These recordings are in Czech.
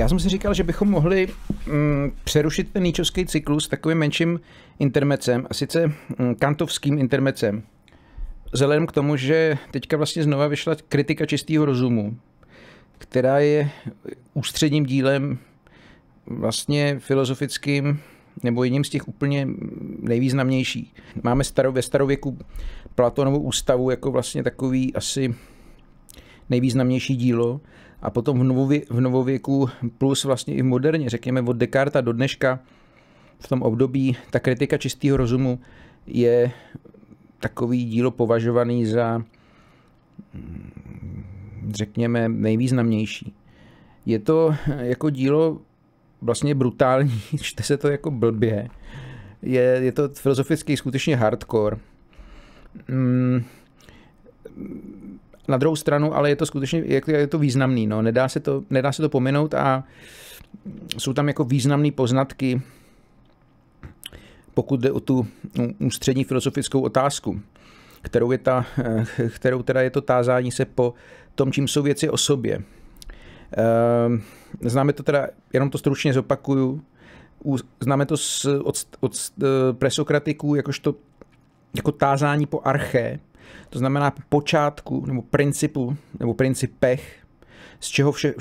já jsem si říkal, že bychom mohli mm, přerušit ten níčovský cyklus takovým menším intermecem, a sice mm, kantovským intermecem. Vzhledem k tomu, že teďka vlastně znova vyšla kritika čistého rozumu, která je ústředním dílem vlastně filozofickým nebo jedním z těch úplně nejvýznamnějších. Máme starou, ve starověku Platonovu ústavu jako vlastně takový asi nejvýznamnější dílo a potom v, novově, v novověku plus vlastně i moderně, řekněme od Descartes do dneška v tom období ta kritika čistého rozumu je takový dílo považovaný za řekněme nejvýznamnější. Je to jako dílo vlastně brutální, čte se to jako blbě. Je, je to filozoficky skutečně hardcore. Mm, na druhou stranu, ale je to skutečně je, je to významný. No. Nedá, se to, nedá se to pominout a jsou tam jako významné poznatky, pokud jde o tu ústřední filozofickou otázku, kterou, je ta, kterou teda je to tázání se po tom, čím jsou věci o sobě. Ehm, známe to teda, jenom to stručně zopakuju, známe to z, od, od eh, presokratiků jakožto jako tázání po arché, to znamená po počátku nebo principu nebo principech, z čeho vše,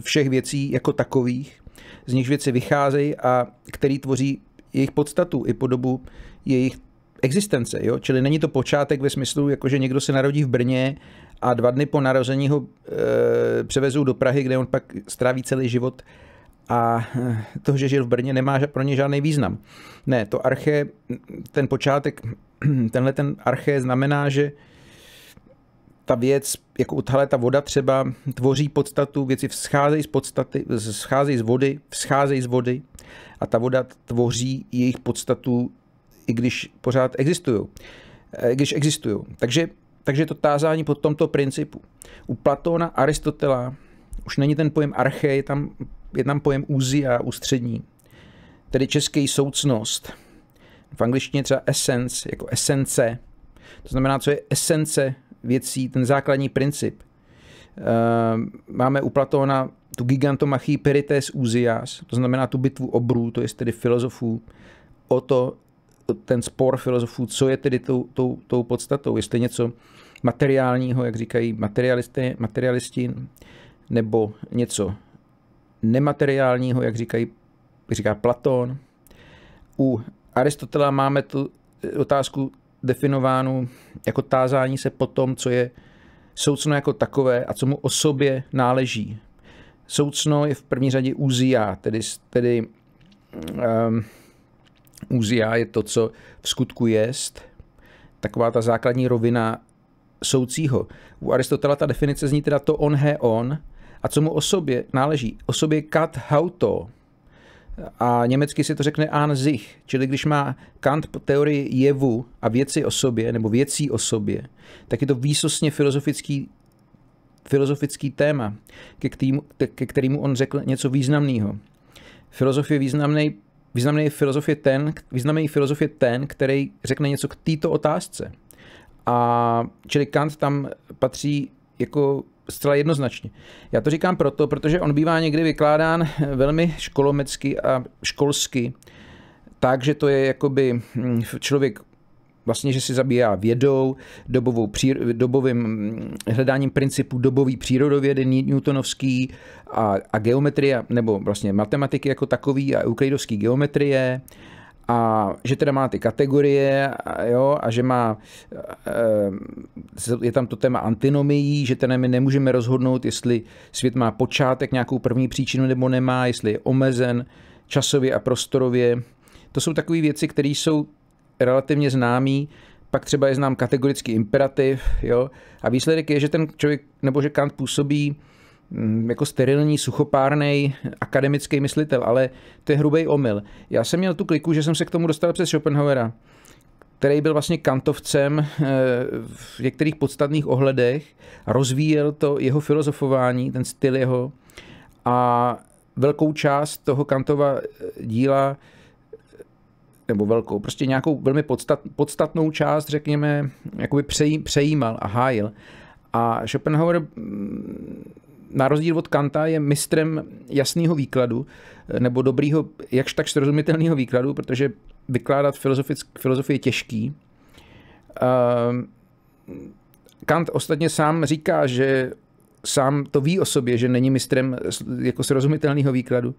všech věcí jako takových, z nich věci vycházejí a který tvoří jejich podstatu i podobu jejich existence. Jo? Čili není to počátek ve smyslu, jako že někdo se narodí v Brně a dva dny po narození ho e, převezou do Prahy, kde on pak stráví celý život a eh, to, že žil v Brně, nemá pro ně žádný význam. Ne, to arché, ten počátek, tenhle ten arché znamená, že ta věc, jako uthle ta voda třeba, tvoří podstatu, věci vzcházejí z podstaty, vzcházejí z vody, vzcházejí z vody a ta voda tvoří jejich podstatu, i když pořád existují. Eh, když existují. Takže, takže to tázání pod tomto principu. U Platóna, Aristotela už není ten pojem arché, je tam, je tam pojem úzia, ústřední, tedy český soucnost. V angličtině třeba essence, jako esence. To znamená, co je esence věcí, ten základní princip. Eh, máme u Platóna tu gigantomachii perites uzias, to znamená tu bitvu obrů, to je tedy filozofů, o to, ten spor filozofů, co je tedy tou, tou, tou podstatou, jestli něco materiálního, jak říkají materialisté, materialisti, nebo něco nemateriálního, jak říkají, říká Platón. U Aristotela máme tu otázku definovánu jako tázání se po tom, co je soucno jako takové a co mu o sobě náleží. Soucno je v první řadě úzia, tedy, tedy um, úzia je to, co v skutku jest, taková ta základní rovina soucího. U Aristotela ta definice zní teda to on, he, on, a co mu o sobě náleží. O sobě kat hauto. A německy si to řekne an sich, čili když má Kant teorii jevu a věci o sobě, nebo věcí o sobě, tak je to výsostně filozofický, filozofický téma, ke kterému, ke kterému on řekl něco významného. Filozofie významný, významný je ten, významný filozof je ten, který řekne něco k této otázce. A čili Kant tam patří jako zcela jednoznačně. Já to říkám proto, protože on bývá někdy vykládán velmi školomecky a školsky, takže to je jakoby hm, člověk vlastně, že si zabíjá vědou, dobovou, dobovým hm, hledáním principů dobový přírodovědy, Newtonovský a, a geometrie, nebo vlastně matematiky jako takový a euklidovský geometrie a že teda má ty kategorie a, jo, a že má, eh, je tam to téma antinomií, že teda my nemůžeme rozhodnout, jestli svět má počátek, nějakou první příčinu nebo nemá, jestli je omezen časově a prostorově. To jsou takové věci, které jsou relativně známý, pak třeba je znám kategorický imperativ, jo, a výsledek je, že ten člověk, nebo že Kant působí jako sterilní, suchopárný akademický myslitel, ale to je hrubý omyl. Já jsem měl tu kliku, že jsem se k tomu dostal přes Schopenhauera, který byl vlastně kantovcem eh, v některých podstatných ohledech, rozvíjel to jeho filozofování, ten styl jeho a velkou část toho Kantova eh, díla nebo velkou, prostě nějakou velmi podstat, podstatnou část, řekněme, jakoby přejí, přejímal a hájil. A Schopenhauer mm, na rozdíl od Kanta je mistrem jasného výkladu, nebo dobrýho, jakž tak srozumitelného výkladu, protože vykládat filozofii je těžký. Kant ostatně sám říká, že sám to ví o sobě, že není mistrem jako srozumitelného výkladu.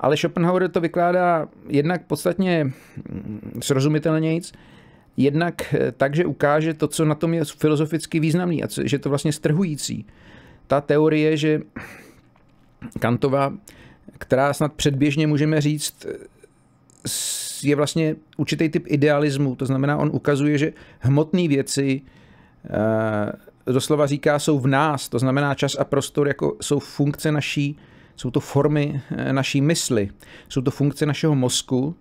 Ale Schopenhauer to vykládá jednak podstatně mm, srozumitelnějc, jednak eh, tak, že ukáže to, co na tom je filozoficky významný a co, že to vlastně strhující. Ta teorie, že Kantova, která snad předběžně můžeme říct, je vlastně určitý typ idealismu, to znamená, on ukazuje, že hmotné věci eh, doslova říká, jsou v nás, to znamená čas a prostor jako jsou funkce naší, jsou to formy eh, naší mysli, jsou to funkce našeho mozku,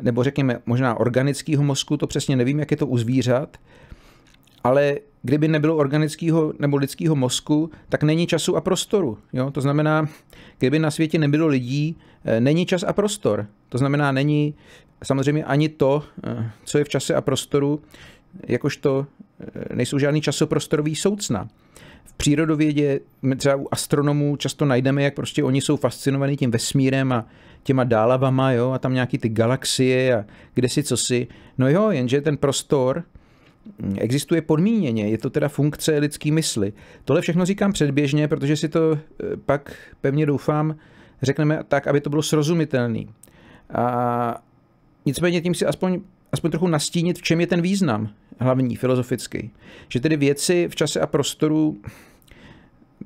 nebo řekněme možná organického mozku, to přesně nevím, jak je to u zvířat, ale kdyby nebylo organického nebo lidského mozku, tak není času a prostoru. Jo? To znamená, kdyby na světě nebylo lidí, eh, není čas a prostor. To znamená, není samozřejmě ani to, eh, co je v čase a prostoru, jakožto eh, nejsou žádný časoprostorový soucna. V přírodovědě, třeba u astronomů často najdeme, jak prostě oni jsou fascinovaní tím vesmírem a těma dálavama, jo, a tam nějaký ty galaxie a kde si co si. No jo, jenže ten prostor existuje podmíněně, je to teda funkce lidský mysli. Tohle všechno říkám předběžně, protože si to eh, pak pevně doufám řekneme tak, aby to bylo srozumitelné. A nicméně tím si aspoň, aspoň trochu nastínit, v čem je ten význam hlavní, filozofický. Že tedy věci v čase a prostoru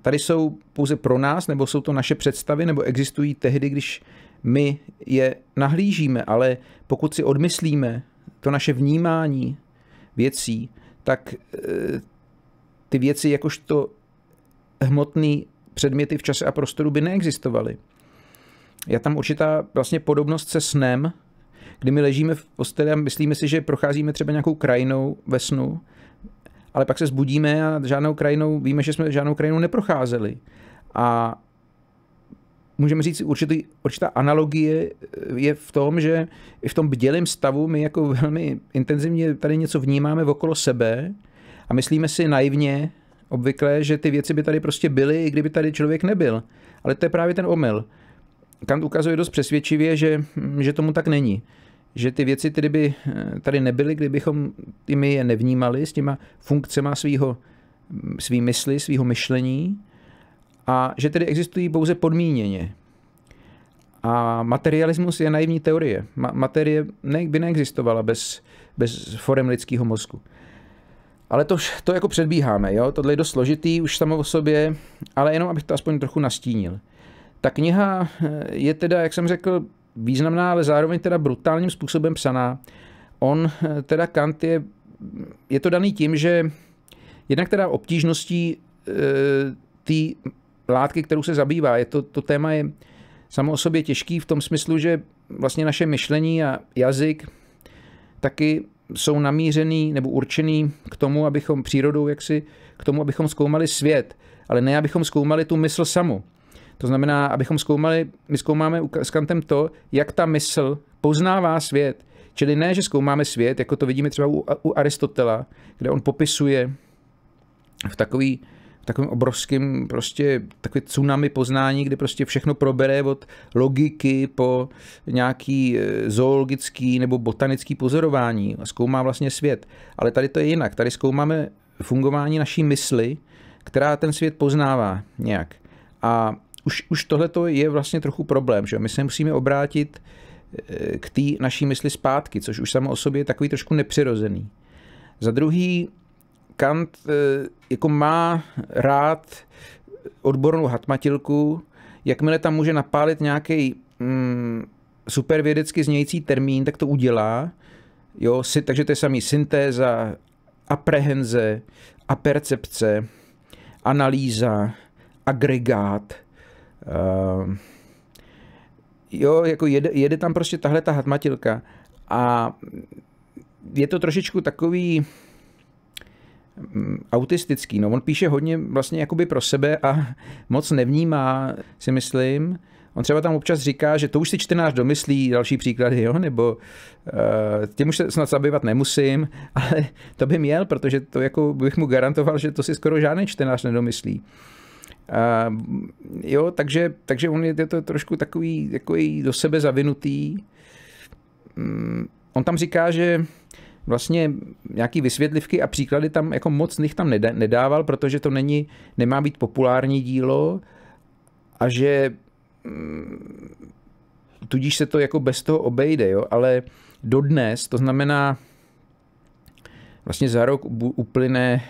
tady jsou pouze pro nás, nebo jsou to naše představy, nebo existují tehdy, když my je nahlížíme, ale pokud si odmyslíme to naše vnímání věcí, tak e, ty věci jakožto hmotný předměty v čase a prostoru by neexistovaly. Je tam určitá vlastně podobnost se snem, kdy my ležíme v posteli a myslíme si, že procházíme třeba nějakou krajinou ve snu, ale pak se zbudíme a žádnou krajinou, víme, že jsme žádnou krajinou neprocházeli. A můžeme říct, určitý, určitá analogie je v tom, že i v tom bdělém stavu my jako velmi intenzivně tady něco vnímáme okolo sebe a myslíme si naivně, obvykle, že ty věci by tady prostě byly, i kdyby tady člověk nebyl. Ale to je právě ten omyl. Kant ukazuje dost přesvědčivě, že, že tomu tak není. Že ty věci tedy by tady nebyly, kdybychom my je nevnímali s těma funkcema svýho, svý mysli, svýho myšlení a že tedy existují pouze podmíněně. A materialismus je naivní teorie. Ma- materie ne, by neexistovala bez, bez forem lidského mozku. Ale to, to jako předbíháme, jo? tohle je dost složitý už samo o sobě, ale jenom abych to aspoň trochu nastínil. Ta kniha eh, je teda, jak jsem řekl, významná, ale zároveň teda brutálním způsobem psaná. On, eh, teda Kant je, je to daný tím, že jednak teda obtížností e, té látky, kterou se zabývá, je to, to téma je samo o sobě těžký v tom smyslu, že vlastně naše myšlení a jazyk taky jsou namířený nebo určený k tomu, abychom přírodou jaksi, k tomu, abychom zkoumali svět, ale ne abychom zkoumali tu mysl samu. To znamená, abychom zkoumali, my zkoumáme s Kantem to, jak ta mysl poznává svět. Čili ne, že zkoumáme svět, jako to vidíme třeba u, u Aristotela, kde on popisuje v takový takovým obrovským prostě takový tsunami poznání, kdy prostě všechno probere od logiky po nějaký e, zoologický nebo botanický pozorování a zkoumá vlastně svět. Ale tady to je jinak. Tady zkoumáme fungování naší mysli, která ten svět poznává nějak. A už, už tohle je vlastně trochu problém, že my se musíme obrátit e, k té naší mysli zpátky, což už samo o sobě je takový trošku nepřirozený. Za druhý, Kant eh, jako má rád odbornou hatmatilku, jakmile tam může napálit nějaký mm, supervědecky znějící termín, tak to udělá. Jo, si, takže to je samý syntéza, aprehenze, apercepce, analýza, agregát. Uh, jo, jako jede, jede tam prostě tahle ta hatmatilka a je to trošičku takový, autistický. No, on píše hodně vlastně jakoby pro sebe a moc nevnímá, si myslím. On třeba tam občas říká, že to už si čtenář domyslí, další příklady, jo? nebo uh, tím už se snad zabývat nemusím, ale to by měl, protože to jako bych mu garantoval, že to si skoro žádný čtenář nedomyslí. A, jo, takže, takže on je to trošku takový, takový do sebe zavinutý. Mm, on tam říká, že vlastně nějaký vysvětlivky a příklady tam jako moc nich tam nedával, protože to není, nemá být populární dílo a že mm, tudíž se to jako bez toho obejde, jo? ale dodnes, to znamená vlastně za rok uplyne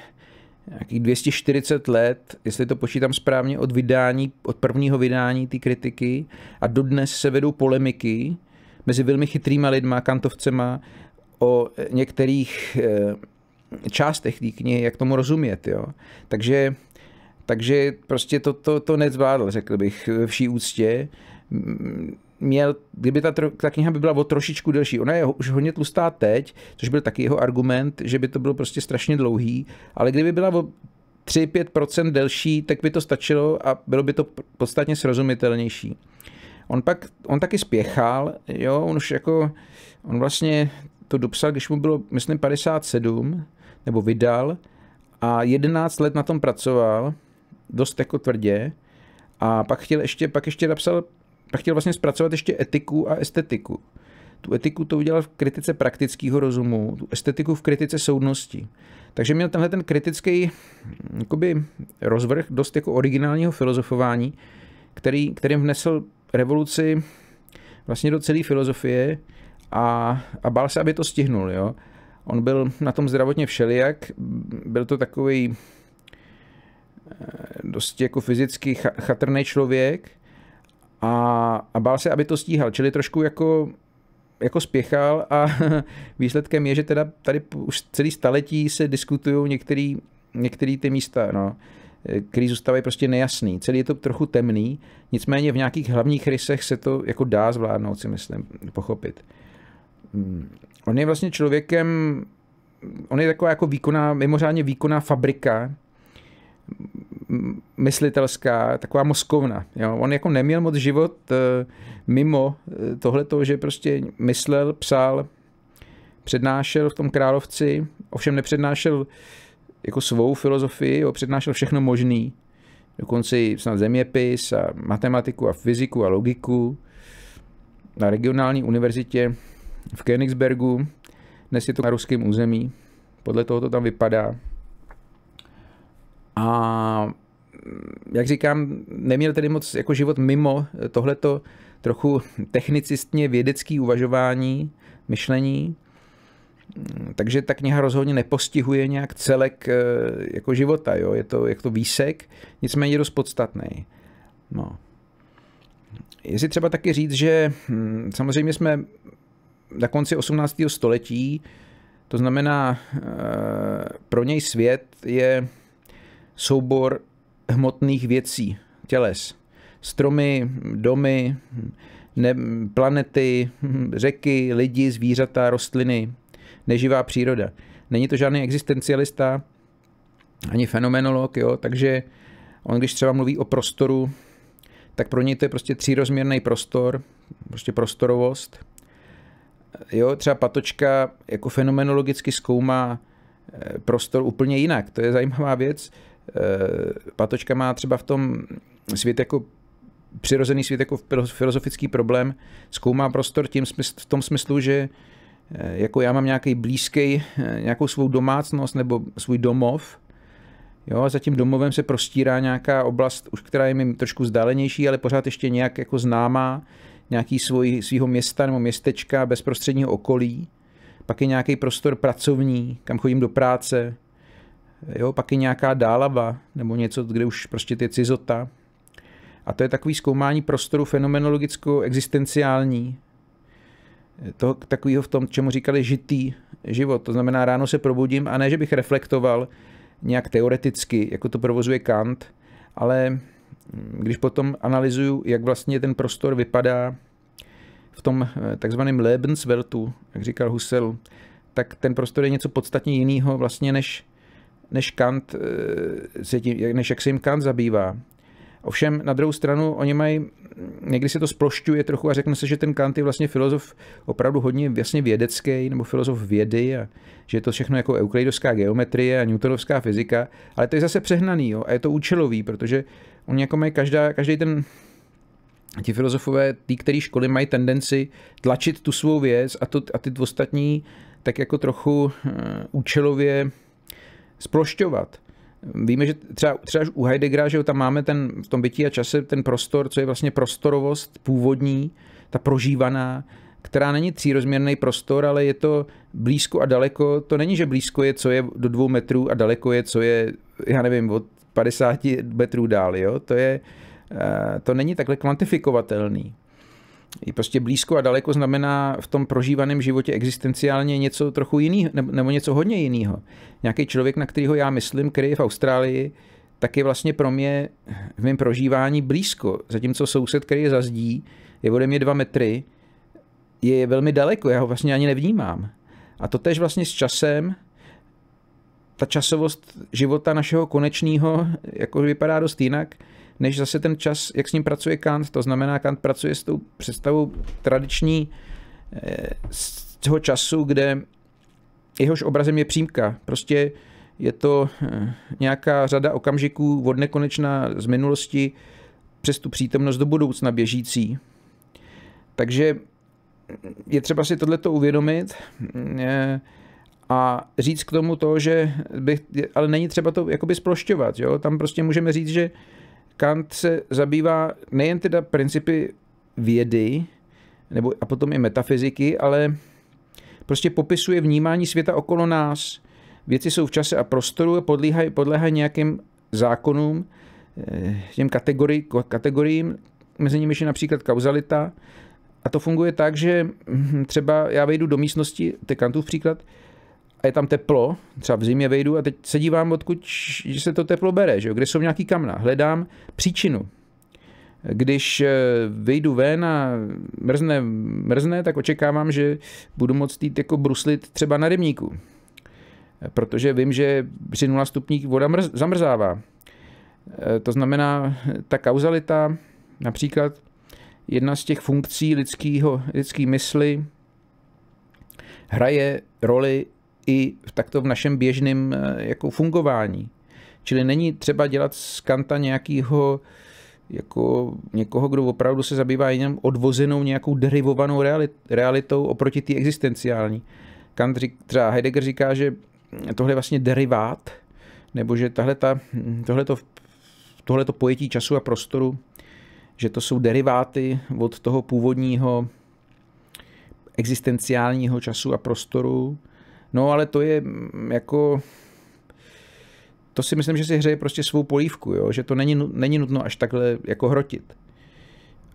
nějakých 240 let, jestli to počítám správně, od vydání, od prvního vydání té kritiky a dodnes se vedou polemiky mezi velmi chytrýma lidma, kantovcema, o některých eh, částech té knihy, jak tomu rozumět. Jo. Takže, takže prostě to, to, to nezvládl, řekl bych, ve vší úctě měl, kdyby ta, ta kniha by byla o trošičku delší, ona je už hodně tlustá teď, což byl taky jeho argument, že by to bylo prostě strašně dlouhý, ale kdyby byla o 3-5% delší, tak by to stačilo a bylo by to podstatně srozumitelnější. On pak, on taky spěchal, jo, on už jako, on vlastně to dopsal, když mu bylo, myslím, 57, nebo vydal a 11 let na tom pracoval, dost jako tvrdě, a pak chtěl ještě, pak ještě napsal pak chtěl vlastně zpracovat ještě etiku a estetiku. Tu etiku to udělal v kritice praktického rozumu, tu estetiku v kritice soudnosti. Takže měl tenhle ten kritický jakoby, rozvrh dost jako originálního filozofování, který, kterým vnesl revoluci vlastně do celé filozofie a, a bál se, aby to stihnul. Jo? On byl na tom zdravotně všelijak, byl to takový eh, dost jako fyzicky chatrný člověk, a, a bál se, aby to stíhal, čili trošku jako, jako spěchal a výsledkem je, že teda tady už celý staletí se diskutují některý, některý ty místa, no, který zůstávají prostě nejasný. Celý je to trochu temný, nicméně v nějakých hlavních rysech se to jako dá zvládnout, si myslím, pochopit. Hmm. On je vlastně člověkem, on je taková jako výkonná, mimořádně výkonná fabrika, myslitelská, taková mozkovna. Jo? On jako neměl moc život eh, mimo eh, tohleto, že prostě myslel, psal, přednášel v tom královci, ovšem nepřednášel jako svou filozofii, jo? přednášel všechno možný, dokonce i snad zeměpis a matematiku a fyziku a logiku na regionální univerzitě v Königsbergu. Dnes je to na ruském území, podle toho to tam vypadá. A jak říkám, neměl tedy moc jako život mimo tohleto trochu technicistně vědecký uvažování, myšlení, takže ta kniha rozhodně nepostihuje nějak celek eh, jako života, jo? Je, to, je to výsek, nicméně je dost podstatný. No. Je si třeba taky říct, že hm, samozřejmě jsme na konci 18. století, to znamená, eh, pro něj svět je soubor hmotných věcí, těles. Stromy, domy, ne, planety, řeky, lidi, zvířata, rostliny, neživá příroda. Není to žádný existencialista, ani fenomenolog, jo, takže on, když třeba mluví o prostoru, tak pro něj to je prostě třírozměrný prostor, prostě prostorovost. Jo, třeba Patočka jako fenomenologicky zkoumá eh, prostor úplně jinak. To je zajímavá věc. Eh, Patočka má třeba v tom svět jako přirozený svět jako filozofický problém, zkoumá prostor tím v tom smyslu, že eh, jako já mám nějaký blízký, nějakou svou domácnost nebo svůj domov, jo, a za tím domovem se prostírá nějaká oblast, už která je mi trošku vzdálenější, ale pořád ještě nějak jako známá, nějaký svůj, svýho města nebo městečka bezprostředního okolí, pak je nějaký prostor pracovní, kam chodím do práce, jo, pak je nějaká dálava nebo něco, kde už prostě ty cizota. A to je takový zkoumání prostoru fenomenologicko-existenciální, toho takového v tom, čemu říkali žitý život. To znamená, ráno se probudím a ne, že bych reflektoval nějak teoreticky, jako to provozuje Kant, ale když potom analyzuju, jak vlastně ten prostor vypadá v tom eh, takzvaném Lebensweltu, jak říkal Husserl, tak ten prostor je něco podstatně jiného vlastně než než Kant, eh, než jak se jim Kant zabývá. Ovšem na druhou stranu oni mají, někdy se to splošťuje trochu a řekne se, že ten Kant je vlastně filozof opravdu hodně jasně vědecký nebo filozof vědy a že je to všechno jako euklidovská geometrie a newtonovská fyzika, ale to je zase přehnaný jo, a je to účelový, protože oni jako mají každá, každý ten ti filozofové, ty, který školy mají tendenci tlačit tu svou věc a, to, a ty ostatní tak jako trochu uh, účelově splošťovat. Víme, že třeba, třeba u Heideggera, že tam máme ten, v tom bytí a čase ten prostor, co je vlastně prostorovost původní, ta prožívaná, která není třírozměrný prostor, ale je to blízko a daleko. To není, že blízko je, co je do dvou metrů a daleko je, co je, já nevím, od 50 metrů dál. Jo? To, je, eh, to není takhle kvantifikovatelný. I prostě blízko a daleko znamená v tom prožívaném životě existenciálně něco trochu jiného, nebo něco hodně jiného. Nějaký člověk, na kterého já myslím, který je v Austrálii, tak je vlastně pro mě v mém prožívání blízko. Zatímco soused, který je za zdí, je ode mě dva metry, je velmi daleko, já ho vlastně ani nevnímám. A to tež vlastně s časem, ta časovost života našeho konečného jako vypadá dost jinak, než zase ten čas, jak s ním pracuje Kant. To znamená, Kant pracuje s tou představou tradiční eh, z toho času, kde jehož obrazem je přímka. Prostě je to eh, nějaká řada okamžiků od nekonečna z minulosti přes tu přítomnost do budoucna běžící. Takže je třeba si tohleto uvědomit eh, a říct k tomu to, že by, ale není třeba to jakoby splošťovat. Jo? Tam prostě můžeme říct, že Kant se zabývá nejen teda principy vědy, nebo a potom i metafyziky, ale prostě popisuje vnímání světa okolo nás. Věci jsou v čase a prostoru a podléhají, podléhají nějakým zákonům, eh, těm kategorii, kategoriím, mezi nimi je například kauzalita. A to funguje tak, že hm, třeba já vejdu do místnosti, to je Kantův příklad, a je tam teplo, třeba v zimě vejdu a teď se dívám, odkud se to teplo bere, že jo? kde jsou nějaký kamna. Hledám příčinu. Když eh, vyjdu ven a mrzne, mrzne, tak očekávám, že budu moct jít jako bruslit třeba na rybníku. Protože vím, že při 0 stupních voda mrz, zamrzává. Eh, to znamená, ta kauzalita, například jedna z těch funkcí lidského, lidský mysli, hraje roli i takto v našem běžném eh, jako fungování. Čili není třeba dělat z Kanta nějakého jako někoho, kdo opravdu se zabývá jenom odvozenou nějakou derivovanou realitou oproti té existenciální. Kant řík, třeba Heidegger říká, že tohle je vlastně derivát, nebo že tohleto, tohleto, tohleto pojetí času a prostoru, že to jsou deriváty od toho původního existenciálního času a prostoru, No ale to je mm, jako to si myslím, že si hřeje prostě svou polívku, jo? že to není, není nutno až takhle jako hrotit.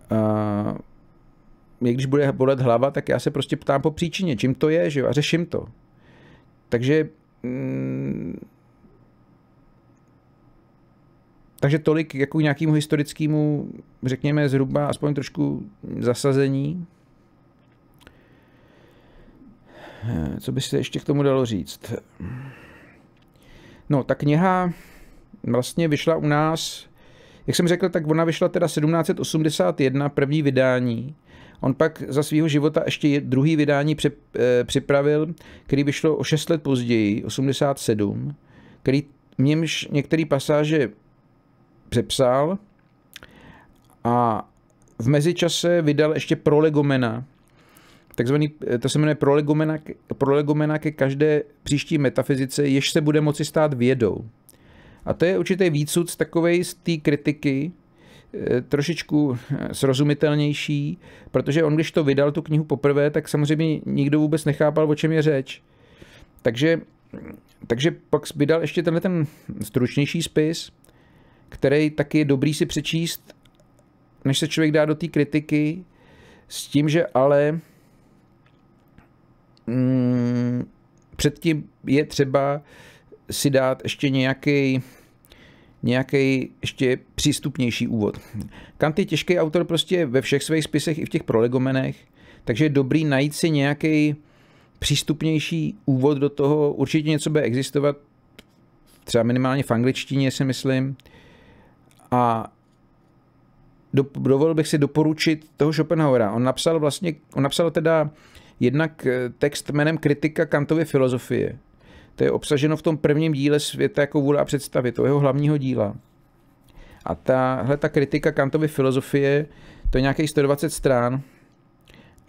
A mě když bude bolet hlava, tak já se prostě ptám po příčině, čím to je, že jo? a řeším to. Takže mm, takže tolik jako nějakému historickému, řekněme zhruba aspoň trošku zasazení. Eh, co by se ještě k tomu dalo říct? No, ta kniha vlastně vyšla u nás, jak jsem řekl, tak ona vyšla teda 1781, první vydání. On pak za svého života ještě druhý vydání eh, připravil, který vyšlo o 6 let později, 87, který v němž některé pasáže přepsal a v mezičase vydal ještě prolegomena, takzvaný, eh, to se jmenuje prolegomena, prolegomena ke každé příští metafyzice, jež se bude moci stát vědou. A to je určitý výcud takovej z té kritiky, eh, trošičku eh, srozumitelnější, protože on, když to vydal, tu knihu poprvé, tak samozřejmě nikdo vůbec nechápal, o čem je řeč. Takže, takže pak vydal ještě tenhle ten stručnější spis, který taky je dobrý si přečíst, než se člověk dá do té kritiky, s tím, že ale mm, předtím je třeba si dát ještě nějaký nějaký ještě přístupnější úvod. Kant je těžký autor prostě ve všech svých spisech i v těch prolegomenech, takže je dobrý najít si nějaký přístupnější úvod do toho. Určitě něco bude existovat, třeba minimálně v angličtině si myslím. A dovolil bych si doporučit toho Schopenhauera. On napsal vlastně, on napsal teda Jednak eh, text jménem Kritika Kantovy filozofie. To je obsaženo v tom prvním díle Světa jako vůle a představy, to jeho hlavního díla. A tahle ta kritika Kantovy filozofie, to je nějakých 120 strán.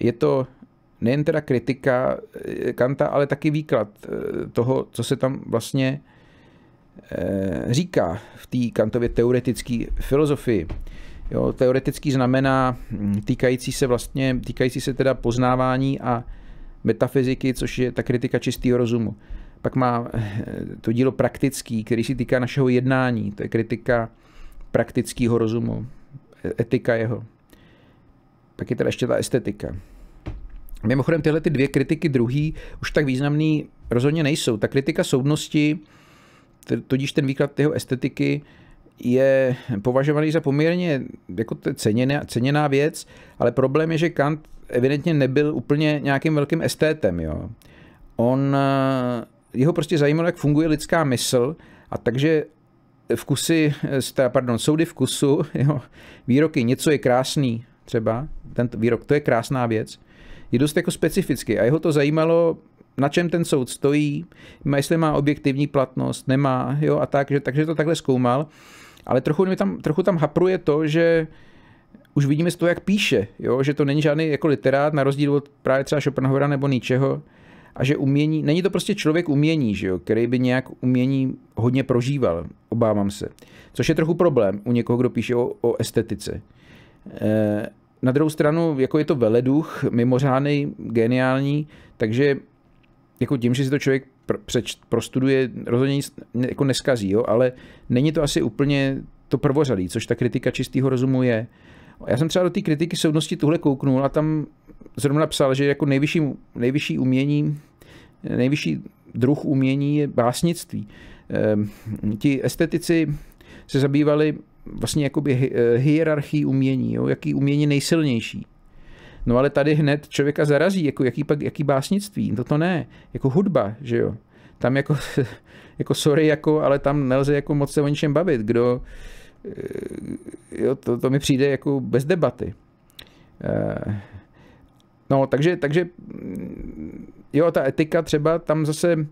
Je to nejen teda kritika eh, Kanta, ale taky výklad eh, toho, co se tam vlastně říká v té Kantově teoretické filozofii. Jo, teoretický znamená hm, týkající se vlastně, týkající se teda poznávání a metafyziky, což je ta kritika čistého rozumu. Pak má to dílo praktický, který si týká našeho jednání, to je kritika praktického rozumu, etika jeho. Pak je teda ještě ta estetika. Mimochodem tyhle ty dvě kritiky druhý už tak významný rozhodně nejsou. Ta kritika soudnosti, tudíž ten výklad jeho estetiky, je považovaný za poměrně jako ceněná, ceněná věc, ale problém je, že Kant evidentně nebyl úplně nějakým velkým estétem. Jo. On, jeho prostě zajímalo, jak funguje lidská mysl a takže vkusy, pardon, soudy vkusu, jo, výroky, něco je krásný, třeba, tento výrok, to je krásná věc, je dost jako specifický a jeho to zajímalo, na čem ten soud stojí, jestli má objektivní platnost, nemá, jo, a tak, že, takže to takhle zkoumal, ale trochu, mi tam, trochu tam hapruje to, že už vidíme z toho, jak píše, jo, že to není žádný jako literát, na rozdíl od právě třeba Schopenhauera nebo ničeho, a že umění, není to prostě člověk umění, že jo, který by nějak umění hodně prožíval, obávám se. Což je trochu problém u někoho, kdo píše o, o estetice. E, na druhou stranu, jako je to veleduch, mimořádný, geniální, takže jako tím, že si to člověk přeč, prostuduje, rozhodně nic jako neskazí, jo? ale není to asi úplně to prvořadý, což ta kritika čistého rozumu je. Já jsem třeba do té kritiky soudnosti tuhle kouknul a tam zrovna napsal, že jako nejvyšší, nejvyšší umění, nejvyšší druh umění je básnictví. Ehm, ti estetici se zabývali vlastně jakoby eh, hierarchii umění, jo? jaký umění nejsilnější. No ale tady hned člověka zarazí, jako jaký, jaký básnictví, to to ne, jako hudba, že jo. Tam jako, jako sorry, jako, ale tam nelze jako moc se o ničem bavit, kdo, eh, jo, to, to mi přijde jako bez debaty. Eh, no, takže, takže jo, ta etika třeba tam zase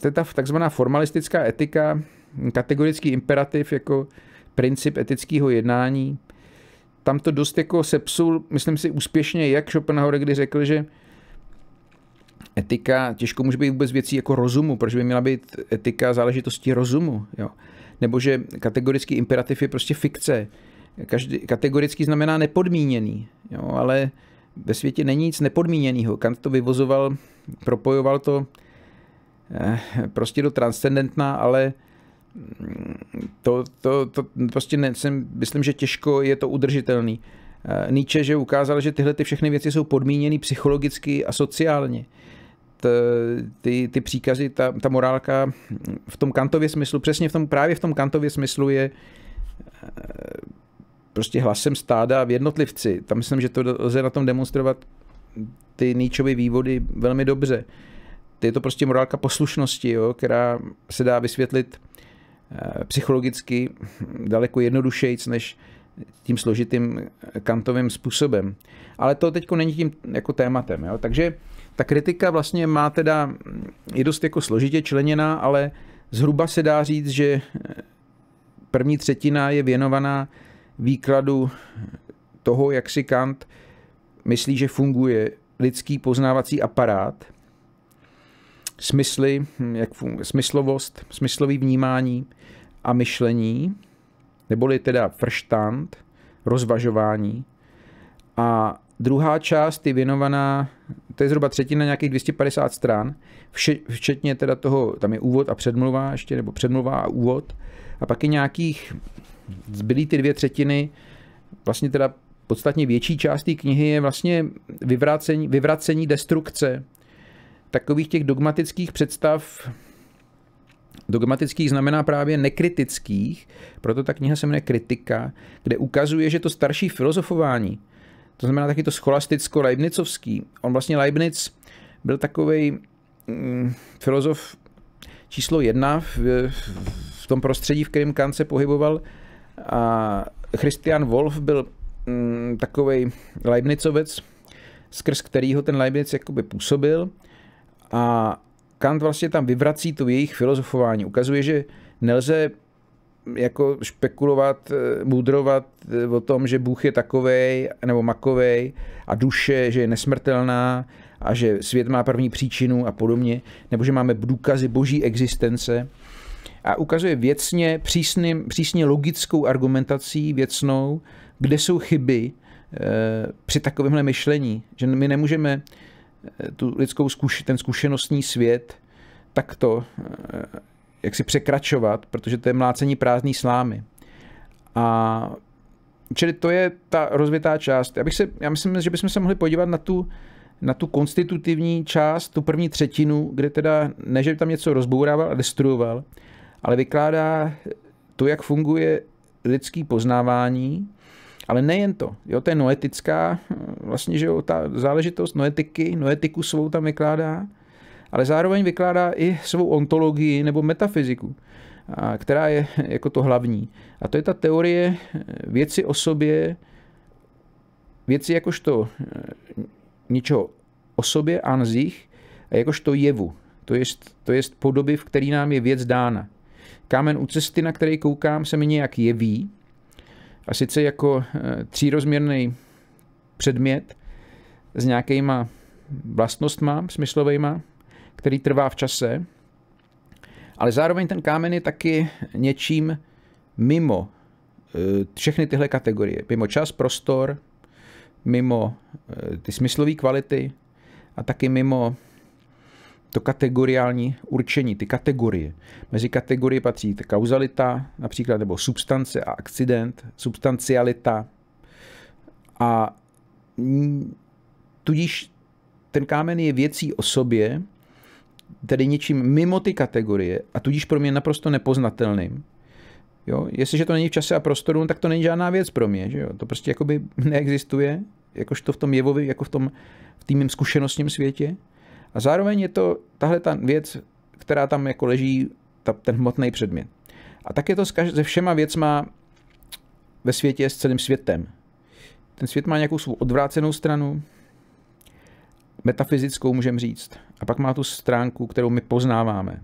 to je ta takzvaná formalistická etika, kategorický imperativ jako princip etického jednání. Tam to dost jako sepsul, myslím si úspěšně, jak Schopenhauer, kdy řekl, že etika těžko může být vůbec věcí jako rozumu, proč by měla být etika záležitosti rozumu. Jo? Nebo že kategorický imperativ je prostě fikce. Každý, kategorický znamená nepodmíněný, jo? ale ve světě není nic nepodmíněného. Kant to vyvozoval, propojoval to eh, prostě do transcendentna, ale to, to, to prostě ne, jsem, myslím, že těžko je to udržitelný. Eh, Nietzsche, že ukázal, že tyhle ty všechny věci jsou podmíněny psychologicky a sociálně. T, ty, ty příkazy, ta, ta morálka v tom kantově smyslu, přesně v tom, právě v tom kantově smyslu je eh, prostě hlasem stáda v jednotlivci. Tam myslím, že to lze na tom demonstrovat ty Nietzschovy vývody velmi dobře. Je to prostě morálka poslušnosti, jo, která se dá vysvětlit psychologicky daleko jednodušejc než tím složitým kantovým způsobem. Ale to teď není tím jako tématem. Jo? Takže ta kritika vlastně má teda, je dost jako složitě členěná, ale zhruba se dá říct, že první třetina je věnovaná výkladu toho, jak si Kant myslí, že funguje lidský poznávací aparát – smysly, hm, jak funguje, smyslovost, smyslový vnímání a myšlení, neboli teda verstand, rozvažování. A druhá část je věnovaná, to je zhruba třetina nějakých 250 stran, včetně teda toho, tam je úvod a předmluva ještě, nebo předmluva a úvod. A pak je nějakých, zbylý ty dvě třetiny, vlastně teda podstatně větší část té knihy je vlastně vyvracení, vyvracení destrukce takových těch dogmatických představ, dogmatických znamená právě nekritických, proto ta kniha se jmenuje Kritika, kde ukazuje, že to starší filozofování, to znamená taky to scholasticko-leibnicovský, on vlastně Leibniz byl takový mm, filozof číslo jedna v, v tom prostředí, v kterém Kant se pohyboval a Christian Wolf byl mm, takový Leibnicovec, skrz kterýho ten Leibniz jakoby působil a Kant vlastně tam vyvrací to jejich filozofování. Ukazuje, že nelze jako špekulovat, mudrovat o tom, že Bůh je takovej nebo makovej a duše, že je nesmrtelná a že svět má první příčinu a podobně, nebo že máme důkazy boží existence a ukazuje věcně, přísným, přísně logickou argumentací věcnou, kde jsou chyby e, při takovémhle myšlení, že my nemůžeme eh, tu lidskou zkuš, ten zkušenostní svět takto e, jak si překračovat, protože to je mlácení prázdný slámy. A čili to je ta rozvitá část. Já, bych se, já myslím, že bychom se mohli podívat na tu, na tu konstitutivní část, tu první třetinu, kde teda ne, že by tam něco rozbourával a destruoval, ale vykládá to, jak funguje lidský poznávání, ale nejen to. Jo, to je noetická, vlastně, že jo, ta záležitost noetiky, noetiku svou tam vykládá, ale zároveň vykládá i svou ontologii nebo metafyziku, která je jako to hlavní. A to je ta teorie věci o sobě, věci jakožto ničeho o sobě an sich, a jakožto jevu, to je, to je podoby, v který nám je věc dána. Kámen u cesty, na který koukám, se mi nějak jeví, a sice jako eh, třírozměrný předmět s nějakýma vlastnostma smyslovejma, který trvá v čase, ale zároveň ten kámen je taky něčím mimo eh, všechny tyhle kategorie. Mimo čas, prostor, mimo eh, ty smyslové kvality a taky mimo to kategoriální určení, ty kategorie. Mezi kategorie patří kauzalita, například, nebo substance a akcident, substancialita. A tudíž ten kámen je věcí o sobě, tedy něčím mimo ty kategorie a tudíž pro mě naprosto nepoznatelným. Jo? Jestliže to není v čase a prostoru, tak to není žádná věc pro mě. Že jo? To prostě jakoby neexistuje, jakožto v tom jevovi, jako v tom v zkušenostním světě. A zároveň je to tahle ta věc, která tam jako leží, ta, ten hmotný předmět. A tak je to se všema věcma ve světě s celým světem. Ten svět má nějakou svou odvrácenou stranu, metafyzickou můžeme říct. A pak má tu stránku, kterou my poznáváme.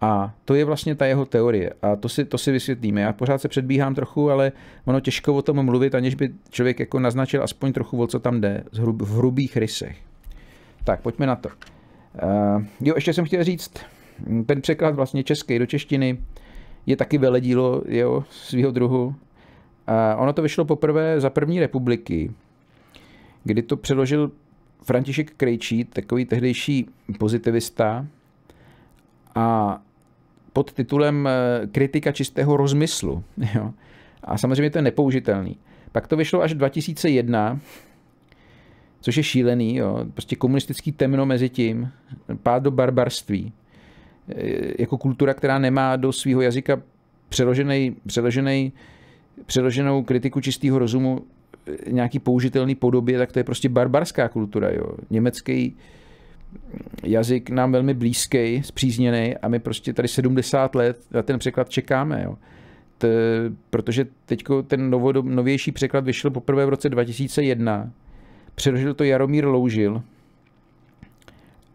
A to je vlastně ta jeho teorie. A to si, to si vysvětlíme. Já pořád se předbíhám trochu, ale ono těžko o tom mluvit, aniž by člověk jako naznačil aspoň trochu, o co tam jde, v hrubých rysech. Tak, pojďme na to. Uh, jo, ještě jsem chtěl říct, ten překlad vlastně český do češtiny je taky veledílo jo, svého druhu. Uh, ono to vyšlo poprvé za první republiky, kdy to přeložil František Krejčí, takový tehdejší pozitivista, a pod titulem eh, Kritika čistého rozmyslu. Jo. A samozřejmě to je nepoužitelný. Pak to vyšlo až 2001, což je šílený, jo. prostě komunistický temno mezi tím, pád do barbarství, e, jako kultura, která nemá do svého jazyka přeložený, přeložený, přeloženou kritiku čistého rozumu e, nějaký použitelný podobě, tak to je prostě barbarská kultura. Jo. Německý jazyk nám velmi blízký, zpřízněný a my prostě tady 70 let na ten překlad čekáme. Jo. T, protože teď ten novější překlad vyšel poprvé v roce 2001 Přeložil to Jaromír Loužil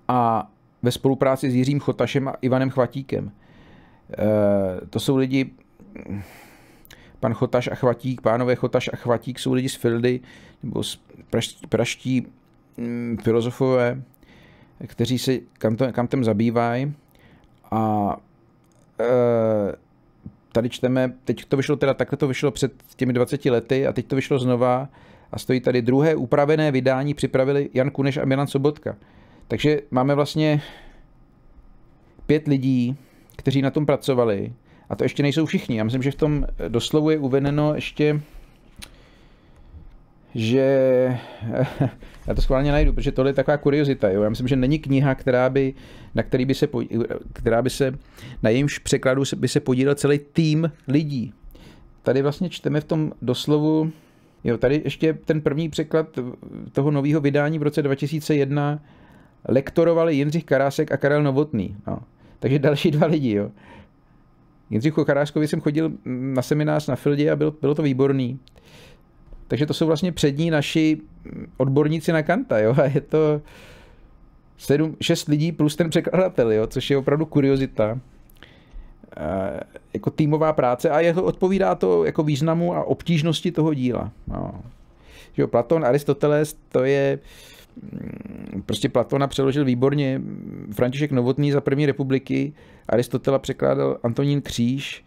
a ve spolupráci s Jiřím Chotašem a Ivanem Chvatíkem. E, to jsou lidi, pan Chotaš a Chvatík, pánové Chotaš a Chvatík jsou lidi z Fildy, nebo z praští, praští mm, filozofové, kteří se kam tam zabývají. A e, tady čteme, teď to vyšlo teda, takhle to vyšlo před těmi 20 lety a teď to vyšlo znova a stojí tady druhé upravené vydání připravili Jan Kuneš a Milan Sobotka. Takže máme vlastně pět lidí, kteří na tom pracovali. A to ještě nejsou všichni. Já myslím, že v tom doslovu je uvedeno ještě, že... Já to schválně najdu, protože tohle je taková kuriozita. Jo? Já myslím, že není kniha, která by, na který by se, která by se, na jejímž překladu by se podílel celý tým lidí. Tady vlastně čteme v tom doslovu, Jo, tady ještě ten první překlad toho nového vydání v roce 2001 lektorovali Jindřich Karásek a Karel Novotný. No. Takže další dva lidi. Jo. Jindřichu Karáskovi jsem chodil na seminář na Fildě a byl, bylo to výborný. Takže to jsou vlastně přední naši odborníci na Kanta. Jo. A je to sedm, šest lidí plus ten překladatel, jo, což je opravdu kuriozita. Jako týmová práce a jeho odpovídá to jako významu a obtížnosti toho díla. No. Že jo, Platon, Aristoteles, to je mm, prostě Platona přeložil výborně František Novotný za první republiky, Aristotela překládal Antonín Kříž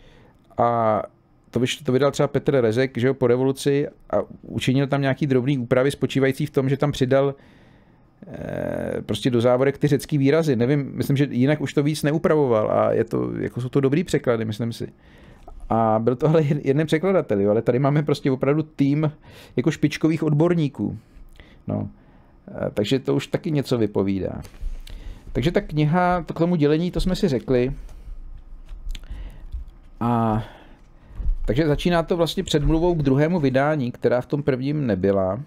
a to, to vydal třeba Petr Rezek že jo, po revoluci a učinil tam nějaký drobný úpravy spočívající v tom, že tam přidal eh, prostě do závorek ty řecký výrazy. Nevím, myslím, že jinak už to víc neupravoval a je to, jako jsou to dobrý překlady, myslím si. A byl to ale jeden překladatel, jo, ale tady máme prostě opravdu tým jako špičkových odborníků. No. Eh, takže to už taky něco vypovídá. Takže ta kniha, to k tomu dělení, to jsme si řekli. A takže začíná to vlastně předmluvou k druhému vydání, která v tom prvním nebyla.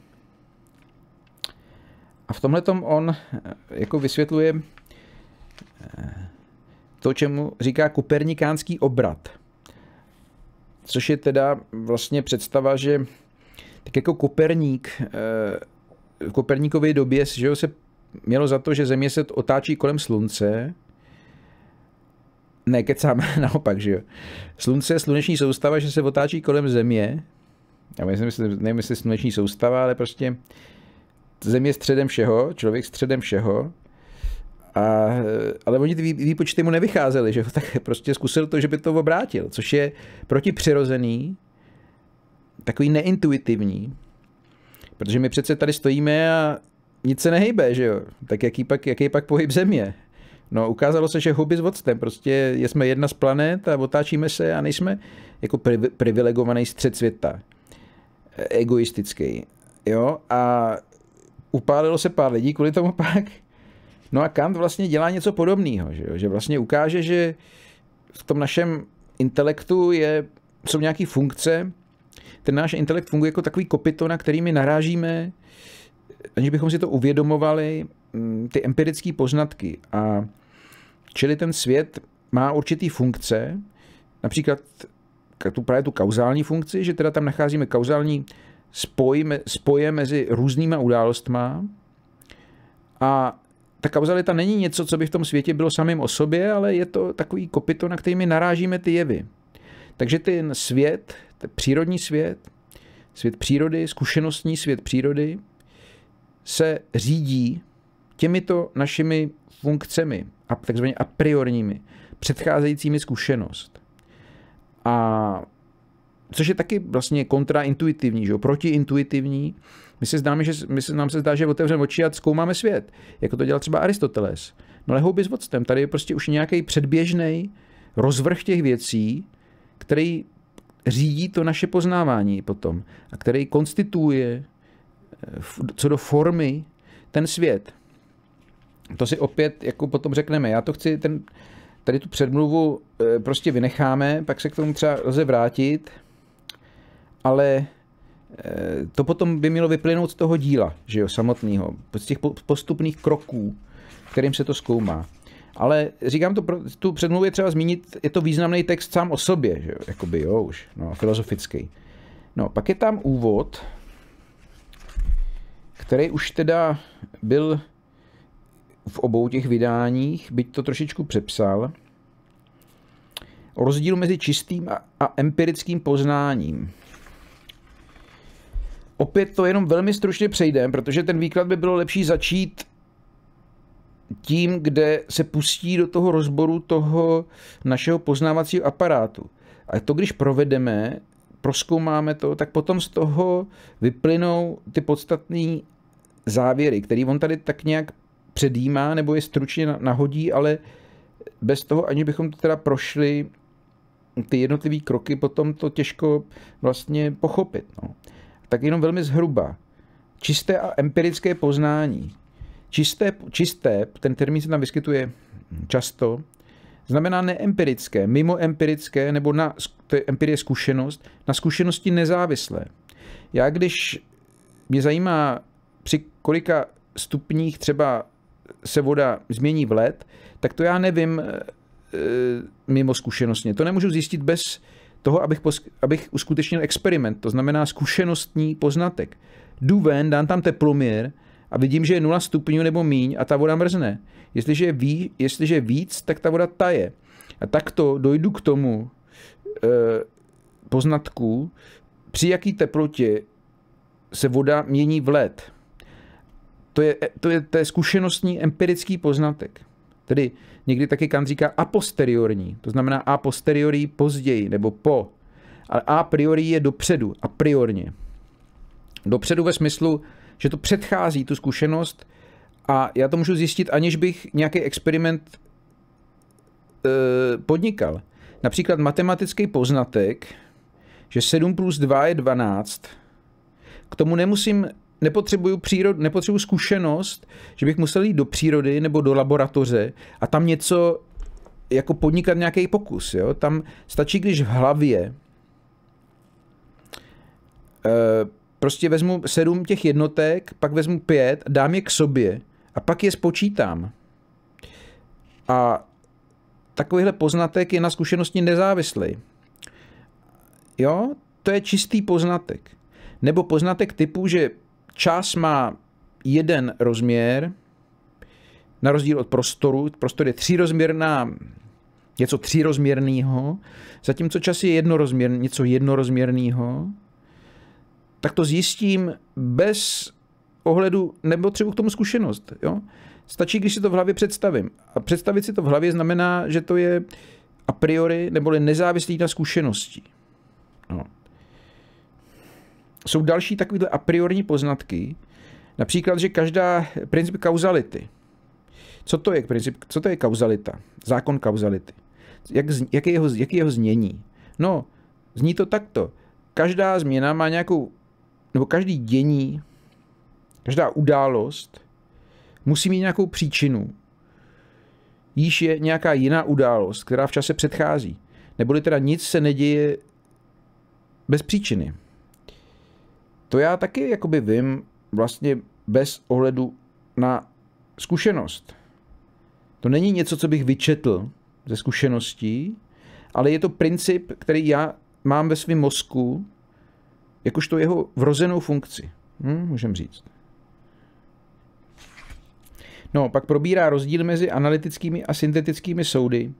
A v tomhle on eh, jako vysvětluje eh, to, čemu říká kupernikánský obrat. Což je teda vlastně představa, že tak jako Koperník eh, v Koperníkově době že se mělo za to, že Země se otáčí kolem Slunce, ne, kecám, naopak, že jo. Slunce sluneční soustava, že se otáčí kolem Země. Já myslím, nevím, jestli sluneční soustava, ale prostě Země středem všeho, člověk středem všeho. A, ale oni ty výpočty mu nevycházely, že tak prostě zkusil to, že by to obrátil, což je protipřirozený, takový neintuitivní, protože my přece tady stojíme a nic se nehejbe, že jo? Tak jaký pak, jaký pak pohyb země? No ukázalo se, že hobby s vodcem, prostě jsme jedna z planet a otáčíme se a nejsme jako privilegovaný střed světa. Egoistický. Jo? A upálilo se pár lidí kvůli tomu pak. No a Kant vlastně dělá něco podobného, že, jo? že vlastně ukáže, že v tom našem intelektu je, jsou nějaké funkce, ten náš intelekt funguje jako takový kopito, na kterými narážíme, aniž bychom si to uvědomovali, mm, ty empirické poznatky. A čili ten svět má určitý funkce, například tu, právě tu kauzální funkci, že teda tam nacházíme kauzální spoj, spoje mezi různýma událostma a ta kauzalita není něco, co by v tom světě bylo samým o sobě, ale je to takový kopito, na kterými narážíme ty jevy. Takže ten svět, ten přírodní svět, svět přírody, zkušenostní svět přírody, se řídí těmito našimi funkcemi, takzvaně a priorními, předcházejícími zkušenost. A což je taky vlastně kontraintuitivní, že jo? protiintuitivní. My se, zdáme, že, my se, nám se zdá, že otevřeme oči a zkoumáme svět, jako to dělal třeba Aristoteles. No ale houby s vodcem, tady je prostě už nějaký předběžný rozvrh těch věcí, který řídí to naše poznávání potom a který konstituje eh, co do formy ten svět. To si opět jako potom řekneme. Já to chci, ten, tady tu předmluvu eh, prostě vynecháme, pak se k tomu třeba lze vrátit, ale eh, to potom by mělo vyplynout z toho díla, že jo, samotného, z těch postupných kroků, kterým se to zkoumá. Ale říkám to, tu předmluvu je třeba zmínit, je to významný text sám o sobě, že jo, jakoby, jo, už, no, filozofický. No, pak je tam úvod, který už teda byl v obou těch vydáních, byť to trošičku přepsal, o rozdílu mezi čistým a, a empirickým poznáním. Opět to jenom velmi stručně přejdem, protože ten výklad by bylo lepší začít tím, kde se pustí do toho rozboru toho našeho poznávacího aparátu. A to, když provedeme, proskoumáme to, tak potom z toho vyplynou ty podstatné závěry, který on tady tak nějak předjímá nebo je stručně nahodí, ale bez toho, ani bychom to teda prošli ty jednotlivé kroky, potom to těžko vlastně pochopit. No. Tak jenom velmi zhruba. Čisté a empirické poznání. Čisté, čisté, ten termín se tam vyskytuje často, znamená neempirické, mimo empirické, nebo na, to je empirie zkušenost, na zkušenosti nezávislé. Já když mě zajímá, při kolika stupních třeba se voda změní v led, tak to já nevím e, mimo zkušenostně. To nemůžu zjistit bez toho, abych, pos, abych uskutečnil experiment, to znamená zkušenostní poznatek. Jdu ven, dám tam teploměr a vidím, že je 0 stupňů nebo míň a ta voda mrzne. Jestliže je, ví, jestliže je víc, tak ta voda taje. A takto dojdu k tomu e, poznatku, při jaký teplotě se voda mění v led. To je, to je, to je zkušenostní empirický poznatek. Tedy někdy taky Kant říká a posteriorní, to znamená a posteriori později nebo po. Ale a priori je dopředu, a priorně. Dopředu ve smyslu, že to předchází tu zkušenost a já to můžu zjistit, aniž bych nějaký experiment e, podnikal. Například matematický poznatek, že 7 plus 2 je 12, k tomu nemusím, nepotřebuju, přírod, nepotřebuju zkušenost, že bych musel jít do přírody nebo do laboratoře a tam něco jako podnikat nějaký pokus. Jo? Tam stačí, když v hlavě e, prostě vezmu sedm těch jednotek, pak vezmu pět, dám je k sobě a pak je spočítám. A takovýhle poznatek je na zkušenosti nezávislý. Jo, to je čistý poznatek. Nebo poznatek typu, že čas má jeden rozměr, na rozdíl od prostoru. Prostor je třírozměrná, něco třírozměrného, zatímco čas je jednorozměr, něco jednorozměrného, tak to zjistím bez ohledu, nebo třeba k tomu zkušenost. Jo? Stačí, když si to v hlavě představím. A představit si to v hlavě znamená, že to je a priori neboli nezávislý na zkušenosti. No. Jsou další takovéhle a priorní poznatky, například, že každá princip kauzality. Co to je princip, co to je kauzalita? Zákon kauzality. Jak, jak, je jeho, jak je jeho znění? No, zní to takto. Každá změna má nějakou, nebo každý dění, každá událost musí mít nějakou příčinu. Již je nějaká jiná událost, která v čase předchází. Neboli teda nic se neděje bez příčiny. To já taky jakoby vím vlastně bez ohledu na zkušenost. To není něco, co bych vyčetl ze zkušeností, ale je to princip, který já mám ve svém mozku, jakožto jeho vrozenou funkci. Hm, můžeme říct. No, pak probírá rozdíl mezi analytickými a syntetickými soudy.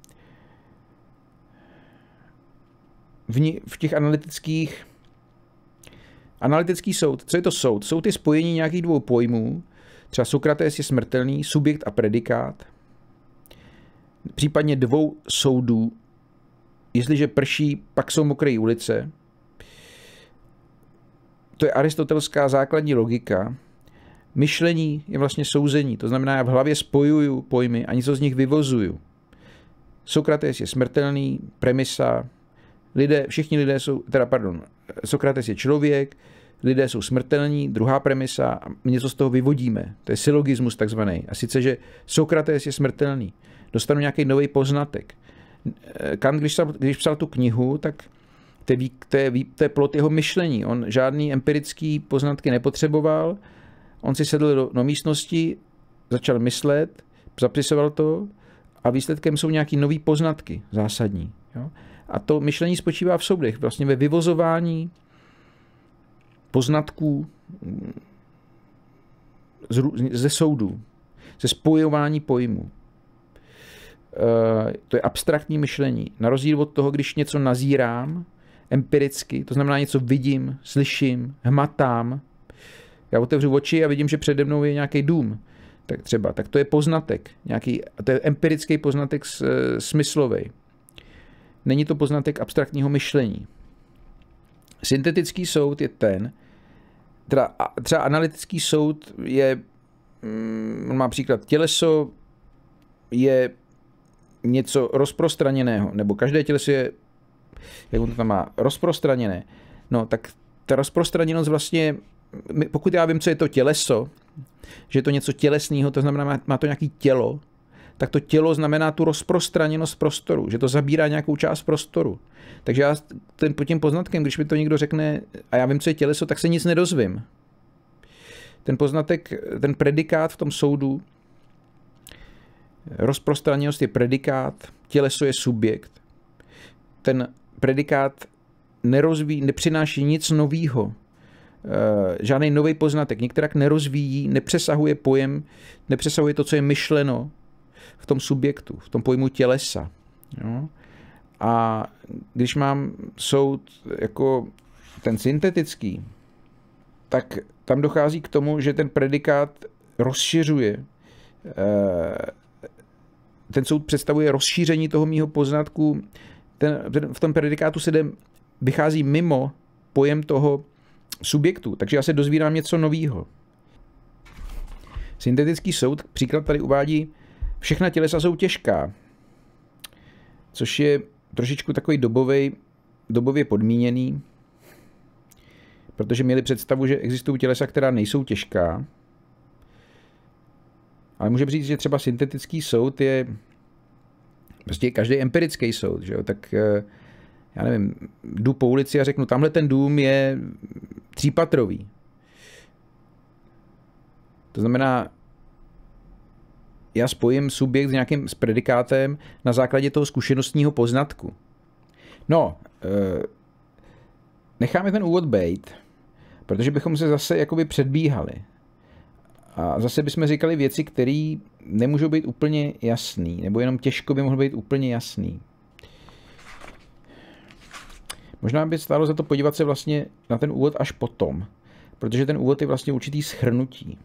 V, ní, v těch analytických Analytický soud. Co je to soud? Soud je spojení nějakých dvou pojmů. Třeba Sokrates je smrtelný, subjekt a predikát. Případně dvou soudů. Jestliže prší, pak jsou mokré ulice. To je aristotelská základní logika. Myšlení je vlastně souzení, to znamená, já v hlavě spojuju pojmy a něco z nich vyvozuju. Sokrates je smrtelný, premisa, lidé, všichni lidé jsou, teda pardon, Sokrates je člověk, lidé jsou smrtelní, druhá premisa, a něco z toho vyvodíme. To je syllogismus takzvaný. A sice, že Sokrates je smrtelný. Dostanu nějaký nový poznatek. Kant, když psal, když psal tu knihu, tak to je, to, je, to je plot jeho myšlení. On žádný empirický poznatky nepotřeboval, On si sedl do, do místnosti, začal myslet, zapisoval to a výsledkem jsou nějaké nové poznatky zásadní. Jo? A to myšlení spočívá v soudech, vlastně ve vyvozování poznatků ze soudů, ze spojování pojmů. E, to je abstraktní myšlení. Na rozdíl od toho, když něco nazírám empiricky, to znamená něco vidím, slyším, hmatám, já otevřu oči a vidím, že přede mnou je nějaký dům. Tak třeba, tak to je poznatek, nějaký, to je empirický poznatek e, smyslový. Není to poznatek abstraktního myšlení. Syntetický soud je ten, teda, třeba analytický soud je, mm, on má příklad, těleso je něco rozprostraněného, nebo každé těleso je, jak on to tam má, rozprostraněné. No, tak ta rozprostraněnost vlastně pokud já vím, co je to těleso, že je to něco tělesného, to znamená, má to nějaký tělo, tak to tělo znamená tu rozprostraněnost prostoru, že to zabírá nějakou část prostoru. Takže já ten, pod tím poznatkem, když mi to někdo řekne a já vím, co je těleso, tak se nic nedozvím. Ten poznatek, ten predikát v tom soudu, rozprostraněnost je predikát, těleso je subjekt. Ten predikát nerozvíjí, nepřináší nic nového. Eh, žádný nový poznatek, některak nerozvíjí, nepřesahuje pojem, nepřesahuje to, co je myšleno v tom subjektu, v tom pojmu tělesa. Jo? A když mám soud jako ten syntetický, tak tam dochází k tomu, že ten predikát rozšiřuje. Eh, ten soud představuje rozšíření toho mýho poznatku. Ten, v tom predikátu se jde, vychází mimo pojem toho subjektu, takže já se dozvírám něco nového. Syntetický soud, příklad tady uvádí, všechna tělesa jsou těžká, což je trošičku takový dobový, dobově podmíněný, protože měli představu, že existují tělesa, která nejsou těžká, ale můžeme říct, že třeba syntetický soud je prostě každý empirický soud, že jo? tak eh, já nevím, jdu po ulici a řeknu, tamhle ten dům je třípatrový. To znamená, já spojím subjekt s nějakým s predikátem na základě toho zkušenostního poznatku. No, eh, necháme ten úvod být, protože bychom se zase jakoby předbíhali. A zase bychom říkali věci, které nemůžou být úplně jasný, nebo jenom těžko by mohly být úplně jasný. Možná by stálo za to podívat se vlastně na ten úvod až potom, protože ten úvod je vlastně určitý schrnutí.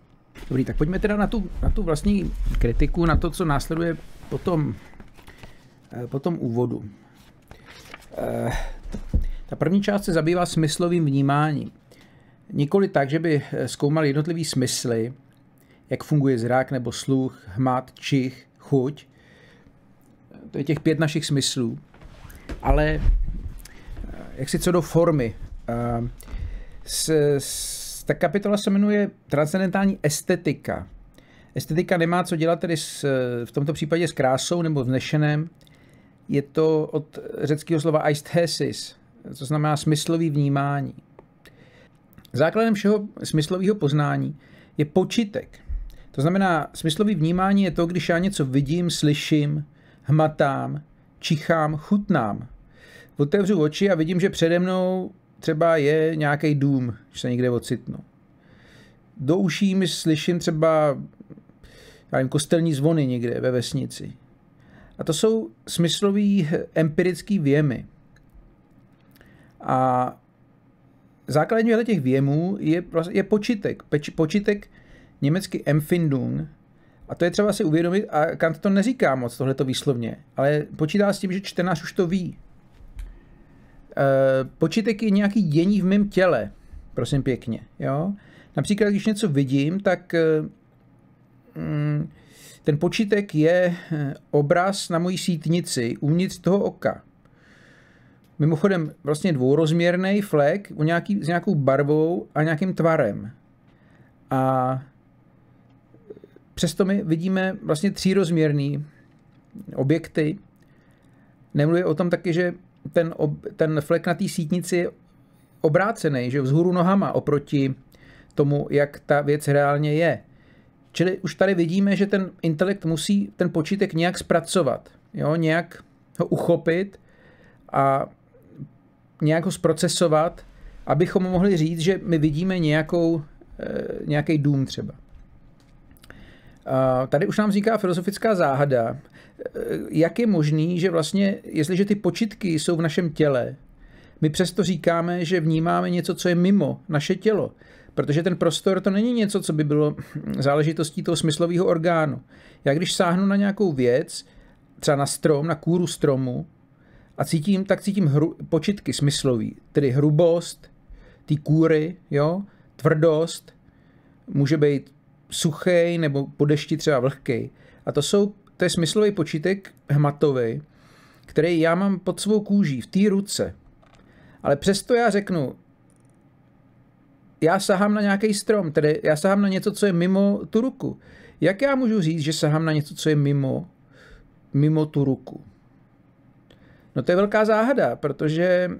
Dobrý, tak pojďme teda na tu, na tu vlastní kritiku, na to, co následuje potom, eh, po tom úvodu. Eh, ta první část se zabývá smyslovým vnímáním. Nikoli tak, že by eh, zkoumal jednotlivý smysly, jak funguje zrak nebo sluch, hmat, čich, chuť. To je těch pět našich smyslů. Ale jak si co do formy. S, s, ta kapitola se jmenuje Transcendentální estetika. Estetika nemá co dělat tedy s, v tomto případě s krásou nebo vznešeném. Je to od řeckého slova aisthesis, co znamená smyslový vnímání. Základem všeho smyslového poznání je počitek. To znamená, smyslový vnímání je to, když já něco vidím, slyším, hmatám, čichám, chutnám otevřu oči a vidím, že přede mnou třeba je nějaký dům, když se někde ocitnu. Do uší mi slyším třeba já nevím, kostelní zvony někde ve vesnici. A to jsou smyslový empirický věmy. A základní těch věmů je, je počitek. Peč, počitek německy Empfindung, a to je třeba si uvědomit, a Kant to neříká moc, tohleto výslovně, ale počítá s tím, že čtenář už to ví. Eh, počítek je nějaký dění v mém těle, prosím pěkně. Jo? Například, když něco vidím, tak eh, mm, ten počítek je eh, obraz na mojí sítnici uvnitř toho oka. Mimochodem vlastně dvourozměrný flek nějaký, s nějakou barvou a nějakým tvarem. A přesto my vidíme vlastně třírozměrný objekty. Nemluvě o tom taky, že ten, ob, ten flek na té sítnici je obrácený, že vzhůru nohama oproti tomu, jak ta věc reálně je. Čili už tady vidíme, že ten intelekt musí ten počítek nějak zpracovat, jo? nějak ho uchopit a nějak ho zprocesovat, abychom mohli říct, že my vidíme nějakou, eh, nějaký dům třeba. Tady už nám vzniká filozofická záhada, jak je možný, že vlastně, jestliže ty počitky jsou v našem těle, my přesto říkáme, že vnímáme něco, co je mimo naše tělo. Protože ten prostor to není něco, co by bylo záležitostí toho smyslového orgánu. Já když sáhnu na nějakou věc, třeba na strom, na kůru stromu, a cítím, tak cítím hru, počitky smyslový, tedy hrubost, ty kůry, jo, tvrdost, může být suchý nebo po dešti třeba vlhký. A to jsou to je smyslový počítek hmatový, který já mám pod svou kůží, v té ruce. Ale přesto já řeknu, já sahám na nějaký strom, tedy já sahám na něco, co je mimo tu ruku. Jak já můžu říct, že sahám na něco, co je mimo, mimo tu ruku? No to je velká záhada, protože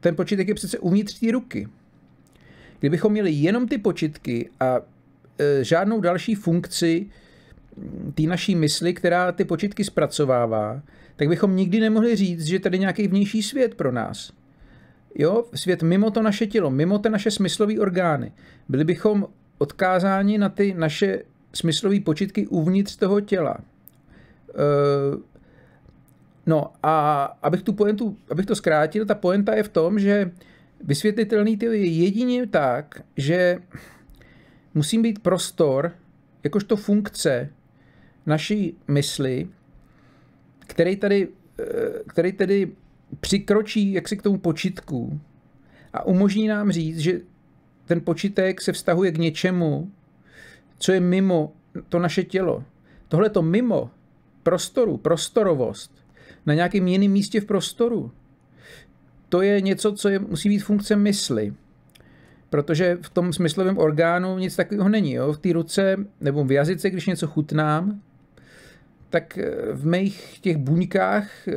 ten počítek je přece uvnitř té ruky. Kdybychom měli jenom ty počitky a e, žádnou další funkci té naší mysli, která ty počitky zpracovává, tak bychom nikdy nemohli říct, že tady nějaký vnější svět pro nás. Jo, svět mimo to naše tělo, mimo ty naše smyslové orgány. Byli bychom odkázáni na ty naše smyslové počitky uvnitř toho těla. E, No a abych tu pointu, abych to zkrátil, ta poenta je v tom, že vysvětlitelný ty je jedině tak, že musí být prostor, jakožto funkce naší mysli, který tady, eh, který tedy přikročí jaksi k tomu počitku a umožní nám říct, že ten počítek se vztahuje k něčemu, co je mimo to naše tělo. Tohle to mimo prostoru, prostorovost, na nějakém jiném místě v prostoru, to je něco, co je, musí být funkce mysli. Protože v tom smyslovém orgánu nic takového není. Jo? V té ruce nebo v jazyce, když něco chutnám, tak eh, v mých těch buňkách eh,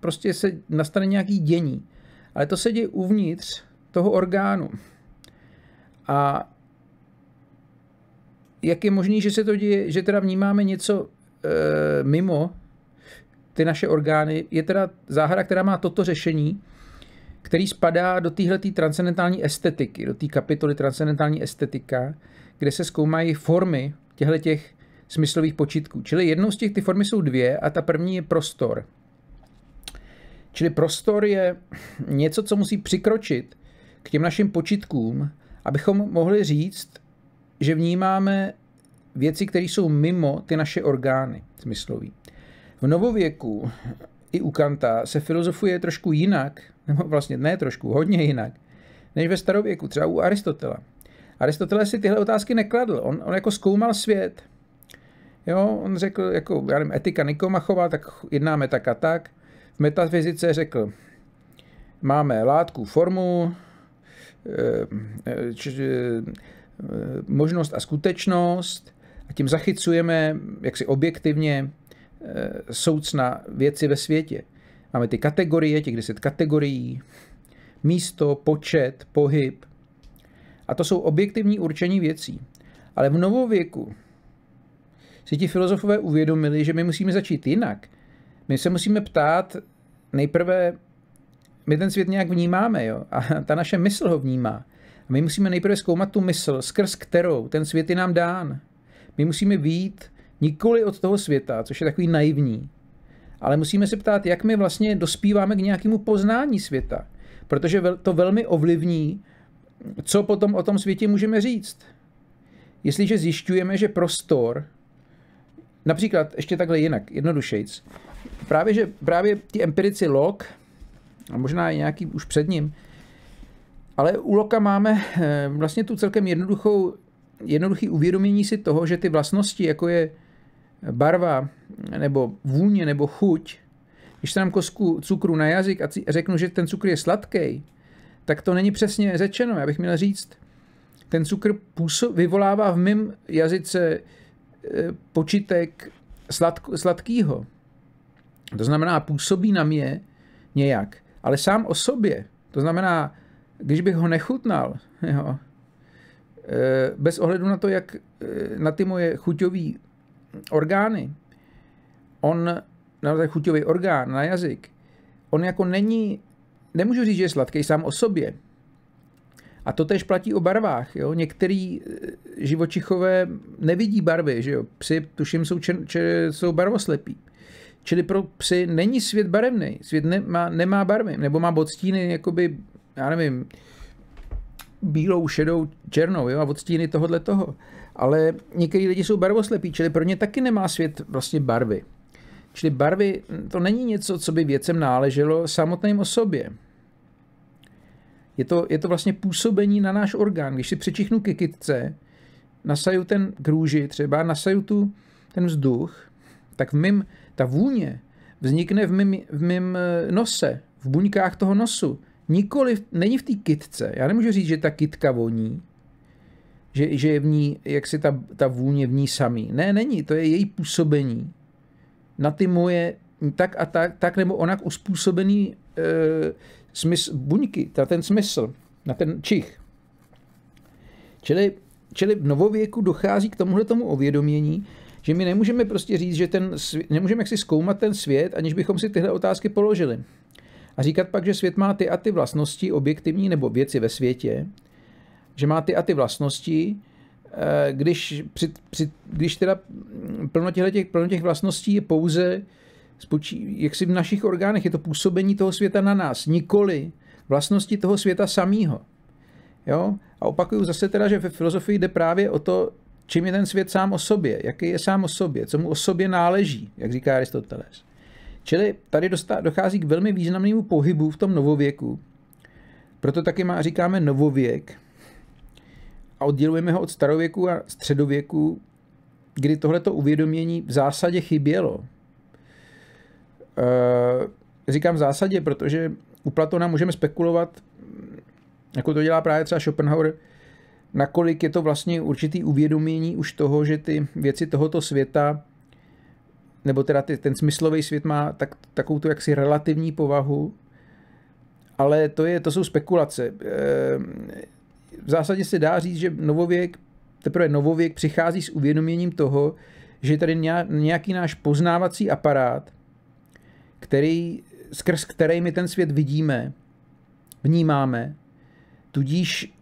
prostě se nastane nějaký dění. Ale to se děje uvnitř toho orgánu. A jak je možné, že se to děje, že teda vnímáme něco e, mimo ty naše orgány, je teda záhada, která má toto řešení, který spadá do téhle transcendentální estetiky, do té kapitoly transcendentální estetika, kde se zkoumají formy těchto těch smyslových počítků. Čili jednou z těch ty formy jsou dvě a ta první je prostor. Čili prostor je něco, co musí přikročit k těm našim počítkům, abychom mohli říct, že vnímáme věci, které jsou mimo ty naše orgány smyslový. V novověku i u Kanta se filozofuje trošku jinak, nebo vlastně ne trošku, hodně jinak, než ve starověku, třeba u Aristotela. Aristoteles si tyhle otázky nekladl, on, on jako zkoumal svět. Jo, on řekl, jako, já nevím, etika Nikomachova, tak jednáme tak a tak. V metafyzice řekl, máme látku, formu, eh, č, eh, možnost a skutečnost a tím zachycujeme jaksi objektivně eh, soucna věci ve světě. Máme ty kategorie, těch deset kategorií, místo, počet, pohyb. A to jsou objektivní určení věcí. Ale v novověku si ti filozofové uvědomili, že my musíme začít jinak. My se musíme ptát nejprve, my ten svět nějak vnímáme, jo? a ta naše mysl ho vnímá. A my musíme nejprve zkoumat tu mysl, skrz kterou ten svět je nám dán. My musíme výjít nikoli od toho světa, což je takový naivní, ale musíme se ptát, jak my vlastně dospíváme k nějakému poznání světa. Protože to velmi ovlivní, co potom o tom světě můžeme říct. Jestliže zjišťujeme, že prostor, například ještě takhle jinak, jednodušejc, právě, že právě ti empirici Locke, a možná i nějaký už před ním, ale u Loka máme eh, vlastně tu celkem jednoduchou, jednoduchý uvědomění si toho, že ty vlastnosti, jako je barva, nebo vůně, nebo chuť, když se nám kosku cukru na jazyk a řeknu, že ten cukr je sladký, tak to není přesně řečeno. Já bych měl říct, ten cukr působ, vyvolává v mém jazyce e, počítek sladk, sladkýho. To znamená, působí na mě nějak, ale sám o sobě. To znamená, když bych ho nechutnal, jo, e, bez ohledu na to, jak e, na ty moje chuťové orgány, on, na ten chuťový orgán, na jazyk, on jako není, nemůžu říct, že je sladký sám o sobě. A to tež platí o barvách. Jo? Některý eh, živočichové nevidí barvy. Že jo? Psy, tuším, jsou, čer, čer, jsou barvoslepí. Čili pro psy není svět barevný. Svět nemá, nemá barvy. Nebo má odstíny, jakoby, já nevím, bílou, šedou, černou jo? a odstíny tohohle toho. Ale některý lidi jsou barvoslepí, čili pro ně taky nemá svět vlastně barvy. Čili barvy to není něco, co by věcem náleželo samotným o sobě. Je to, je to vlastně působení na náš orgán. Když si přičichnu ke kytce, nasaju ten krůži, třeba nasaju tu, ten vzduch, tak v mým, ta vůně vznikne v mým, v mým eh, nose, v buňkách toho nosu. Nikoli, není v té kytce. Já nemůžu říct, že ta kytka voní, že, že je v ní, jak si ta, ta vůně v ní samý. Ne, není, to je její působení na ty moje tak a tak, tak nebo onak uspůsobený e, smysl, buňky, na ten smysl, na ten čich. Čili, čili v novověku dochází k tomuhle tomu ovědomění, že my nemůžeme prostě říct, že ten svět, nemůžeme jaksi zkoumat ten svět, aniž bychom si tyhle otázky položili. A říkat pak, že svět má ty a ty vlastnosti objektivní nebo věci ve světě, že má ty a ty vlastnosti, eh, když, při, při, když teda plno těch, plno těch vlastností je pouze spočí, jak si v našich orgánech, je to působení toho světa na nás, nikoli vlastnosti toho světa samého. Jo? A opakuju zase teda, že ve filozofii jde právě o to, čím je ten svět sám o sobě, jaký je sám o sobě, co mu o sobě náleží, jak říká Aristoteles. Čili tady dochází k velmi významnému pohybu v tom novověku. Proto taky má, říkáme novověk a oddělujeme ho od starověku a středověku, kdy tohleto uvědomění v zásadě chybělo. E, říkám v zásadě, protože u Platona můžeme spekulovat, jako to dělá právě třeba Schopenhauer, nakolik je to vlastně určitý uvědomění už toho, že ty věci tohoto světa, nebo teda ty, ten smyslový svět má tak, takovou tu jaksi relativní povahu, ale to, je, to jsou spekulace. Ehm, v zásadě se dá říct, že novověk, teprve novověk přichází s uvědoměním toho, že je tady nějaký náš poznávací aparát, který, skrz který my ten svět vidíme, vnímáme, tudíž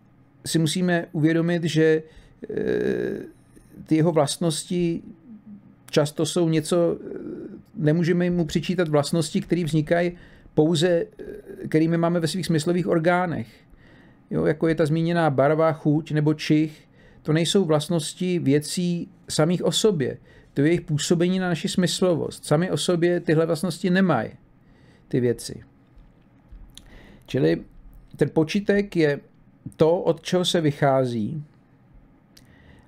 si musíme uvědomit, že eh, ty jeho vlastnosti často jsou něco, eh, nemůžeme mu přičítat vlastnosti, které vznikají pouze, eh, kterými máme ve svých smyslových orgánech. Jo, jako je ta zmíněná barva, chuť nebo čich, to nejsou vlastnosti věcí samých o sobě. To je jejich působení na naši smyslovost. Sami o sobě tyhle vlastnosti nemají, ty věci. Čili ten počítek je to, od čeho se vychází,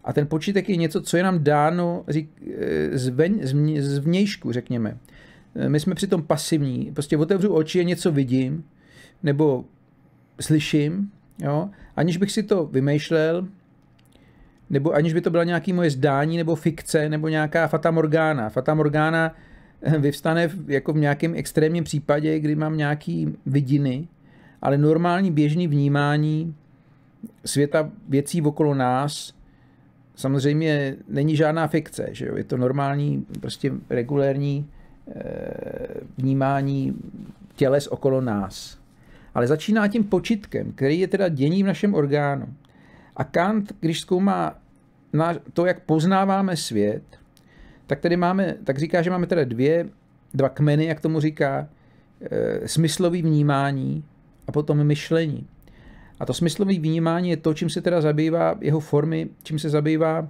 a ten počítek je něco, co je nám dáno eh, z vnějšku, řekněme. Eh, my jsme přitom pasivní. Prostě otevřu oči a něco vidím, nebo slyším, jo? aniž bych si to vymýšlel, nebo aniž by to byla nějaký moje zdání, nebo fikce, nebo nějaká fata morgana. Fata morgana eh, vyvstane v, jako v nějakém extrémním případě, kdy mám nějaký vidiny, ale normální běžný vnímání světa věcí okolo nás samozřejmě není žádná fikce, že jo? je to normální, prostě regulérní eh, vnímání těles okolo nás. Ale začíná tím počitkem, který je teda dění v našem orgánu. A Kant, když zkoumá to, jak poznáváme svět, tak tady máme, tak říká, že máme teda dvě, dva kmeny, jak tomu říká, e, smyslový vnímání a potom myšlení. A to smyslové vnímání je to, čím se teda zabývá jeho formy, čím se zabývá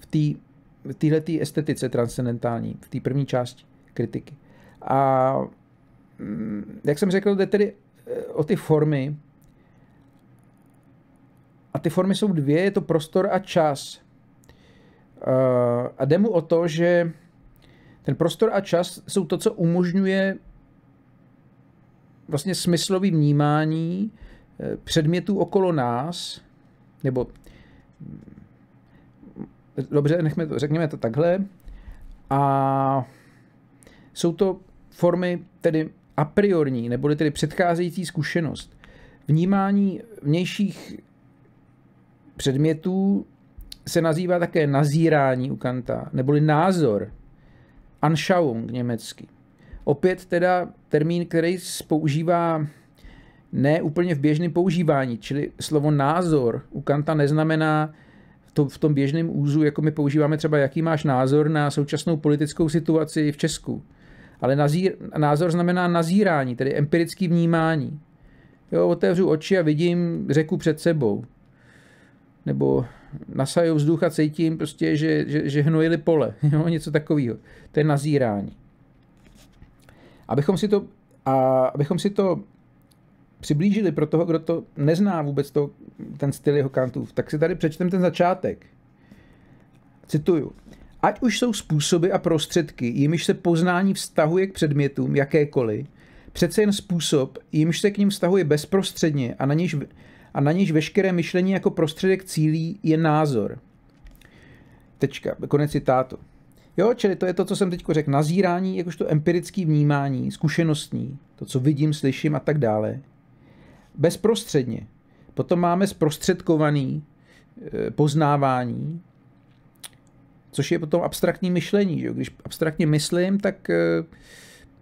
v té v této estetice transcendentální, v té první části kritiky. A mm, jak jsem řekl, jde tedy eh, o ty formy. A ty formy jsou dvě, je to prostor a čas. A jde mu o to, že ten prostor a čas jsou to, co umožňuje vlastně smyslový vnímání Eh, předmětů okolo nás, nebo dobře, nechme to, řekněme to takhle, a jsou to formy tedy a priorní, neboli tedy předcházející zkušenost. Vnímání vnějších předmětů se nazývá také nazírání u Kanta, neboli názor, Anschauung německy. Opět teda termín, který používá ne úplně v běžném používání, čili slovo názor u Kanta neznamená to v tom běžném úzu, jako my používáme třeba, jaký máš názor na současnou politickou situaci v Česku. Ale nazír, názor znamená nazírání, tedy empirický vnímání. Jo, otevřu oči a vidím řeku před sebou. Nebo nasaju vzduch a cítím prostě, že, že, že hnojili pole. Jo, něco takového. To je nazírání. Abychom si to, a abychom si to přiblížili pro toho, kdo to nezná vůbec to, ten styl jeho kantův, tak si tady přečtem ten začátek. Cituju. Ať už jsou způsoby a prostředky, jimiž se poznání vztahuje k předmětům, jakékoliv, přece jen způsob, jimž se k ním vztahuje bezprostředně a na níž, a na níž veškeré myšlení jako prostředek cílí, je názor. Tečka, konec citátu. Jo, čili to je to, co jsem teď řekl. Nazírání, jakožto empirický vnímání, zkušenostní, to, co vidím, slyším a tak dále, bezprostředně. Potom máme zprostředkovaný eh, poznávání, což je potom abstraktní myšlení. Že? Když abstraktně myslím, tak eh,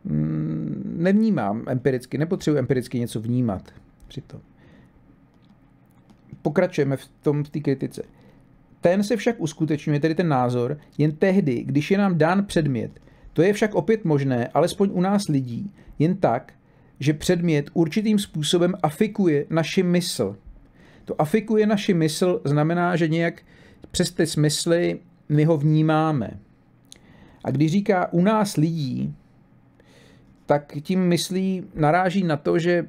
mm, nevnímám empiricky, nepotřebuji empiricky něco vnímat přitom. Pokračujeme v tom v té kritice. Ten se však uskutečňuje, tedy ten názor, jen tehdy, když je nám dán předmět, To je však opět možné, alespoň u nás lidí, jen tak, že předmět určitým způsobem afikuje naši mysl. To afikuje naši mysl znamená, že nějak přes ty smysly my ho vnímáme. A když říká u nás lidí, tak tím myslí, naráží na to, že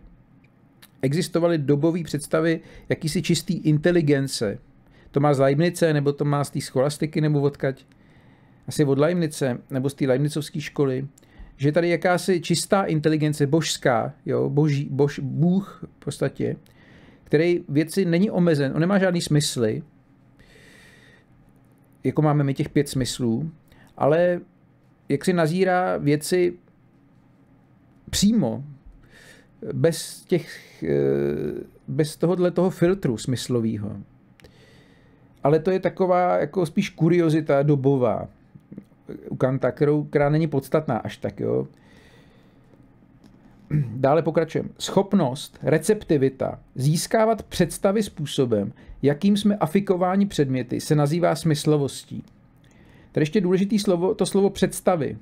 existovaly dobové představy jakýsi čistý inteligence. To má z Leibnice, nebo to má z té scholastiky, nebo odkaď? Asi od Leibnice, nebo z té Leibnicovské školy. Že tady jakási čistá inteligence, božská, jo, boží, bož, bůh v podstatě, který věci není omezen, on nemá žádný smysly, jako máme my těch pět smyslů, ale jak si nazírá věci přímo, bez těch, eh, bez tohohle toho filtru smyslového. Ale to je taková jako spíš kuriozita dobová u Kanta, kterou, která není podstatná až tak, jo. Dále pokračujeme. Schopnost, receptivita, získávat představy způsobem, jakým jsme afikováni předměty, se nazývá smyslovostí. Tady ještě důležitý slovo, to slovo představy.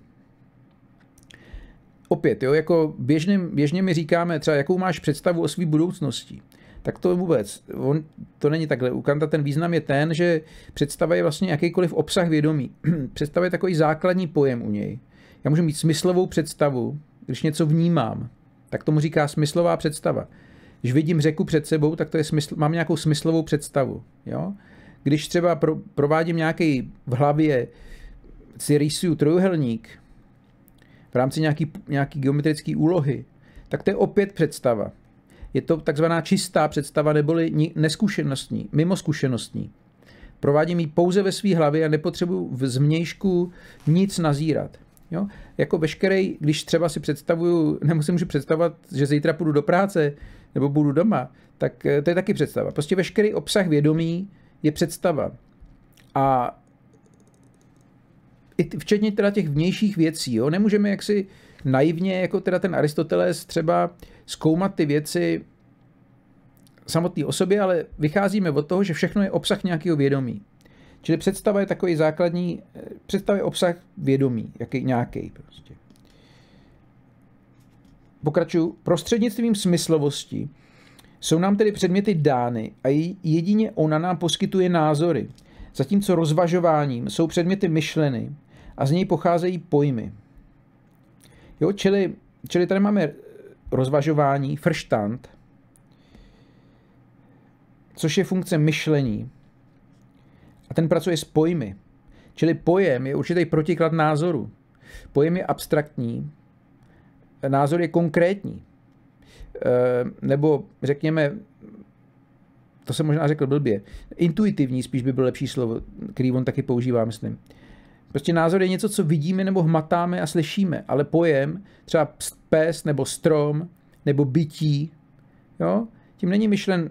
Opět, jo, jako běžně, běžně mi říkáme třeba, jakou máš představu o své budoucnosti. Tak to vůbec, on, to není takhle. U Kanta ten význam je ten, že představa je vlastně jakýkoliv obsah vědomí. představa je takový základní pojem u něj. Já můžu mít smyslovou představu, když něco vnímám, tak tomu říká smyslová představa. Když vidím řeku před sebou, tak to je smysl, mám nějakou smyslovou představu. Jo? Když třeba pro, provádím nějaký v hlavě, si rýsuju trojuhelník v rámci nějaký, nějaký geometrické úlohy, tak to je opět představa. Je to takzvaná čistá představa neboli neskušenostní, mimo zkušenostní. Provádím ji pouze ve své hlavě a nepotřebuji v změjšku nic nazírat. Jo? Jako veškerý, když třeba si představuju, nemusím můžu představovat, že zítra půjdu do práce nebo budu doma, tak eh, to je taky představa. Prostě veškerý obsah vědomí je představa. A včetně teda těch vnějších věcí, jo? nemůžeme jaksi naivně, jako teda ten Aristoteles, třeba zkoumat ty věci samotné osobě, ale vycházíme od toho, že všechno je obsah nějakého vědomí. Čili představa je takový základní, eh, představa je obsah vědomí, jaký nějaký prostě. Pokračuju. Prostřednictvím smyslovosti jsou nám tedy předměty dány a jedině ona nám poskytuje názory, zatímco rozvažováním jsou předměty myšleny a z něj pocházejí pojmy. Jo, čili, čili tady máme rozvažování, frštant, což je funkce myšlení. A ten pracuje s pojmy. Čili pojem je určitý protiklad názoru. Pojem je abstraktní, názor je konkrétní. E, nebo řekněme, to jsem možná řekl blbě, intuitivní spíš by bylo lepší slovo, který on taky používá, myslím. Prostě názor je něco, co vidíme nebo hmatáme a slyšíme, ale pojem, třeba pes nebo strom nebo bytí, jo, tím není myšlen,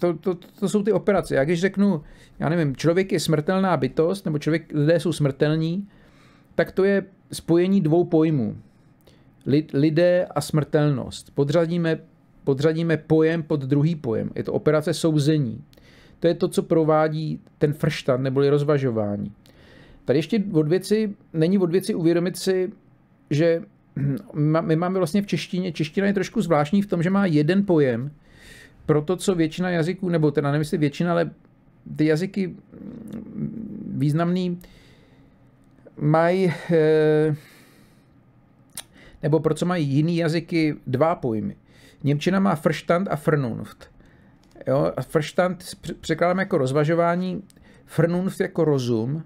to, to, to, jsou ty operace. Já když řeknu, já nevím, člověk je smrtelná bytost, nebo člověk, lidé jsou smrtelní, tak to je spojení dvou pojmů. Lid, lidé a smrtelnost. Podřadíme, podřadíme pojem pod druhý pojem. Je to operace souzení. To je to, co provádí ten frštan, neboli rozvažování. Tady ještě od věci, není od věci uvědomit si, že my máme vlastně v češtině, čeština je trošku zvláštní v tom, že má jeden pojem pro to, co většina jazyků, nebo teda nevím, jestli většina, ale ty jazyky významný mají, eh, nebo pro co mají jiný jazyky dva pojmy. Němčina má Verstand a Vernunft. Jo, a Verstand překládáme jako rozvažování, Vernunft jako rozum,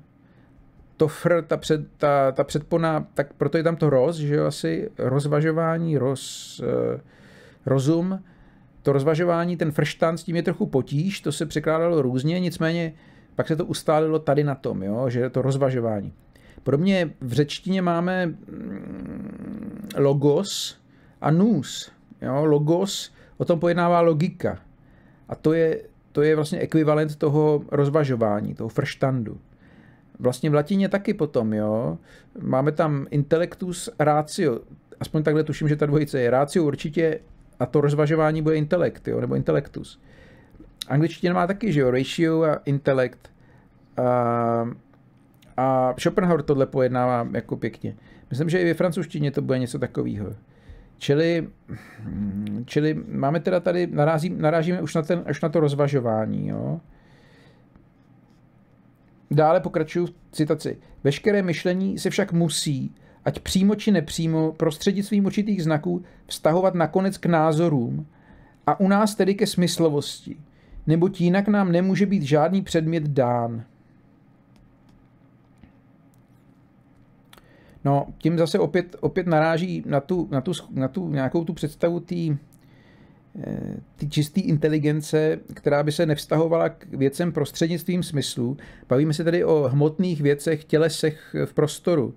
to fr, ta, před, ta, ta předpona, tak proto je tam to roz, že jo, asi rozvažování, roz, eh, rozum, to rozvažování, ten frštan s tím je trochu potíž, to se překládalo různě, nicméně pak se to ustálilo tady na tom, jo, že je to rozvažování. Podobně v řečtině máme mm, logos a nous. Jo, logos, o tom pojednává logika. A to je, to je vlastně ekvivalent toho rozvažování, toho frštandu. Vlastně v latině taky potom, jo. Máme tam intellectus ratio. Aspoň takhle tuším, že ta dvojice je. Ratio určitě a to rozvažování bude intelekt, jo, nebo intellectus. Angličtina má taky, že jo, ratio a intellect. A, A Schopenhauer tohle pojednává jako pěkně. Myslím, že i ve francouzštině to bude něco takového. Čili, čili máme teda tady, narazí, narážíme už na, ten, až na to rozvažování. Jo? Dále pokračuju v citaci. Veškeré myšlení se však musí, ať přímo či nepřímo, prostřednictvím určitých znaků vztahovat nakonec k názorům a u nás tedy ke smyslovosti, neboť jinak nám nemůže být žádný předmět dán. No, tím zase opět, opět naráží na tu, na tu, na tu nějakou tu představu té ty čisté inteligence, která by se nevztahovala k věcem prostřednictvím smyslu. Bavíme se tady o hmotných věcech, tělesech v prostoru.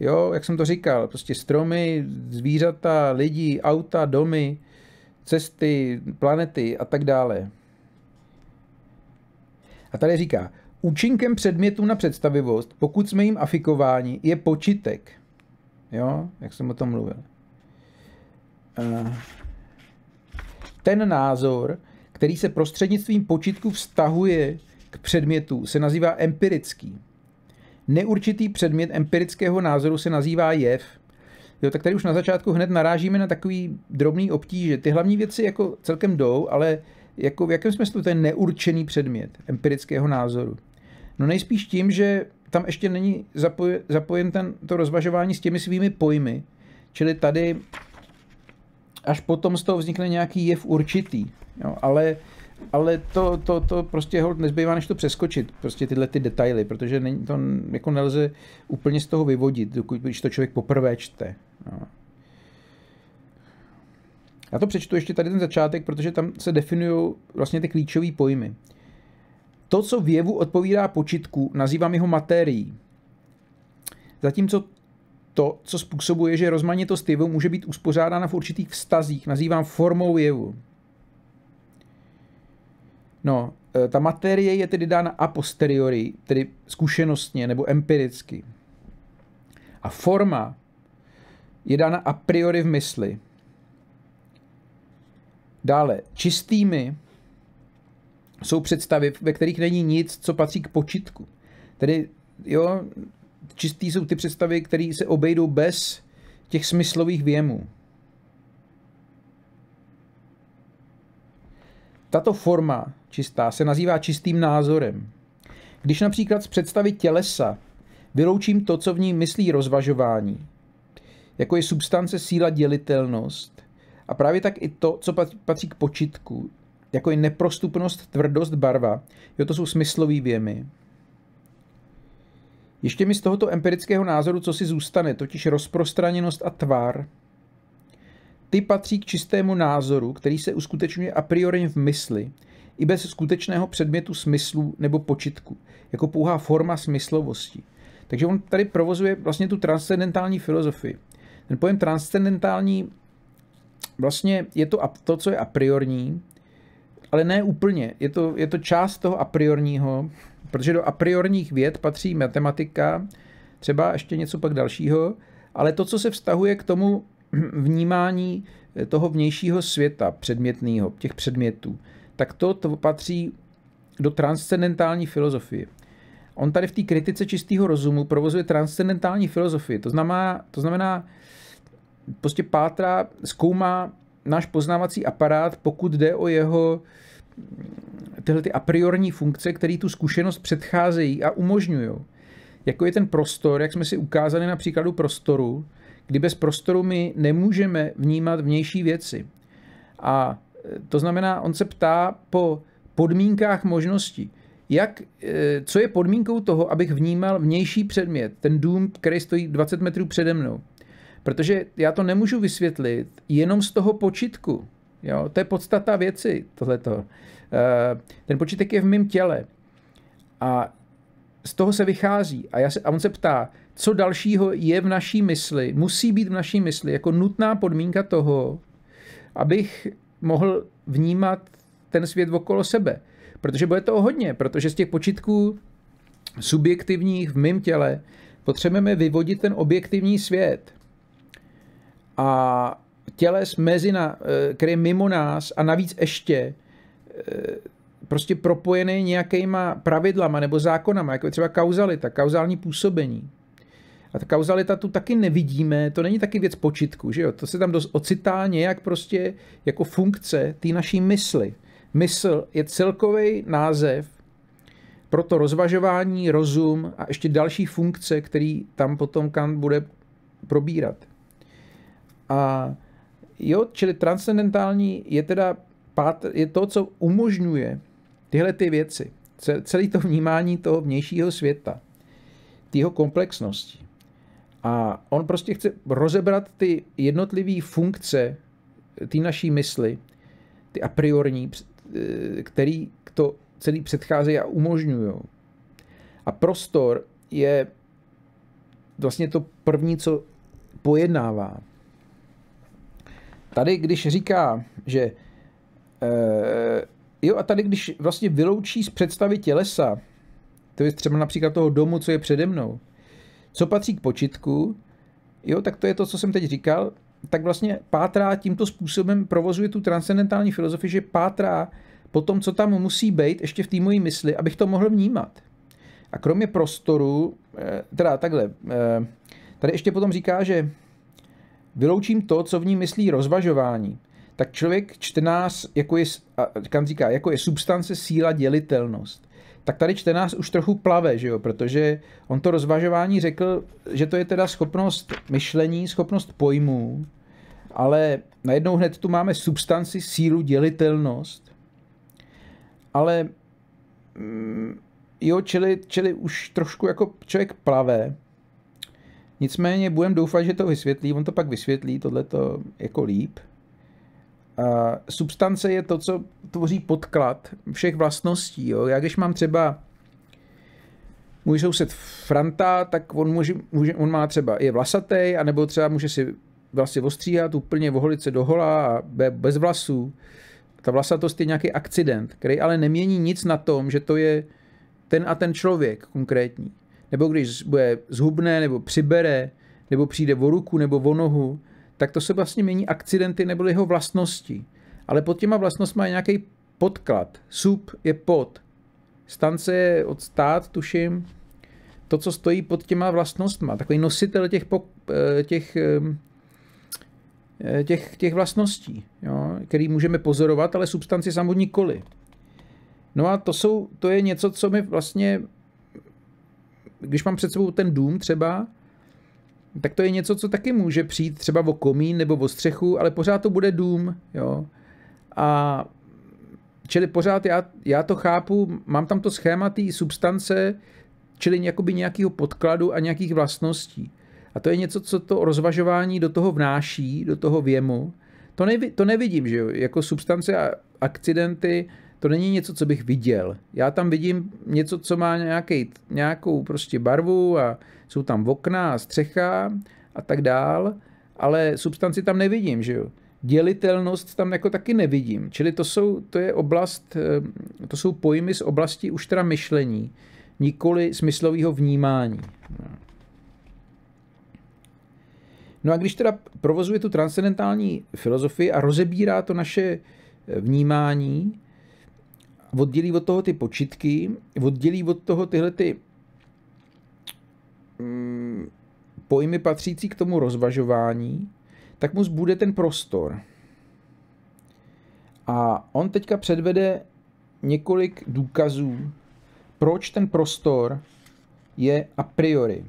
Jo, jak jsem to říkal, prostě stromy, zvířata, lidi, auta, domy, cesty, planety a tak dále. A tady říká, Účinkem předmětu na představivost, pokud jsme jim afikováni, je počitek. Jo, jak jsem o tom mluvil. Eh, ten názor, který se prostřednictvím počitku vztahuje k předmětu, se nazývá empirický. Neurčitý předmět empirického názoru se nazývá jev. Jo, tak tady už na začátku hned narážíme na takový drobný obtíže. Ty hlavní věci jako celkem jdou, ale jako v jakém smyslu je neurčený předmět empirického názoru? No nejspíš tím, že tam ještě není zapojen, zapojen ten, to rozvažování s těmi svými pojmy. Čili tady až potom z toho vznikne nějaký jev určitý. Jo, ale ale to, to, to prostě hold nezbývá, než to přeskočit, prostě tyhle ty detaily, protože není, to jako nelze úplně z toho vyvodit, když to člověk poprvé čte. Jo. Já to přečtu ještě tady ten začátek, protože tam se definují vlastně ty klíčové pojmy. To, co v jevu odpovídá počitku, nazývám jeho materií. Zatímco to, co způsobuje, že rozmanitost jevu může být uspořádána v určitých vztazích, nazývám formou jevu. No, e, ta materie je tedy dána a posteriori, tedy zkušenostně nebo empiricky. A forma je dána a priori v mysli. Dále, čistými jsou představy, ve kterých není nic, co patří k počitku. Tedy, jo, čistý jsou ty představy, které se obejdou bez těch smyslových věmů. Tato forma čistá se nazývá čistým názorem. Když například z představy tělesa vyloučím to, co v ní myslí rozvažování, jako je substance, síla, dělitelnost, a právě tak i to, co patří k počitku, jako je neprostupnost, tvrdost, barva. Jo, to jsou smyslový věmy. Ještě mi z tohoto empirického názoru, co si zůstane, totiž rozprostraněnost a tvar. Ty patří k čistému názoru, který se uskutečňuje a priori v mysli, i bez skutečného předmětu smyslu nebo počitku, jako pouhá forma smyslovosti. Takže on tady provozuje vlastně tu transcendentální filozofii. Ten pojem transcendentální vlastně je to to, co je a priorní, ale ne úplně. Je to, je to část toho a priorního, protože do a priorních věd patří matematika, třeba ještě něco pak dalšího, ale to, co se vztahuje k tomu vnímání toho vnějšího světa předmětného, těch předmětů, tak to, to patří do transcendentální filozofie. On tady v té kritice čistého rozumu provozuje transcendentální filozofii. To znamená, to znamená prostě pátra, zkoumá náš poznávací aparát, pokud jde o jeho tyhle ty a priorní funkce, které tu zkušenost předcházejí a umožňují. Jako je ten prostor, jak jsme si ukázali na příkladu prostoru, kdy bez prostoru my nemůžeme vnímat vnější věci. A to znamená, on se ptá po podmínkách možností. Jak, e, co je podmínkou toho, abych vnímal vnější předmět, ten dům, který stojí 20 metrů přede mnou? Protože já to nemůžu vysvětlit jenom z toho počitku. Jo? To je podstata věci, tohleto. Eh, ten počítek je v mém těle a z toho se vychází. A, já se, a on se ptá, co dalšího je v naší mysli, musí být v naší mysli jako nutná podmínka toho, abych mohl vnímat ten svět okolo sebe. Protože bude to hodně, protože z těch počítků subjektivních v mém těle potřebujeme vyvodit ten objektivní svět. A těles mezi na, eh, který je mimo nás a navíc ještě prostě propojený nějakýma pravidlama nebo zákonama, jako je třeba kauzalita, kauzální působení. A ta kauzalita tu taky nevidíme, to není taky věc počitku, že jo? To se tam dost ocitá nějak prostě jako funkce té naší mysli. Mysl je celkový název pro to rozvažování, rozum a ještě další funkce, který tam potom Kant bude probírat. A jo, čili transcendentální je teda je to, co umožňuje tyhle ty věci, celé to vnímání toho vnějšího světa, jeho komplexnosti. A on prostě chce rozebrat ty jednotlivé funkce té naší mysli, ty a priorní, eh, který to celý předcházejí a umožňují. A prostor je vlastně to první, co pojednává. Tady, když říká, že jo, a tady, když vlastně vyloučí z představy tělesa, to je třeba například toho domu, co je přede mnou, co patří k počitku, jo, tak to je to, co jsem teď říkal, tak vlastně pátrá tímto způsobem, provozuje tu transcendentální filozofii, že pátrá po tom, co tam musí být ještě v té mojí mysli, abych to mohl vnímat. A kromě prostoru, eh, teda takhle, eh, tady ještě potom říká, že vyloučím to, co v ní myslí rozvažování. Tak člověk, čtenář, jako je, kam říká, jako je substance, síla, dělitelnost. Tak tady čtenář už trochu plave, že jo? protože on to rozvažování řekl, že to je teda schopnost myšlení, schopnost pojmů, ale najednou hned tu máme substanci, sílu, dělitelnost ale mm, jo, čili, čili už trošku jako člověk plave. Nicméně budem doufat, že to vysvětlí, on to pak vysvětlí, tohle to jako líp. Substance je to, co tvoří podklad všech vlastností. Jo. Já když mám třeba můj soused Franta, tak on, může, může, on má třeba, je vlasatý, anebo třeba může si vlasy ostříhat, úplně voholit se do hola a bez vlasů. Ta vlasatost je nějaký akcident, který ale nemění nic na tom, že to je ten a ten člověk konkrétní. Nebo když bude zhubné, nebo přibere, nebo přijde o ruku, nebo o nohu, tak to se vlastně mění akcidenty nebo jeho vlastnosti. Ale pod těma vlastnostmi je nějaký podklad. Sub je pod. Stance je od stát, tuším, to, co stojí pod těma vlastnostma. Takový nositel těch, eh, těch Eh, těch, těch vlastností, jo, který můžeme pozorovat, ale substanci samou nikoli. No a to, jsou, to je něco, co mi vlastně, když mám před sebou ten dům třeba, tak to je něco, co taky může přijít třeba o komín nebo o střechu, ale pořád to bude dům. Jo. A čili pořád já, já to chápu, mám tam to schéma té substance, čili nějakého podkladu a nějakých vlastností. A to je něco, co to rozvažování do toho vnáší, do toho věmu. To, nevi, to nevidím, že jo? Jako substance a akcidenty, to není něco, co bych viděl. Já tam vidím něco, co má nějaký, nějakou prostě barvu a jsou tam okna střecha a tak dál, ale substanci tam nevidím, že jo? Dělitelnost tam jako taky nevidím. Čili to, jsou, to je oblast, eh, to jsou pojmy z oblasti už teda myšlení, nikoli smyslového vnímání. No a když teda provozuje tu transcendentální filozofii a rozebírá to naše eh, vnímání, oddělí od toho ty počitky, oddělí od toho tyhle ty mm, pojmy patřící k tomu rozvažování, tak mu zbude ten prostor. A on teďka předvede několik důkazů, proč ten prostor je a priori.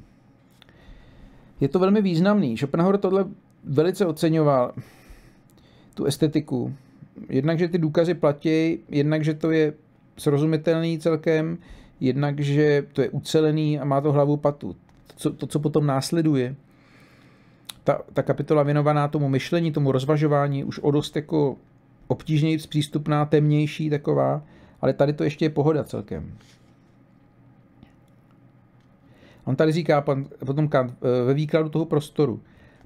Je to velmi významný. Schopenhauer tohle velice oceňoval, tu estetiku. Jednak, že ty důkazy platí, jednak, že to je srozumitelný celkem, jednak, že to je ucelený a má to hlavu patu. Co, to, co potom následuje, ta, ta kapitola věnovaná tomu myšlení, tomu rozvažování, už o dost jako obtížněji přístupná, temnější taková, ale tady to ještě je pohoda celkem. On tady říká potom Kant eh, ve výkladu toho prostoru.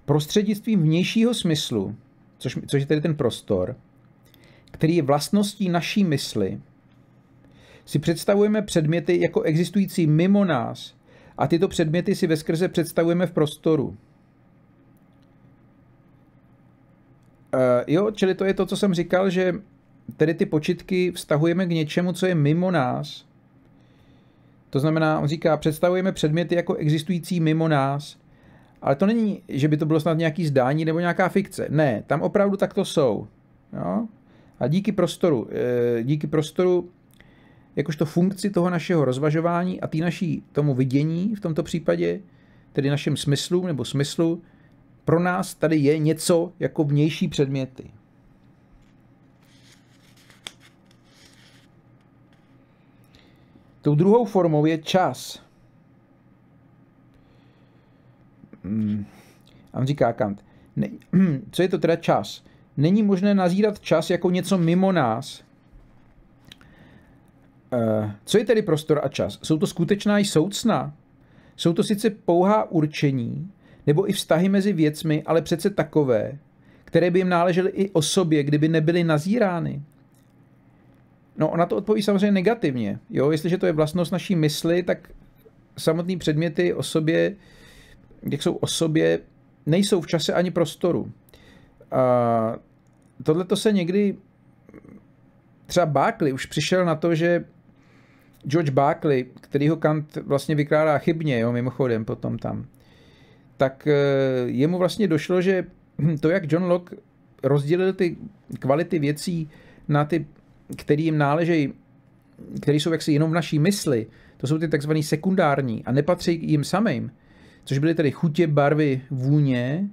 Prostřednictvím vnějšího smyslu, což, což je tedy ten prostor, který je vlastností naší mysli, si představujeme předměty jako existující mimo nás a tyto předměty si veskrze představujeme v prostoru. Uh, jo, čili to je to, co jsem říkal, že tedy ty počitky vztahujeme k něčemu, co je mimo nás. To znamená, on říká, představujeme předměty jako existující mimo nás, ale to není, že by to bylo snad nějaký zdání nebo nějaká fikce. Ne, tam opravdu takto jsou. Jo? A díky prostoru, eh, díky prostoru, jakožto funkci toho našeho rozvažování a tý naší tomu vidění v tomto případě, tedy našem smyslu nebo smyslu, pro nás tady je něco jako vnější předměty. Tou druhou formou je čas. Hmm. A on říká Kant, ne, co je to teda čas? Není možné nazírat čas jako něco mimo nás. Uh, co je tedy prostor a čas? Jsou to skutečná i soucna? Jsou to sice pouhá určení, nebo i vztahy mezi věcmi, ale přece takové, které by jim náležely i o sobě, kdyby nebyly nazírány? No, ona to odpoví samozřejmě negativně. Jo? Jestliže to je vlastnost naší mysli, tak samotné předměty o sobě, jak jsou o sobě, nejsou v čase ani prostoru. A tohle to se někdy třeba Barclay už přišel na to, že George Barclay, který ho Kant vlastně vykládá chybně, jo, mimochodem potom tam, tak eh, jemu vlastně došlo, že to, jak John Locke rozdělil ty kvality věcí na ty, které jim náležejí, které jsou jaksi jenom v naší mysli, to jsou ty takzvané sekundární a nepatří jim samým, což byly tedy chutě, barvy, vůně,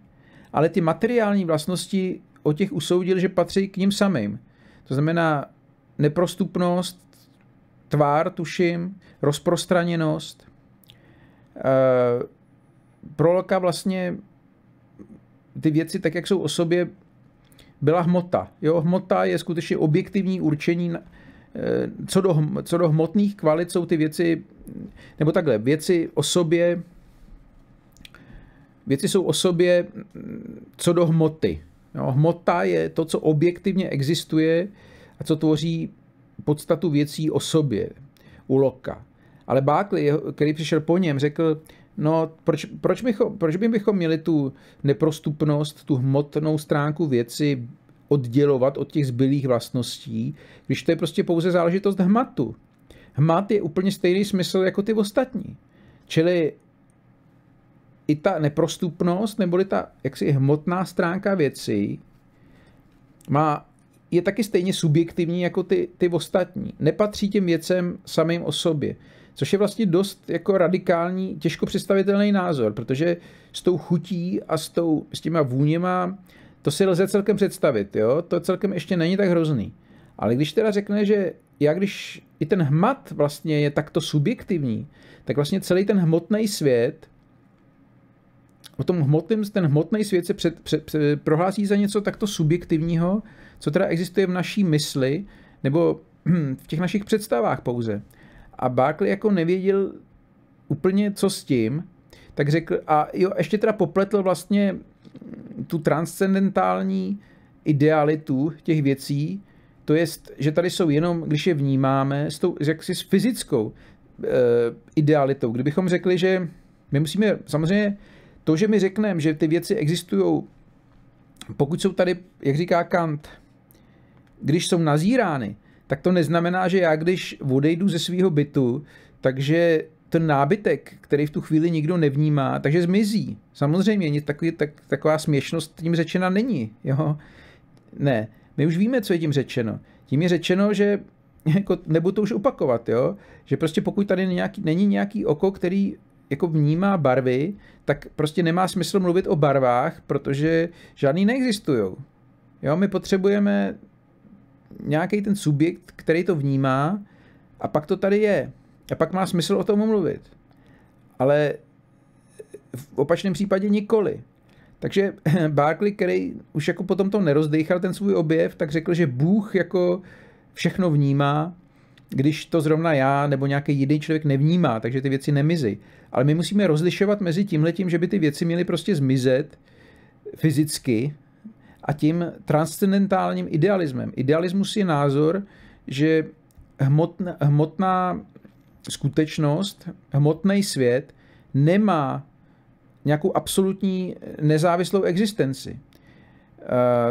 ale ty materiální vlastnosti o těch usoudil, že patří k ním samým. To znamená neprostupnost, tvár, tuším, rozprostraněnost. E, vlastně ty věci, tak jak jsou o sobě, byla hmota. Jo, hmota je skutečně objektivní určení, eh, co do, co do hmotných kvalit jsou ty věci, nebo takhle, věci o sobě, věci jsou o sobě co do hmoty. Jo, hmota je to, co objektivně existuje a co tvoří podstatu věcí o sobě u Loka. Ale Barclay, který přišel po něm, řekl, no proč, proč, bychom, proč by bychom měli tu neprostupnost, tu hmotnou stránku věci oddělovat od těch zbylých vlastností, když to je prostě pouze záležitost hmatu. Hmat je úplně stejný smysl jako ty ostatní. Čili i ta neprostupnost, neboli ta jaksi hmotná stránka věci, má, je taky stejně subjektivní jako ty, ty ostatní. Nepatří těm věcem samým o sobě. Což je vlastně dost jako radikální, těžko představitelný názor, protože s tou chutí a s, tou, s těma vůněma to si lze celkem představit, jo? to celkem ještě není tak hrozný. Ale když teda řekne, že já když i ten hmat vlastně je takto subjektivní, tak vlastně celý ten hmotný svět o tom hmotném, ten hmotný svět se před, před, před, prohlásí za něco takto subjektivního, co teda existuje v naší mysli, nebo v těch našich představách pouze. A Barclay jako nevěděl úplně, co s tím, tak řekl, a jo, ještě teda popletl vlastně tu transcendentální idealitu těch věcí, to je, že tady jsou jenom, když je vnímáme, s tou, jaksi s fyzickou e, idealitou. Kdybychom řekli, že my musíme samozřejmě to, že my řekneme, že ty věci existují, pokud jsou tady, jak říká Kant, když jsou nazírány, tak to neznamená, že já, když odejdu ze svého bytu, takže ten nábytek, který v tu chvíli nikdo nevnímá, takže zmizí. Samozřejmě, nic takový, tak, taková směšnost tím řečena není. Jo? Ne, my už víme, co je tím řečeno. Tím je řečeno, že jako, nebudu to už opakovat, jo? že prostě pokud tady nějaký, není nějaký oko, který jako vnímá barvy, tak prostě nemá smysl mluvit o barvách, protože žádný neexistují. Jo, my potřebujeme nějaký ten subjekt, který to vnímá a pak to tady je. A pak má smysl o tom mluvit. Ale v opačném případě nikoli. Takže Barclay, který už jako potom to nerozdechal ten svůj objev, tak řekl, že Bůh jako všechno vnímá když to zrovna já nebo nějaký jiný člověk nevnímá, takže ty věci nemizí. Ale my musíme rozlišovat mezi tímhletím, že by ty věci měly prostě zmizet fyzicky a tím transcendentálním idealismem. Idealismus je názor, že hmotná, hmotná skutečnost, hmotný svět nemá nějakou absolutní nezávislou existenci.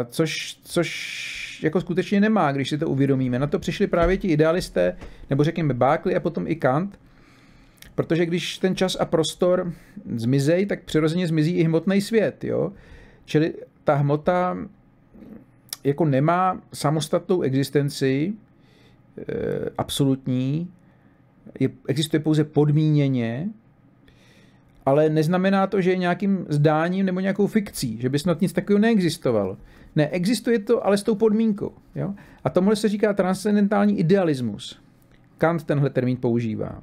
což, což jako skutečně nemá, když si to uvědomíme. Na to přišli právě ti idealisté, nebo řekněme Bákli a potom i Kant, protože když ten čas a prostor zmizejí, tak přirozeně zmizí i hmotný svět. Jo? Čili ta hmota jako nemá samostatnou existenci, e, absolutní, je, existuje pouze podmíněně, ale neznamená to, že je nějakým zdáním nebo nějakou fikcí, že by snad nic takového neexistovalo. Ne, existuje to, ale s tou podmínkou. Jo? A tomuhle se říká transcendentální idealismus. Kant tenhle termín používá.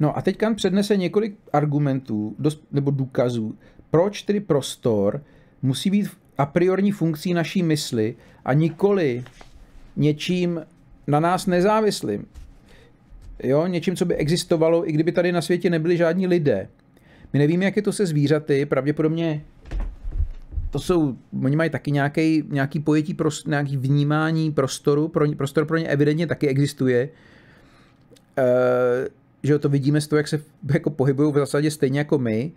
No a teď Kant přednese několik argumentů nebo důkazů, proč tedy prostor musí být a priorní funkcí naší mysli a nikoli něčím na nás nezávislým. Jo, něčím, co by existovalo, i kdyby tady na světě nebyli žádní lidé. My nevíme, jak je to se zvířaty, pravděpodobně to jsou, oni mají taky nějaký, nějaký pojetí, prost, nějaký vnímání prostoru, pro, prostor pro ně evidentně taky existuje. E, že to vidíme z toho, jak se jako pohybují v zásadě stejně jako my.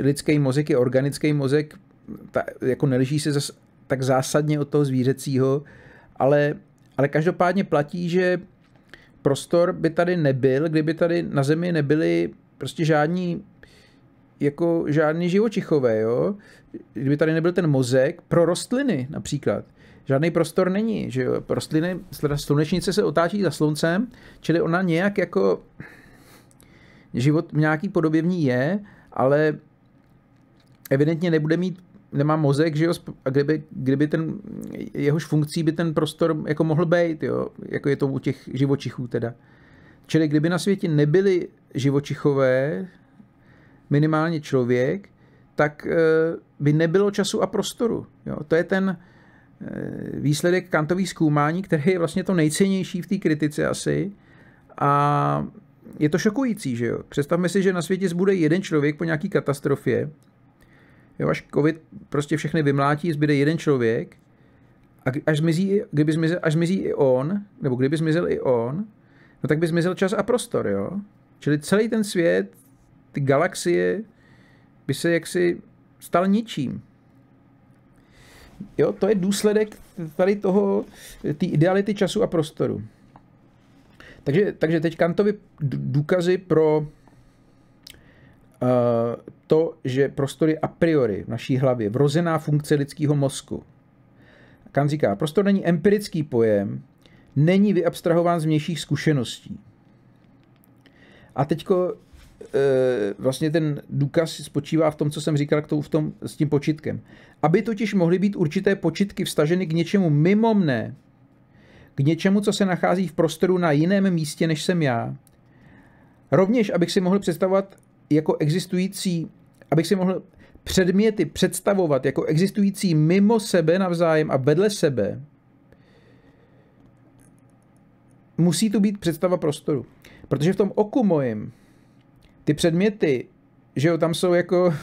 Lidský mozek je organický mozek, ta, jako neliší se zas, tak zásadně od toho zvířecího, ale, ale každopádně platí, že prostor by tady nebyl, kdyby tady na Zemi nebyli prostě žádní jako žádný živočichové, jo? Kdyby tady nebyl ten mozek pro rostliny například. Žádný prostor není, že jo? Rostliny, slunečnice se otáčí za sluncem, čili ona nějak jako život v nějaký podobě v ní je, ale evidentně nebude mít nemá mozek, že jo, a kdyby, kdyby ten, jehož funkcí by ten prostor jako mohl být, jo, jako je to u těch živočichů teda. Čili kdyby na světě nebyli živočichové, minimálně člověk, tak eh, by nebylo času a prostoru. Jo. To je ten eh, výsledek kantových zkoumání, který je vlastně to nejcennější v té kritice asi. A je to šokující, že jo. Představme si, že na světě zbude jeden člověk po nějaký katastrofě, Jo, až covid prostě všechny vymlátí, zbyde jeden člověk a až zmizí, kdyby zmizel, až zmizí i on, nebo kdyby zmizel i on, no tak by zmizel čas a prostor, jo. Čili celý ten svět, ty galaxie, by se jaksi stal ničím. Jo, to je důsledek tady toho, té ideality času a prostoru. Takže, takže teď Kantovi důkazy pro Eh, to, že prostor je a priori v naší hlavě, vrozená funkce lidského mozku. Kant říká, prostor není empirický pojem, není vyabstrahován z vnějších zkušeností. A teďko e, vlastně ten důkaz spočívá v tom, co jsem říkal k tomu, v tom, s tím počitkem. Aby totiž mohly být určité počitky vstaženy k něčemu mimo mne, k něčemu, co se nachází v prostoru na jiném místě, než jsem já, rovněž, abych si mohl představovat jako existující, abych si mohl předměty představovat jako existující mimo sebe navzájem a vedle sebe, musí tu být představa prostoru. Protože v tom oku mojím ty předměty, že jo, tam jsou jako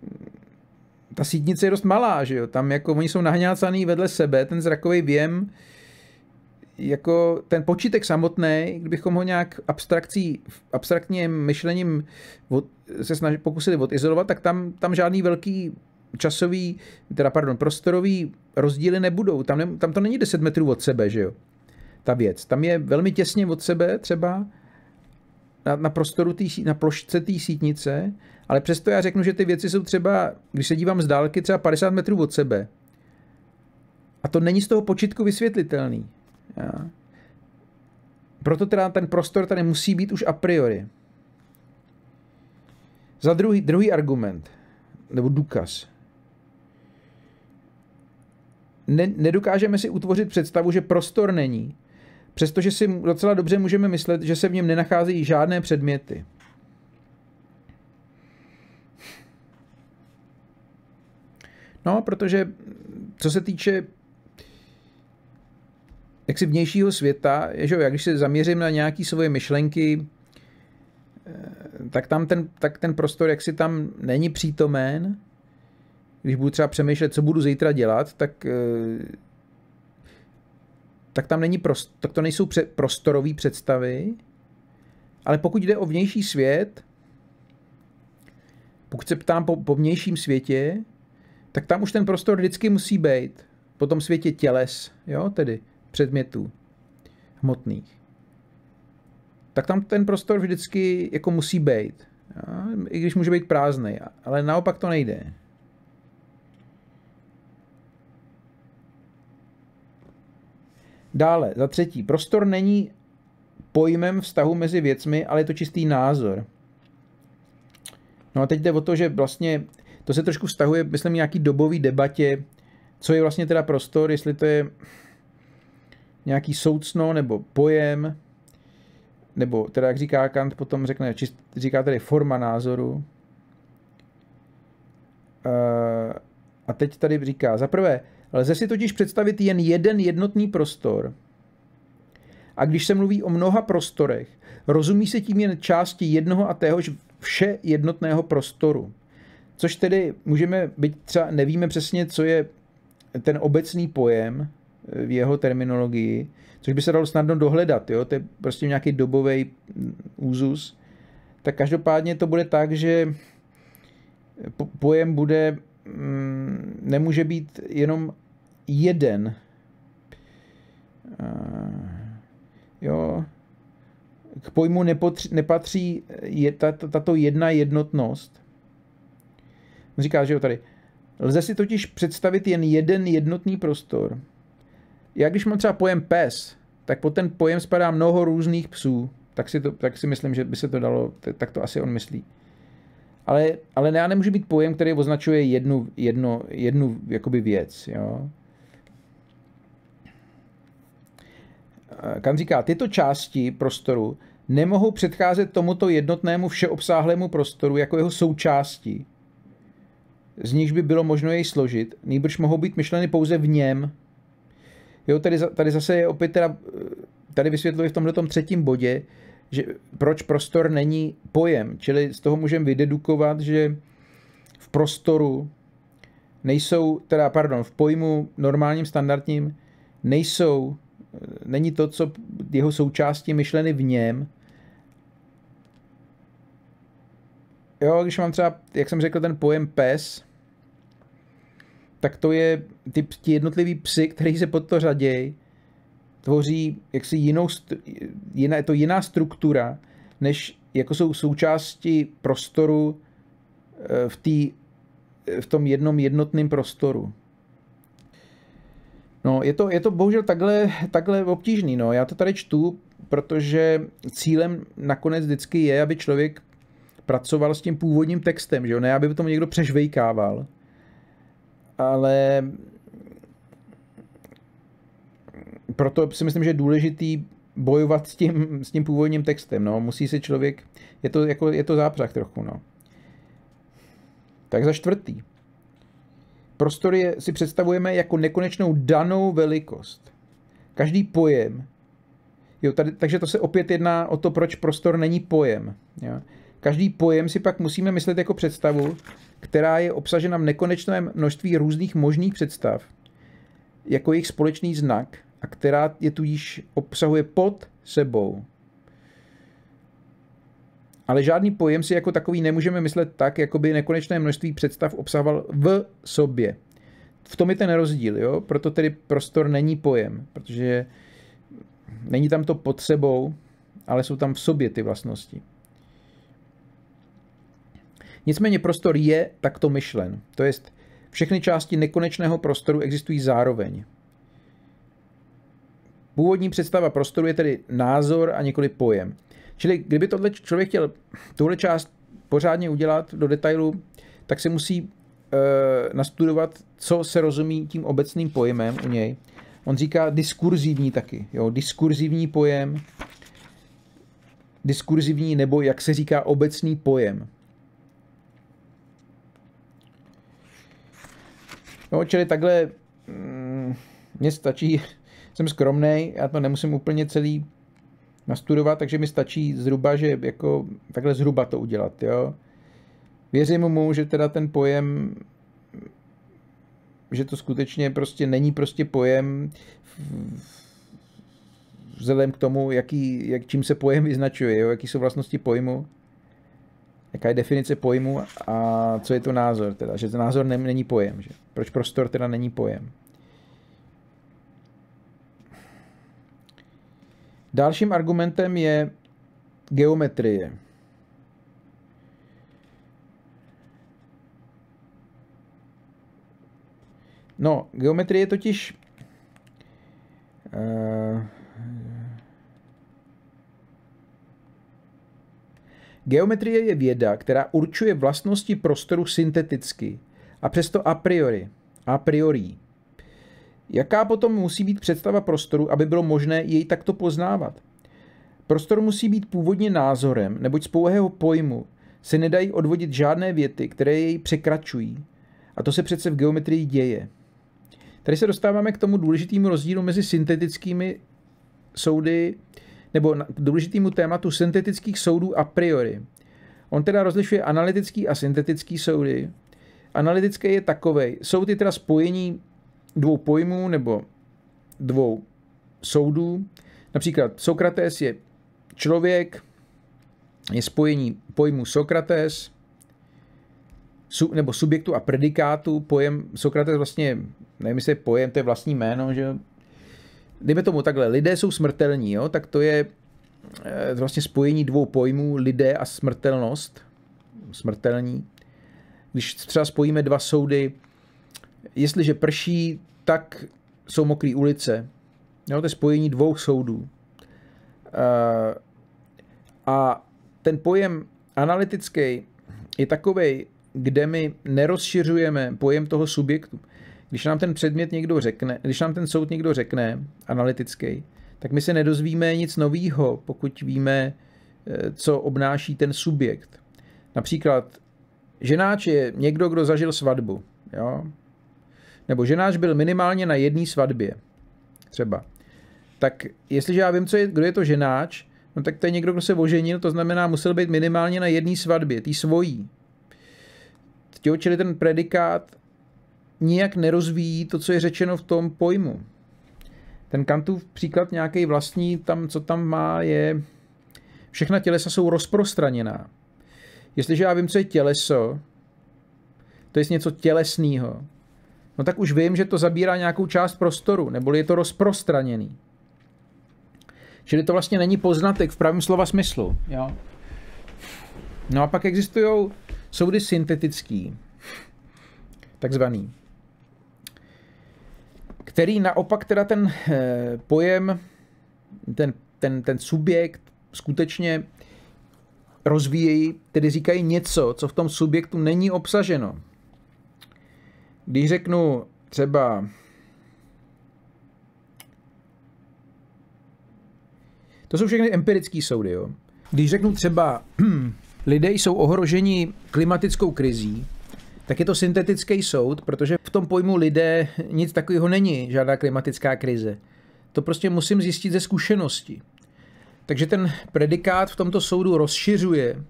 ta sítnice je dost malá, že jo, tam jako oni jsou nahňácaný vedle sebe, ten zrakový věm jako ten počítek samotný, kdybychom ho nějak abstrakcí, abstraktním myšlením od, se snažili, pokusili odizolovat, tak tam, tam žádný velký časový, teda pardon, prostorový rozdíly nebudou. Tam, ne, tam to není 10 metrů od sebe, že jo? Ta věc. Tam je velmi těsně od sebe třeba na, na prostoru, tý, na plošce té sítnice, ale přesto já řeknu, že ty věci jsou třeba, když se dívám z dálky, třeba 50 metrů od sebe. A to není z toho počítku vysvětlitelný. Proto teda ten prostor tady musí být už a priori. Za druhý, druhý argument, nebo důkaz. Ne, nedokážeme si utvořit představu, že prostor není, přestože si docela dobře můžeme myslet, že se v něm nenacházejí žádné předměty. No, protože co se týče jaksi vnějšího světa, že jak když se zaměřím na nějaké svoje myšlenky, eh, tak tam ten, tak ten prostor jaksi tam není přítomen. Když budu třeba přemýšlet, co budu zítra dělat, tak, eh, tak tam není prost, tak to nejsou pře, prostorové představy, ale pokud jde o vnější svět, pokud se ptám po, po vnějším světě, tak tam už ten prostor vždycky musí být. Po tom světě těles, jo, tedy předmětů hmotných. Tak tam ten prostor vždycky jako musí být. Jo? I když může být prázdný, ale naopak to nejde. Dále, za třetí, prostor není pojmem vztahu mezi věcmi, ale je to čistý názor. No a teď jde o to, že vlastně to se trošku vztahuje, myslím, nějaký dobový debatě, co je vlastně teda prostor, jestli to je nějaký soucno nebo pojem, nebo teda jak říká Kant, potom řekne, čist, říká tady forma názoru. Uh, a teď tady říká, za prvé, lze si totiž představit jen jeden jednotný prostor. A když se mluví o mnoha prostorech, rozumí se tím jen části jednoho a téhož vše jednotného prostoru. Což tedy můžeme, byť třeba nevíme přesně, co je ten obecný pojem v jeho terminologii, což by se dalo snadno dohledat, jo? to je prostě nějaký dobový úzus, tak každopádně to bude tak, že pojem bude, mm, nemůže být jenom jeden. Jo, k pojmu nepotři, nepatří je, tato jedna jednotnost. On říká, že jo, tady. Lze si totiž představit jen jeden jednotný prostor. Já když mám třeba pojem pes, tak pod ten pojem spadá mnoho různých psů. Tak si, to, tak si myslím, že by se to dalo, tak to asi on myslí. Ale, ale já nemůžu být pojem, který označuje jednu, jedno, jednu jakoby věc. Jo? Kam říká, tyto části prostoru nemohou předcházet tomuto jednotnému všeobsáhlému prostoru jako jeho součástí, z nichž by bylo možno jej složit, nýbrž mohou být myšleny pouze v něm. Jo, tady, tady zase je opět teda, tady vysvětluje v tomhle třetím bodě, že proč prostor není pojem, čili z toho můžeme vydedukovat, že v prostoru nejsou, teda pardon, v pojmu normálním standardním nejsou, není to, co jeho součástí myšleny v něm, jo, když mám třeba, jak jsem řekl, ten pojem pes, tak to je ty, ty jednotlivý psy, který se pod to řadějí, tvoří jaksi jinou, jiná, je to jiná struktura, než jako jsou součásti prostoru eh, v, tý, v tom jednom jednotném prostoru. No, je to, je to bohužel takhle, takhle obtížný. No. Já to tady čtu, protože cílem nakonec vždycky je, aby člověk pracoval s tím původním textem, že jo? ne aby to někdo přežvejkával. Ale proto si myslím, že je důležitý bojovat s tím, s tím původním textem. No. Musí se člověk, je to, jako, je to zápřah trochu. No. Tak za čtvrtý. Prostor je, si představujeme jako nekonečnou danou velikost. Každý pojem. Jo, tady, takže to se opět jedná o to, proč prostor není pojem. Jo. Každý pojem si pak musíme myslet jako představu, která je obsažena v nekonečném množství různých možných představ, jako jejich společný znak a která je tudíž obsahuje pod sebou. Ale žádný pojem si jako takový nemůžeme myslet tak, jako by nekonečné množství představ obsahoval v sobě. V tom je ten rozdíl, jo? proto tedy prostor není pojem, protože není tam to pod sebou, ale jsou tam v sobě ty vlastnosti. Nicméně prostor je takto myšlen. To jest, všechny části nekonečného prostoru existují zároveň. Původní představa prostoru je tedy názor a nikoli pojem. Čili kdyby tohle člověk chtěl tuhle část pořádně udělat do detailu, tak se musí e, nastudovat, co se rozumí tím obecným pojemem u něj. On říká diskurzivní taky. Jo? Diskurzivní pojem, diskurzivní nebo jak se říká obecný pojem. No, čili takhle mm, mně stačí, jsem skromný, já to nemusím úplně celý nastudovat, takže mi stačí zhruba, že jako takhle zhruba to udělat, jo. Věřím mu, že teda ten pojem, že to skutečně prostě není prostě pojem vzhledem k tomu, jaký, jak, čím se pojem vyznačuje, jo, jaký jsou vlastnosti pojmu. Jaká je definice pojmu a co je to názor, teda, že to názor není pojem, že? proč prostor teda není pojem. Dalším argumentem je geometrie. No, geometrie totiž uh, Geometrie je věda, která určuje vlastnosti prostoru synteticky a přesto a priori. A priori. Jaká potom musí být představa prostoru, aby bylo možné jej takto poznávat? Prostor musí být původně názorem, neboť z pouhého pojmu se nedají odvodit žádné věty, které jej překračují. A to se přece v geometrii děje. Tady se dostáváme k tomu důležitému rozdílu mezi syntetickými soudy nebo k důležitému tématu syntetických soudů a priori. On teda rozlišuje analytický a syntetický soudy. Analytické je takovej. Soud je teda spojení dvou pojmů nebo dvou soudů. Například Sokrates je člověk, je spojení pojmu Sokrates, nebo subjektu a predikátu. Pojem Sokrates vlastně, nevím, jestli je pojem, to je vlastní jméno, že dejme tomu takhle, lidé jsou smrtelní, jo? tak to je eh, vlastně spojení dvou pojmů, lidé a smrtelnost, smrtelní. Když třeba spojíme dva soudy, jestliže prší, tak jsou mokré ulice. Jo, to je spojení dvou soudů. Eh, a ten pojem analytický je takový, kde my nerozšiřujeme pojem toho subjektu. Když nám ten předmět někdo řekne, když nám ten soud někdo řekne, analytický, tak my se nedozvíme nic nového, pokud víme, eh, co obnáší ten subjekt. Například ženáč je někdo, kdo zažil svatbu. Jo? Nebo ženáč byl minimálně na jedné svatbě. Třeba. Tak jestliže já vím, co je, kdo je to ženáč, no tak to je někdo, kdo se oženil, to znamená, musel být minimálně na jedné svatbě, tý svojí. Čili ten predikát nijak nerozvíjí to, co je řečeno v tom pojmu. Ten Kantův příklad nějaký vlastní, tam, co tam má, je všechna tělesa jsou rozprostraněná. Jestliže já vím, co je těleso, to je něco tělesného, no tak už vím, že to zabírá nějakou část prostoru, neboli je to rozprostraněný. Čili to vlastně není poznatek v pravém slova smyslu. Jo? No a pak existují soudy syntetický, takzvaný který naopak teda ten eh, pojem, ten, ten, ten subjekt skutečně rozvíjejí, tedy říkají něco, co v tom subjektu není obsaženo. Když řeknu třeba To jsou všechny empirické soudy. Jo. Když řeknu třeba, lidé jsou ohroženi klimatickou krizí, tak je to syntetický soud, protože v tom pojmu lidé nic takového není, žádná klimatická krize. To prostě musím zjistit ze zkušenosti. Takže ten predikát v tomto soudu rozšiřuje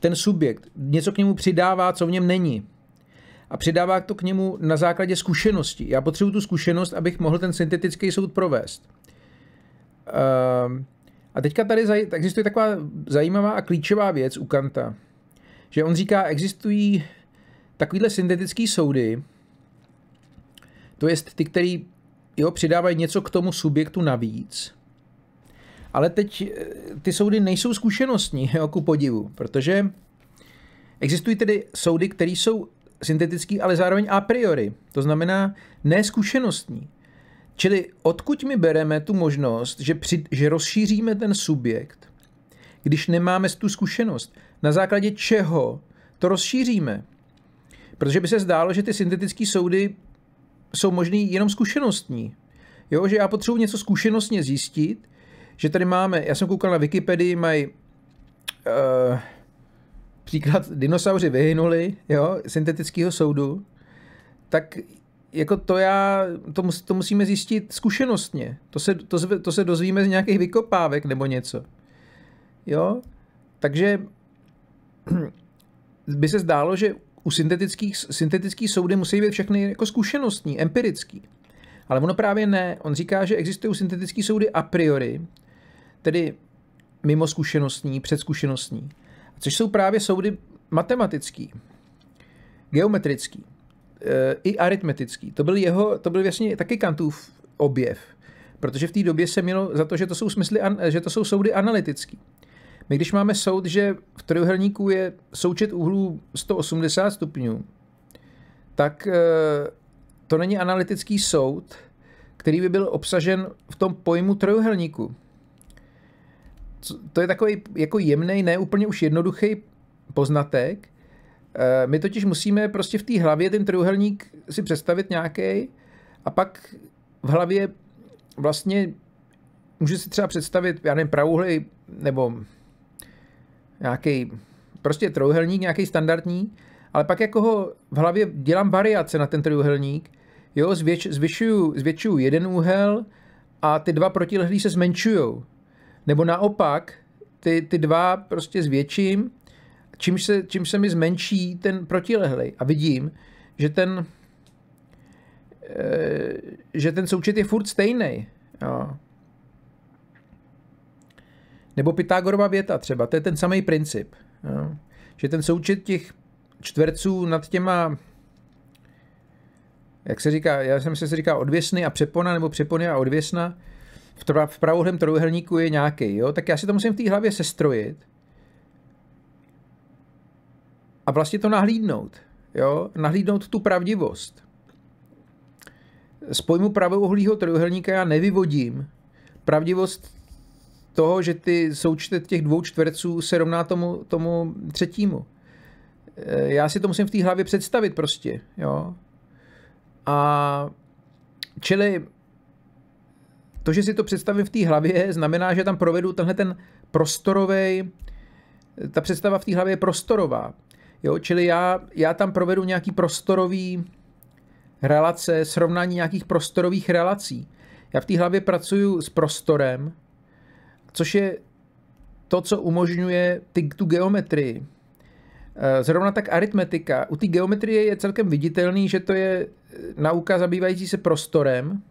ten subjekt, něco k němu přidává, co v něm není. A přidává to k němu na základě zkušenosti. Já potřebuji tu zkušenost, abych mohl ten syntetický soud provést. Ehm, a teďka tady existuje taková zajímavá a klíčová věc u Kanta, že on říká, existují takovýhle syntetický soudy, to je ty, který jo, přidávají něco k tomu subjektu navíc, ale teď eh, ty soudy nejsou zkušenostní, jo, ku podivu, protože existují tedy soudy, které jsou syntetický, ale zároveň a priori. To znamená neskušenostní. Čili odkud my bereme tu možnost, že, při, že rozšíříme ten subjekt, když nemáme tu zkušenost? Na základě čeho to rozšíříme? Protože by se zdálo, že ty syntetické soudy jsou možný jenom zkušenostní. Jo, že já potřebuji něco zkušenostně zjistit, že tady máme, já jsem koukal na Wikipedii, mají uh, příklad dinosauři vyhynuli, jo, syntetického soudu, tak jako to já, to, mus, to musíme zjistit zkušenostně. To se, to, to se dozvíme z nějakých vykopávek nebo něco. Jo? Takže by se zdálo, že u syntetických, syntetických soudy musí být všechny jako zkušenostní, empirický. Ale ono právě ne. On říká, že existují syntetické soudy a priori, tedy mimo zkušenostní, předzkušenostní. Což jsou právě soudy matematický, geometrický eh, i aritmetický. To byl jeho, to byl vlastně taky Kantův objev, protože v té době se mělo za to, že to jsou, smysly, že to jsou soudy analytický. My když máme soud, že v trojuhelníku je součet úhlů 180 stupňů, tak eh, to není analytický soud, který by byl obsažen v tom pojmu trojuhelníku. To je takový jako jemný, ne úplně už jednoduchý poznatek. Eh, my totiž musíme prostě v té hlavě ten trojuhelník si představit nějaký a pak v hlavě vlastně může si třeba představit, já nevím, pravouhlej nebo nějaký prostě trojuhelník, nějaký standardní, ale pak jako ho v hlavě dělám variace na ten trojuhelník, jo, zvěč, zvyšuju, zvětšuju jeden úhel a ty dva protilehlý se zmenšují. Nebo naopak, ty, ty dva prostě zvětším, čímž se, čím se mi zmenší ten protilehlý. A vidím, že ten, e, že ten součet je furt stejný. Jo. Nebo Pythagorova věta třeba, to je ten samý princip. Jo. Že ten součet těch čtverců nad těma, jak se říká, já jsem se říká odvěsny a přepona, nebo přepony a odvěsna, v, tra, v pravouhlém trojuhelníku je nějaký, jo? tak já si to musím v té hlavě sestrojit a vlastně to nahlídnout, jo? nahlídnout tu pravdivost. Z pojmu pravouhlého trojuhelníka já nevyvodím pravdivost toho, že ty součet těch dvou čtverců se rovná tomu, tomu třetímu. E, já si to musím v té hlavě představit prostě, jo. A čili to, že si to představím v té hlavě, znamená, že tam provedu tenhle ten prostorový, ta představa v té hlavě je prostorová. Jo, čili já, já tam provedu nějaký prostorový relace, srovnání nějakých prostorových relací. Já v té hlavě pracuju s prostorem, což je to, co umožňuje ty, tu geometrii. Eh, zrovna tak aritmetika. U té geometrie je celkem viditelný, že to je nauka zabývající se prostorem,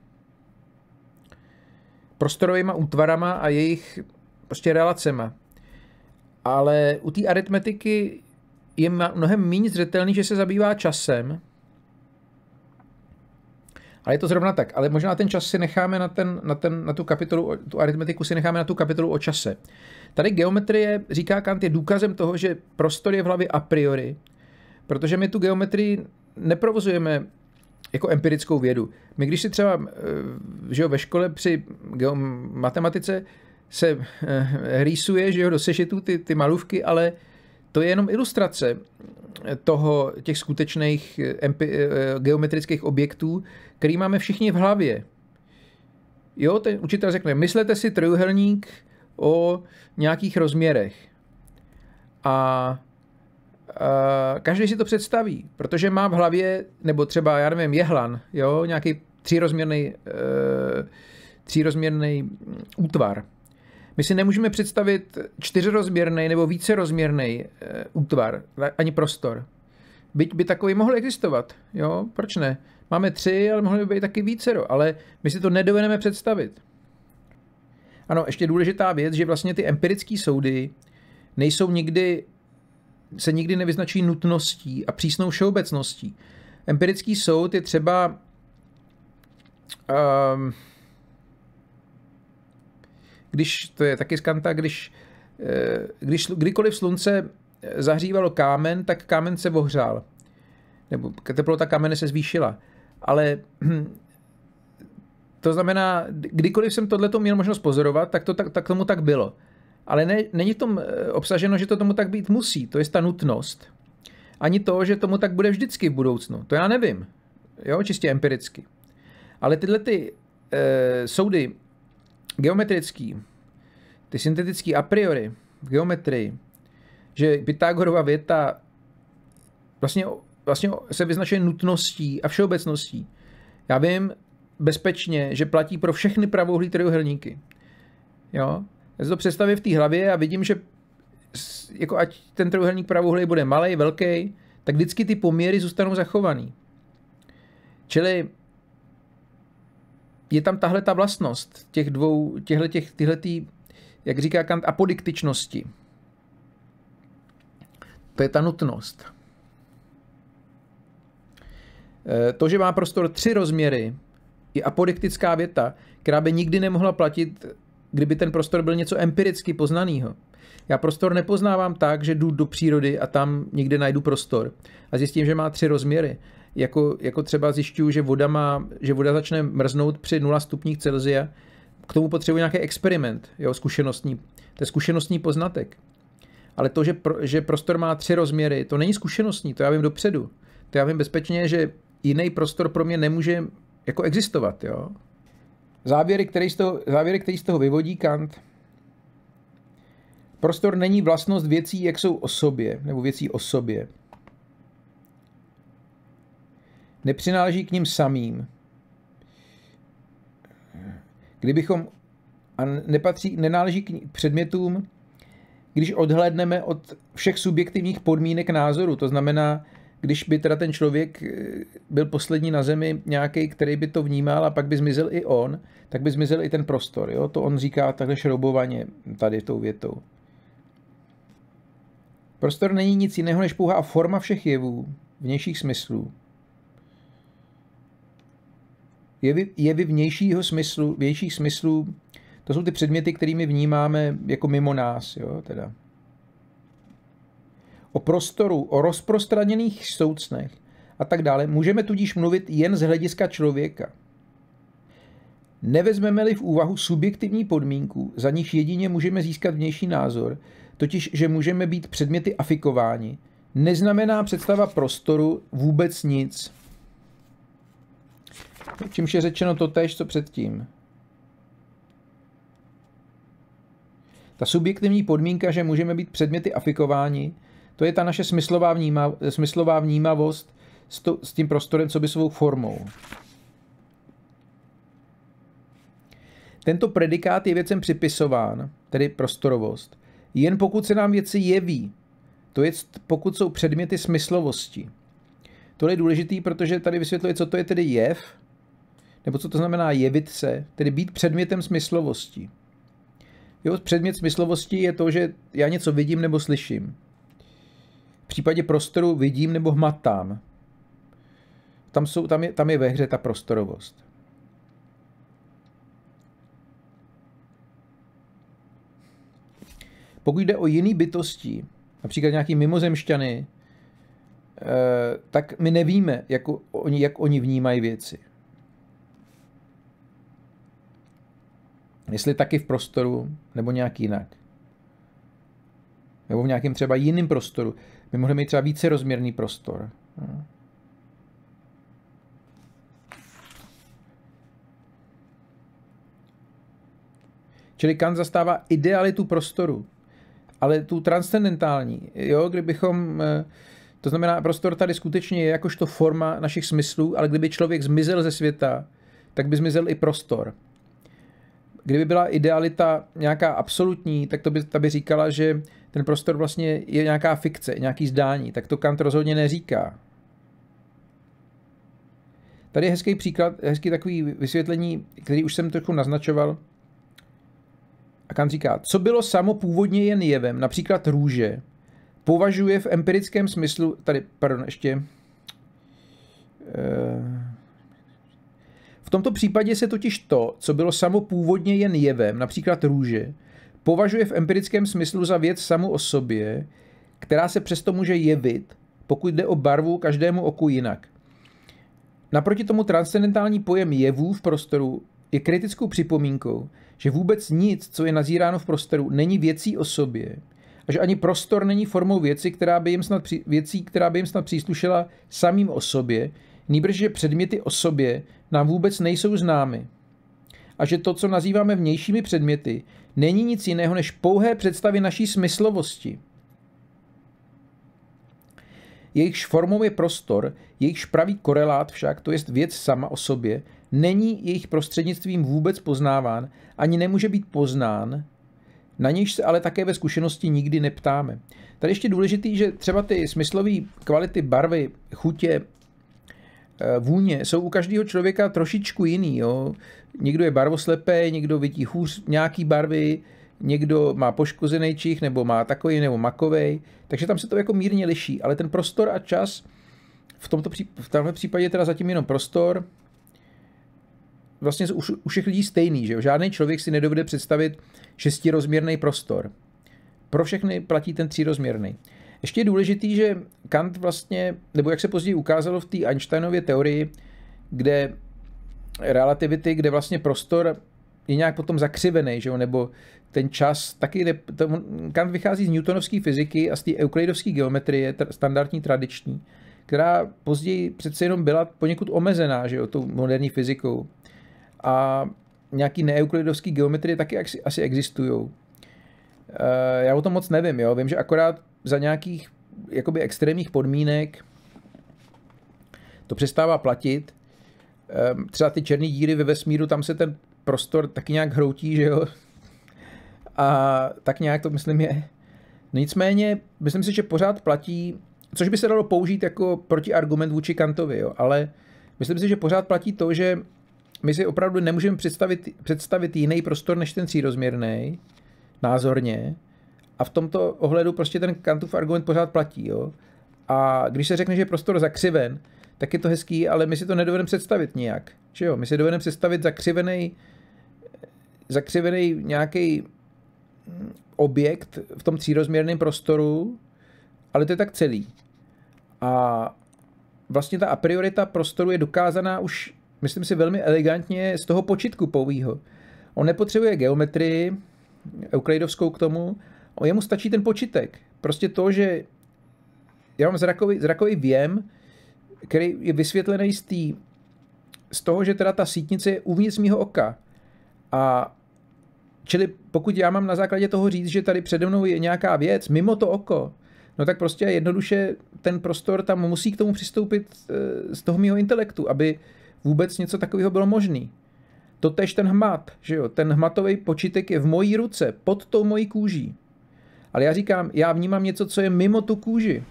prostorovými útvarama a jejich prostě relacema. Ale u té aritmetiky je mnohem méně zřetelný, že se zabývá časem, ale je to zrovna tak. Ale možná ten čas si necháme na, ten, na, ten, na tu kapitolu, tu aritmetiku si necháme na tu kapitolu o čase. Tady geometrie, říká Kant, je důkazem toho, že prostor je v hlavě a priori, protože my tu geometrii neprovozujeme jako empirickou vědu. My když si třeba eh, že jo, ve škole při matematice se eh, rýsuje že jo, do sešitu ty, ty malůvky, ale to je jenom ilustrace toho, těch skutečných empi, eh, geometrických objektů, který máme všichni v hlavě. Jo, ten učitel řekne, myslete si trojuhelník o nějakých rozměrech. A každý si to představí, protože má v hlavě, nebo třeba, já nevím, jehlan, jo, nějaký třírozměrný, uh, třírozměrný útvar. My si nemůžeme představit čtyřrozměrný nebo vícerozměrný uh, útvar, ani prostor. Byť by takový mohl existovat, jo, proč ne? Máme tři, ale mohly by být taky vícero, ale my si to nedovedeme představit. Ano, ještě důležitá věc, že vlastně ty empirické soudy nejsou nikdy se nikdy nevyznačí nutností a přísnou všeobecností. Empirický soud je třeba um, když, to je taky z Kanta, když, eh, když kdykoliv slunce zahřívalo kámen, tak kámen se ohřál. Nebo teplota kamene se zvýšila. Ale to znamená, kdykoliv jsem tohleto měl možnost pozorovat, tak, to, tak, tak tomu tak bylo. Ale ne, není v tom eh, obsaženo, že to tomu tak být musí. To je ta nutnost. Ani to, že tomu tak bude vždycky v budoucnu. To já nevím. Jo, čistě empiricky. Ale tyhle ty e, soudy geometrický, ty syntetický a priori v geometrii, že Pythagorova věta vlastně, vlastně se vyznačuje nutností a všeobecností. Já vím bezpečně, že platí pro všechny pravouhlý trojuhelníky. Jo? Já si to představím v té hlavě a vidím, že jako ať ten trojuhelník pravouhlý bude malý, velký, tak vždycky ty poměry zůstanou zachovaný. Čili je tam tahle ta vlastnost těch dvou, těchto těch, tyhle, jak říká Kant, apodiktičnosti. To je ta nutnost. Eh, to, že má prostor tři rozměry, je apodiktická věta, která by nikdy nemohla platit, kdyby ten prostor byl něco empiricky poznaného. Já prostor nepoznávám tak, že jdu do přírody a tam někde najdu prostor a zjistím, že má tři rozměry. Jako, jako třeba zjišťuju, že voda, má, že voda začne mrznout při 0 stupních Celsia, k tomu potřebuji nějaký experiment, jo, zkušenostní. To je zkušenostní poznatek. Ale to, že, pro, že prostor má tři rozměry, to není zkušenostní, to já vím dopředu. To já vím bezpečně, že jiný prostor pro mě nemůže jako existovat. Jo? Závěry, který z toho, závěry, který z toho vyvodí Kant. Prostor není vlastnost věcí, jak jsou o sobě, nebo věcí o sobě. Nepřináleží k ním samým. Kdybychom a nepatří, nenáleží k předmětům, když odhlédneme od všech subjektivních podmínek názoru. To znamená, když by teda ten člověk eh, byl poslední na zemi nějaký, který by to vnímal a pak by zmizel i on, tak by zmizel i ten prostor. Jo? To on říká takhle šroubovaně tady tou větou. Prostor není nic jiného než pouhá forma všech jevů, vnějších smyslů. Jevy, jevy vnějšího smyslu, vnějších smyslů, to jsou ty předměty, kterými vnímáme jako mimo nás. Jo? Teda o prostoru, o rozprostraněných soucnech a tak dále, můžeme tudíž mluvit jen z hlediska člověka. Nevezmeme-li v úvahu subjektivní podmínku, za níž jedině můžeme získat vnější názor, totiž, že můžeme být předměty afikováni, neznamená představa prostoru vůbec nic. Čímž je řečeno to tež, co předtím. Ta subjektivní podmínka, že můžeme být předměty afikováni, to je ta naše smyslová, vníma, smyslová vnímavost s, to, s tím prostorem, co by svou formou. Tento predikát je věcem připisován, tedy prostorovost, jen pokud se nám věci jeví, to je pokud jsou předměty smyslovosti. To je důležitý, protože tady vysvětluje, co to je tedy jev, nebo co to znamená jevit se, tedy být předmětem smyslovosti. Jo, předmět smyslovosti je to, že já něco vidím nebo slyším. V případě prostoru vidím nebo hmatám. Tam, jsou, tam, je, tam je ve hře ta prostorovost. Pokud jde o jiný bytosti, například nějaký mimozemšťany, eh, tak my nevíme, jak oni, jak oni vnímají věci. Jestli taky v prostoru, nebo nějak jinak. Nebo v nějakém třeba jiném prostoru. My mohli mít třeba více rozměrný prostor. Čili Kant zastává idealitu prostoru, ale tu transcendentální. Jo, kdybychom, eh, to znamená, prostor tady skutečně je jakožto forma našich smyslů, ale kdyby člověk zmizel ze světa, tak by zmizel i prostor. Kdyby byla idealita nějaká absolutní, tak to by, ta by říkala, že ten prostor vlastně je nějaká fikce, nějaký zdání, tak to Kant rozhodně neříká. Tady je hezký příklad, hezký takový vysvětlení, který už jsem trochu naznačoval. A Kant říká, co bylo samo původně jen jevem, například růže, považuje v empirickém smyslu, tady, pardon, ještě, eh, v tomto případě se totiž to, co bylo samo původně jen jevem, například růže, považuje v empirickém smyslu za věc samu o sobě, která se přesto může jevit, pokud jde o barvu každému oku jinak. Naproti tomu transcendentální pojem jevů v prostoru je kritickou připomínkou, že vůbec nic, co je nazíráno v prostoru, není věcí o sobě a že ani prostor není formou věci, která by jim snad, věcí, která by jim snad příslušela samým o sobě, nýbrž že předměty o sobě nám vůbec nejsou známy. A že to, co nazýváme vnějšími předměty, není nic jiného než pouhé představy naší smyslovosti. Jejichž formou je prostor, jejichž pravý korelát však, to jest věc sama o sobě, není jejich prostřednictvím vůbec poznáván, ani nemůže být poznán, na nějž se ale také ve zkušenosti nikdy neptáme. Tady ještě důležitý, že třeba ty smyslové kvality barvy, chutě, vůně jsou u každého člověka trošičku jiný. Jo? Někdo je barvoslepý, někdo vidí hůř nějaký barvy, někdo má poškozený čich, nebo má takový, nebo makovej, takže tam se to jako mírně liší, ale ten prostor a čas, v tomto v tomhle případě teda zatím jenom prostor, vlastně u, u všech lidí stejný, že jo? Žádný člověk si nedovede představit šestirozměrný prostor. Pro všechny platí ten třírozměrný. Ještě je důležitý, že Kant vlastně, nebo jak se později ukázalo v té Einsteinově teorii, kde relativity, kde vlastně prostor je nějak potom zakřivený, že jo? nebo ten čas taky, ne, to, Kant vychází z newtonovské fyziky a z té euklidovské geometrie, standardní, tradiční, která později přece jenom byla poněkud omezená, že jo, tou moderní fyzikou. A nějaký neeuklidovský geometrie taky asi existují. Eh, já o tom moc nevím, jo. Vím, že akorát za nějakých jakoby extrémních podmínek to přestává platit. Ehm, třeba ty černé díry ve vesmíru, tam se ten prostor taky nějak hroutí, že jo. A tak nějak to myslím je. Nicméně, myslím si, že pořád platí, což by se dalo použít jako protiargument vůči Kantovi, jo, ale myslím si, že pořád platí to, že my si opravdu nemůžeme představit, představit jiný prostor než ten třírozměrný, názorně, a v tomto ohledu prostě ten Kantův argument pořád platí. Jo? A když se řekne, že je prostor zakřiven, tak je to hezký, ale my si to nedovedeme představit nijak. Že jo? My si dovedeme představit zakřivený, zakřivený nějaký objekt v tom třírozměrném prostoru, ale to je tak celý. A vlastně ta a priorita prostoru je dokázaná už, myslím si, velmi elegantně z toho počitku pouhýho. On nepotřebuje geometrii, euklidovskou k tomu, O jemu stačí ten počítek. Prostě to, že já mám zrakový, zrakový věm, který je vysvětlený z, tý, z toho, že teda ta sítnice je uvnitř mýho oka. A čili pokud já mám na základě toho říct, že tady přede mnou je nějaká věc mimo to oko, no tak prostě jednoduše ten prostor tam musí k tomu přistoupit eh, z toho mého intelektu, aby vůbec něco takového bylo možné. Totež ten hmat, že jo, ten hmatový počítek je v mojí ruce, pod tou mojí kůží. Ale já říkám, já vnímám něco, co je mimo tu kůži.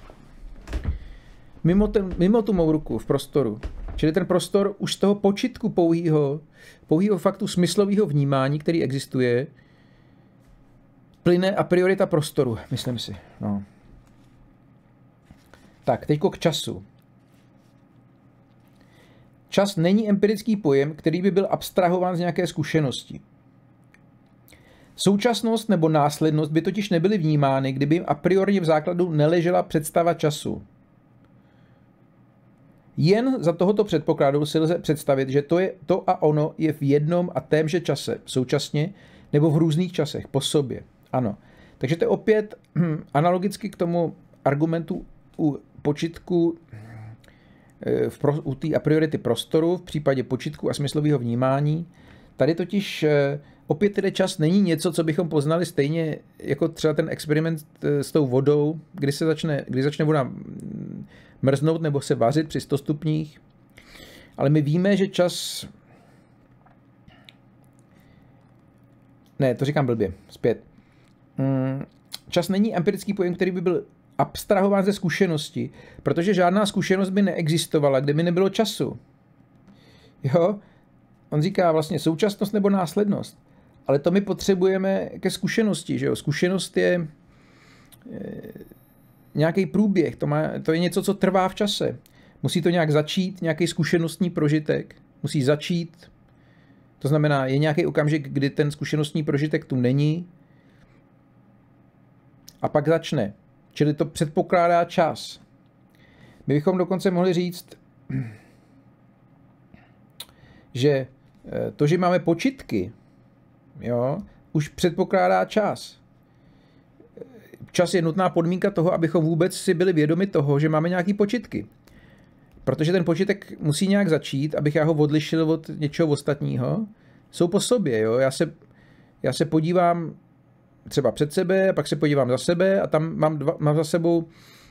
Mimo, ten, mimo tu mou ruku v prostoru. Čili ten prostor už z toho počitku pouhýho, pouhýho faktu smyslového vnímání, který existuje, plyne a priorita prostoru, myslím si. No. Tak, teďko k času. Čas není empirický pojem, který by byl abstrahován z nějaké zkušenosti. Současnost nebo následnost by totiž nebyly vnímány, kdyby jim a priori v základu neležela představa času. Jen za tohoto předpokladu si lze představit, že to, je, to a ono je v jednom a témže čase současně nebo v různých časech po sobě. Ano. Takže to je opět hm, analogicky k tomu argumentu u počitku eh, v pro, u té a priority prostoru v případě počitku a smyslového vnímání. Tady totiž eh, opět tedy čas není něco, co bychom poznali stejně jako třeba ten experiment eh, s tou vodou, kdy, se začne, kdy začne voda mm, mrznout nebo se vařit při 100 stupních. Ale my víme, že čas... Ne, to říkám blbě, zpět. Mm, čas není empirický pojem, který by byl abstrahován ze zkušenosti, protože žádná zkušenost by neexistovala, kdyby nebylo času. Jo? On říká vlastně současnost nebo následnost. Ale to my potřebujeme ke zkušenosti, že jo? Zkušenost je nějaký průběh, to, má, to je něco, co trvá v čase. Musí to nějak začít, nějaký zkušenostní prožitek, musí začít, to znamená, je nějaký okamžik, kdy ten zkušenostní prožitek tu není a pak začne. Čili to předpokládá čas. My bychom dokonce mohli říct, že eh, to, že máme počitky, jo, už předpokládá čas. Čas je nutná podmínka toho, abychom vůbec si byli vědomi toho, že máme nějaký počitky. Protože ten počítek musí nějak začít, abych já ho odlišil od něčeho ostatního. Jsou po sobě, jo. Já se, já se podívám třeba před sebe, a pak se podívám za sebe a tam mám, dva, mám za sebou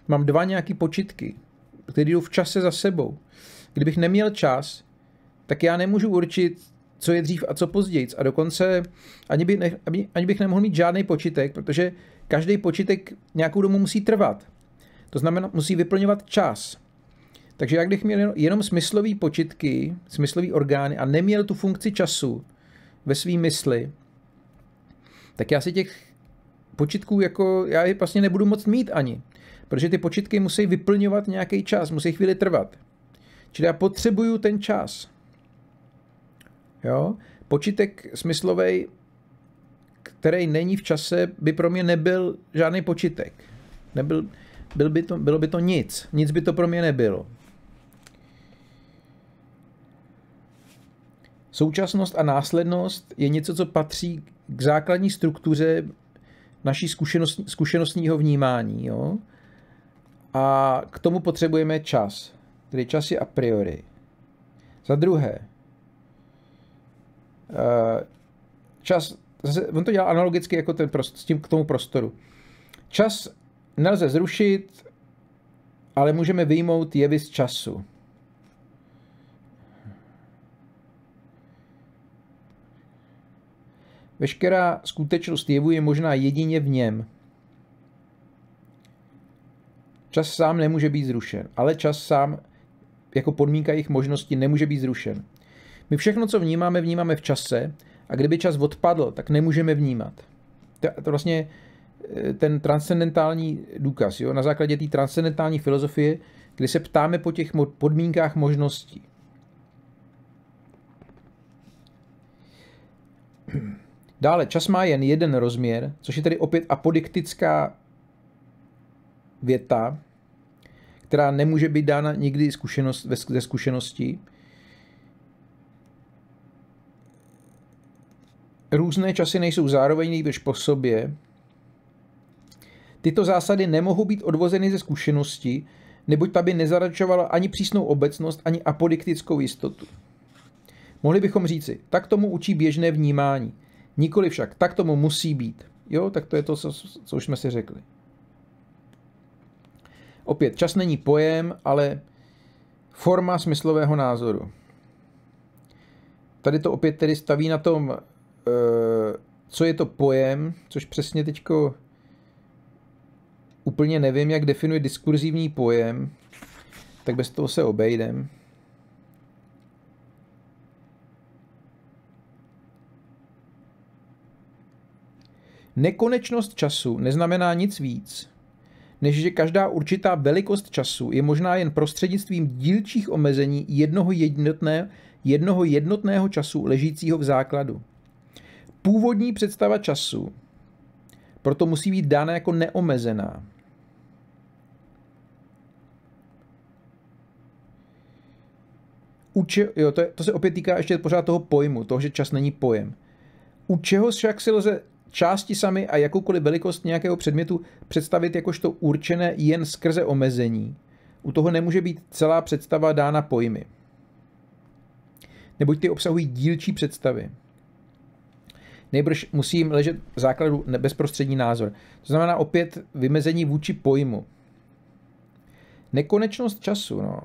mám dva nějaký počitky, které jdou v čase za sebou. Kdybych neměl čas, tak já nemůžu určit, co je dřív a co později. A dokonce ani, by ne, ani bych nemohl mít žádný počítek, protože každý počítek nějakou dobu musí trvat. To znamená, musí vyplňovat čas. Takže jak bych měl jenom smyslový počitky, smyslový orgány a neměl tu funkci času ve svý mysli, tak já si těch počitků jako, já je vlastně nebudu moc mít ani. Protože ty počitky musí vyplňovat nějaký čas, musí chvíli trvat. Čili já potřebuju ten čas. Jo? Počitek smyslový, který není v čase, by pro mě nebyl žádný počitek. Nebyl, byl by to, bylo by to nic. Nic by to pro mě nebylo. Současnost a následnost je něco, co patří k základní struktuře naší zkušenost, zkušenostního vnímání. Jo? A k tomu potřebujeme čas. Tedy čas je a priori. Za druhé, čas, zase, on to dělá analogicky jako ten, s tím k tomu prostoru. Čas nelze zrušit, ale můžeme vyjmout jevy z času. Veškerá skutečnost jevu je možná jedině v něm. Čas sám nemůže být zrušen, ale čas sám jako podmínka jejich možnosti nemůže být zrušen. My všechno, co vnímáme, vnímáme v čase a kdyby čas odpadl, tak nemůžeme vnímat. To, to vlastně eh, ten transcendentální důkaz, jo? na základě té transcendentální filozofie, kdy se ptáme po těch podmínkách možností. Dále, čas má jen jeden rozměr, což je tedy opět apodiktická věta, která nemůže být dána nikdy zkušenost, ze zkušenosti. Různé časy nejsou zároveň nejvíc po sobě. Tyto zásady nemohou být odvozeny ze zkušenosti, neboť ta by nezaračovala ani přísnou obecnost, ani apodiktickou jistotu. Mohli bychom říci, tak tomu učí běžné vnímání. Nikoli však, tak tomu musí být. Jo, tak to je to, co, co už jsme si řekli. Opět, čas není pojem, ale forma smyslového názoru. Tady to opět tedy staví na tom, co je to pojem, což přesně teďko úplně nevím, jak definuje diskurzivní pojem, tak bez toho se obejdem. Nekonečnost času neznamená nic víc, než že každá určitá velikost času je možná jen prostřednictvím dílčích omezení jednoho, jednotné, jednoho jednotného času ležícího v základu. Původní představa času proto musí být dána jako neomezená. Uče, jo, to, je, to se opět týká ještě pořád toho pojmu, toho, že čas není pojem. U čeho však si lze části sami a jakoukoliv velikost nějakého předmětu představit jakožto určené jen skrze omezení. U toho nemůže být celá představa dána pojmy. Neboť ty obsahují dílčí představy. Nejbrž musí jim ležet v základu bezprostřední názor. To znamená opět vymezení vůči pojmu. Nekonečnost času. No.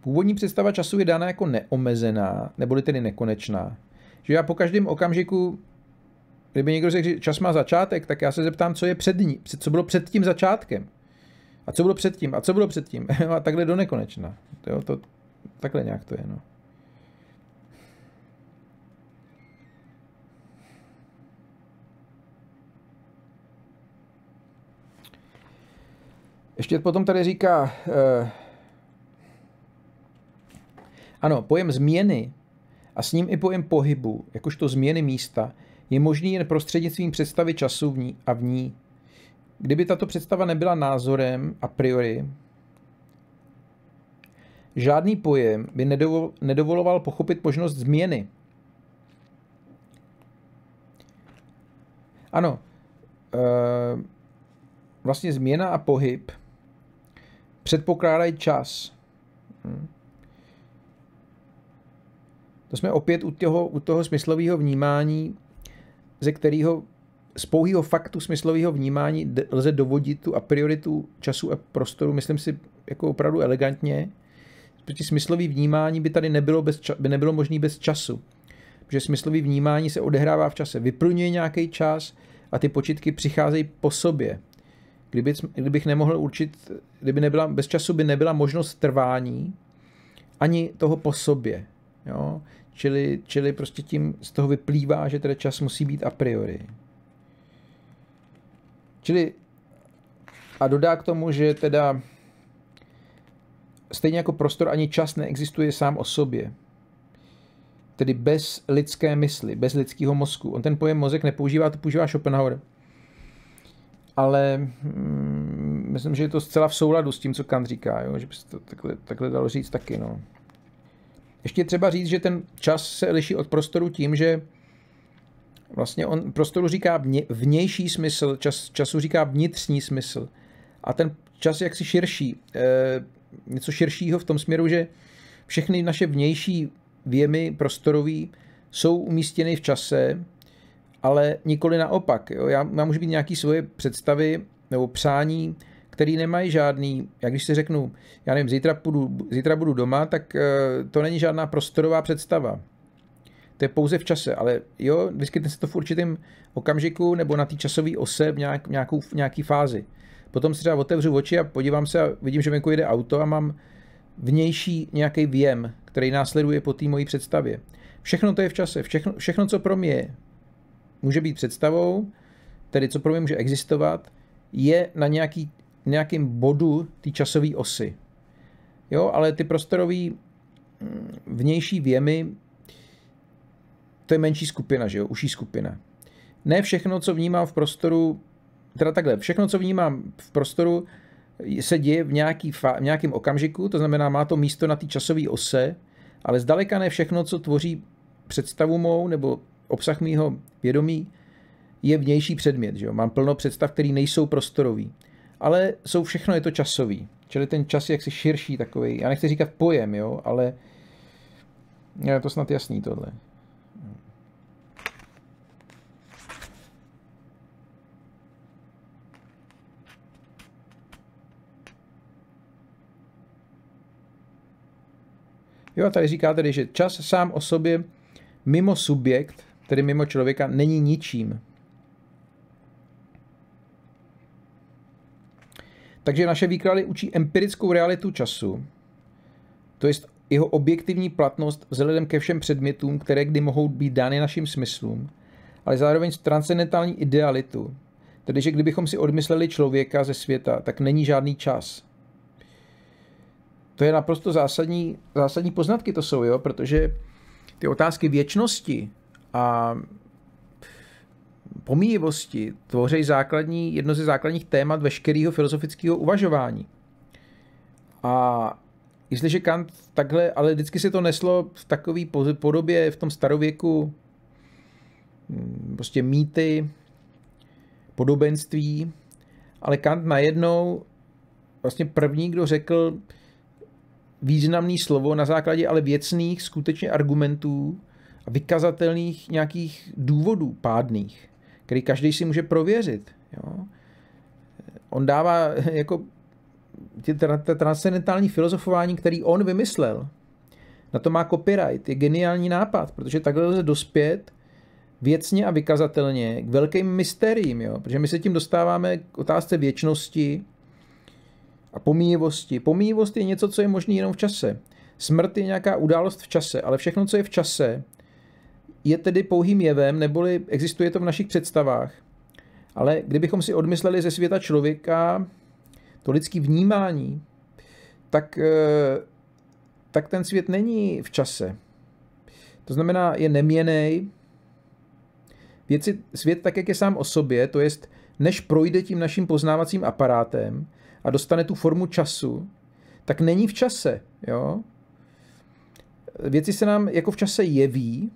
Původní představa času je dána jako neomezená, neboli tedy nekonečná. Že já po každém okamžiku, kdyby někdo řekl, že čas má začátek, tak já se zeptám, co je před ní, co bylo před tím začátkem. A co bylo před tím? A co bylo před tím? A takhle do nekonečna. Jo, to, takhle nějak to je. No. Ještě potom tady říká, eh, ano, pojem změny a s ním i pojem pohybu, jakožto změny místa, je možný jen prostřednictvím představy času v ní a v ní. Kdyby tato představa nebyla názorem a priori, žádný pojem by nedovol, nedovoloval pochopit možnost změny. Ano, e, vlastně změna a pohyb předpokládají čas. Hm. To jsme opět u toho, u toho smyslového vnímání, ze kterého z pouhého faktu smyslového vnímání lze dovodit tu a prioritu času a prostoru, myslím si, jako opravdu elegantně. Protože smyslový vnímání by tady nebylo, bez ča- by nebylo možné bez času. Protože smyslový vnímání se odehrává v čase. Vyplňuje nějaký čas a ty počitky přicházejí po sobě. Kdyby, kdybych nemohl určit, kdyby nebyla, bez času by nebyla možnost trvání ani toho po sobě. Jo? Čili, čili prostě tím z toho vyplývá, že teda čas musí být a priori. Čili a dodá k tomu, že teda stejně jako prostor ani čas neexistuje sám o sobě. Tedy bez lidské mysli, bez lidského mozku. On ten pojem mozek nepoužívá, to používá Schopenhauer. Ale hmm, myslím, že je to zcela v souladu s tím, co Kant říká, jo? že by se to takhle, takhle dalo říct taky. No. Ještě třeba říct, že ten čas se liší od prostoru tím, že vlastně on prostoru říká vnější smysl, čas, času říká vnitřní smysl. A ten čas je jaksi širší, e, něco širšího v tom směru, že všechny naše vnější věmy prostorový jsou umístěny v čase, ale nikoli naopak. Jo? Já, já můžu být nějaký svoje představy nebo přání, který nemají žádný, jak když si řeknu, já nevím, zítra budu, zítra budu doma, tak e, to není žádná prostorová představa. To je pouze v čase, ale jo, vyskytne se to v určitém okamžiku nebo na té časové ose v nějak, nějakou, v nějaký fázi. Potom si třeba otevřu oči a podívám se a vidím, že venku jede auto a mám vnější nějaký věm, který následuje po té mojí představě. Všechno to je v čase. Všechno, všechno, co pro mě může být představou, tedy co pro mě může existovat, je na nějaký, nějakým bodu té časové osy. Jo, ale ty prostorové mm, vnější věmy, to je menší skupina, že jo, užší skupina. Ne všechno, co vnímám v prostoru, teda takhle, všechno, co vnímám v prostoru, se děje v, nějaký v nějakém okamžiku, to znamená, má to místo na té časové ose, ale zdaleka ne všechno, co tvoří představu mou nebo obsah mýho vědomí, je vnější předmět. Že jo? Mám plno představ, které nejsou prostorový. Ale jsou všechno, je to časový. Čili ten čas je jaksi širší takový. Já nechci říkat pojem, jo, ale je to snad jasný tohle. Jo, a tady říká tedy, že čas sám o sobě mimo subjekt, tedy mimo člověka, není ničím. Takže naše výklady učí empirickou realitu času, to je jeho objektivní platnost vzhledem ke všem předmětům, které kdy mohou být dány našim smyslům, ale zároveň transcendentální idealitu, tedy že kdybychom si odmysleli člověka ze světa, tak není žádný čas. To je naprosto zásadní, zásadní poznatky to jsou, jo, protože ty otázky věčnosti a pomíjivosti tvoří základní, jedno ze základních témat veškerého filozofického uvažování. A jestliže Kant takhle, ale vždycky se to neslo v takové podobě v tom starověku hm, prostě mýty, podobenství, ale Kant najednou vlastně první, kdo řekl, významný slovo na základě ale věcných skutečně argumentů vykazatelných nějakých důvodů pádných, který každý si může prověřit. Jo? On dává jako to transcendentální filozofování, který on vymyslel. Na to má copyright, je geniální nápad, protože takhle lze dospět věcně a vykazatelně k velkým mysteriím, jo? protože my se tím dostáváme k otázce věčnosti, a pomíjivosti. Pomíjivost je něco, co je možné jenom v čase. Smrt je nějaká událost v čase, ale všechno, co je v čase, je tedy pouhým jevem, neboli existuje to v našich představách. Ale kdybychom si odmysleli ze světa člověka to lidské vnímání, tak, eh, tak ten svět není v čase. To znamená, je neměnej. Věci, svět tak, jak je sám o sobě, to jest, než projde tím naším poznávacím aparátem, a dostane tu formu času, tak není v čase. Jo? Věci se nám jako v čase jeví,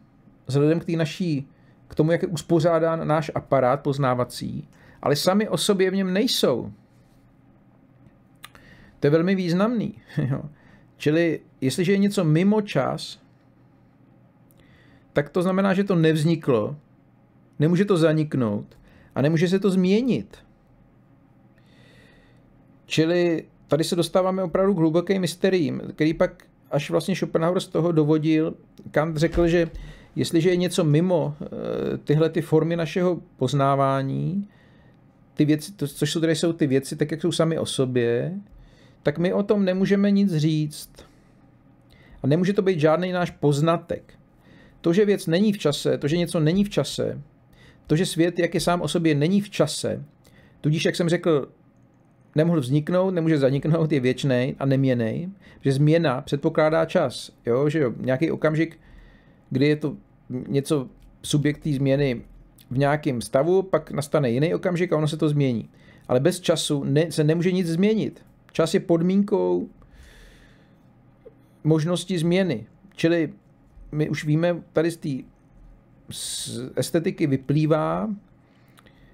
vzhledem k, naší, k tomu, jak je uspořádán náš aparát poznávací, ale sami o sobě v něm nejsou. To je velmi významný. Jo? Čili jestliže je něco mimo čas, tak to znamená, že to nevzniklo, nemůže to zaniknout a nemůže se to změnit. Čili tady se dostáváme opravdu k hlubokým mysteriím, který pak až vlastně Schopenhauer z toho dovodil, Kant řekl, že jestliže je něco mimo eh, tyhle ty formy našeho poznávání, ty věci, to, což jsou jsou ty věci, tak jak jsou sami o sobě, tak my o tom nemůžeme nic říct. A nemůže to být žádný náš poznatek. to, že věc není v čase, to, že něco není v čase, to, že svět, jak je sám o sobě, není v čase, tudíž, jak jsem řekl, nemohl vzniknout, nemůže zaniknout, je věčný a neměný, že změna předpokládá čas, jo? že jo, nějaký okamžik, kdy je to něco subjekt té změny v nějakém stavu, pak nastane jiný okamžik a ono se to změní. Ale bez času ne, se nemůže nic změnit. Čas je podmínkou možnosti změny. Čili my už víme, tady z té estetiky vyplývá,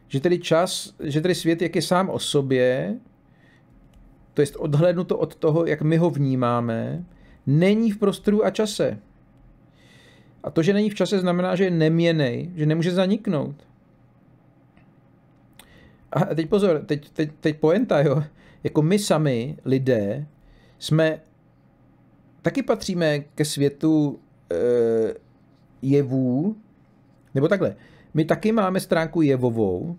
že tedy čas, že tedy svět, jak je sám o sobě, to je odhlednuto od toho, jak my ho vnímáme, není v prostoru a čase. A to, že není v čase, znamená, že je neměnej, že nemůže zaniknout. A teď pozor, teď, teď, teď poenta, jo. Jako my sami, lidé, jsme taky patříme ke světu e, jevů, nebo takhle, my taky máme stránku jevovou,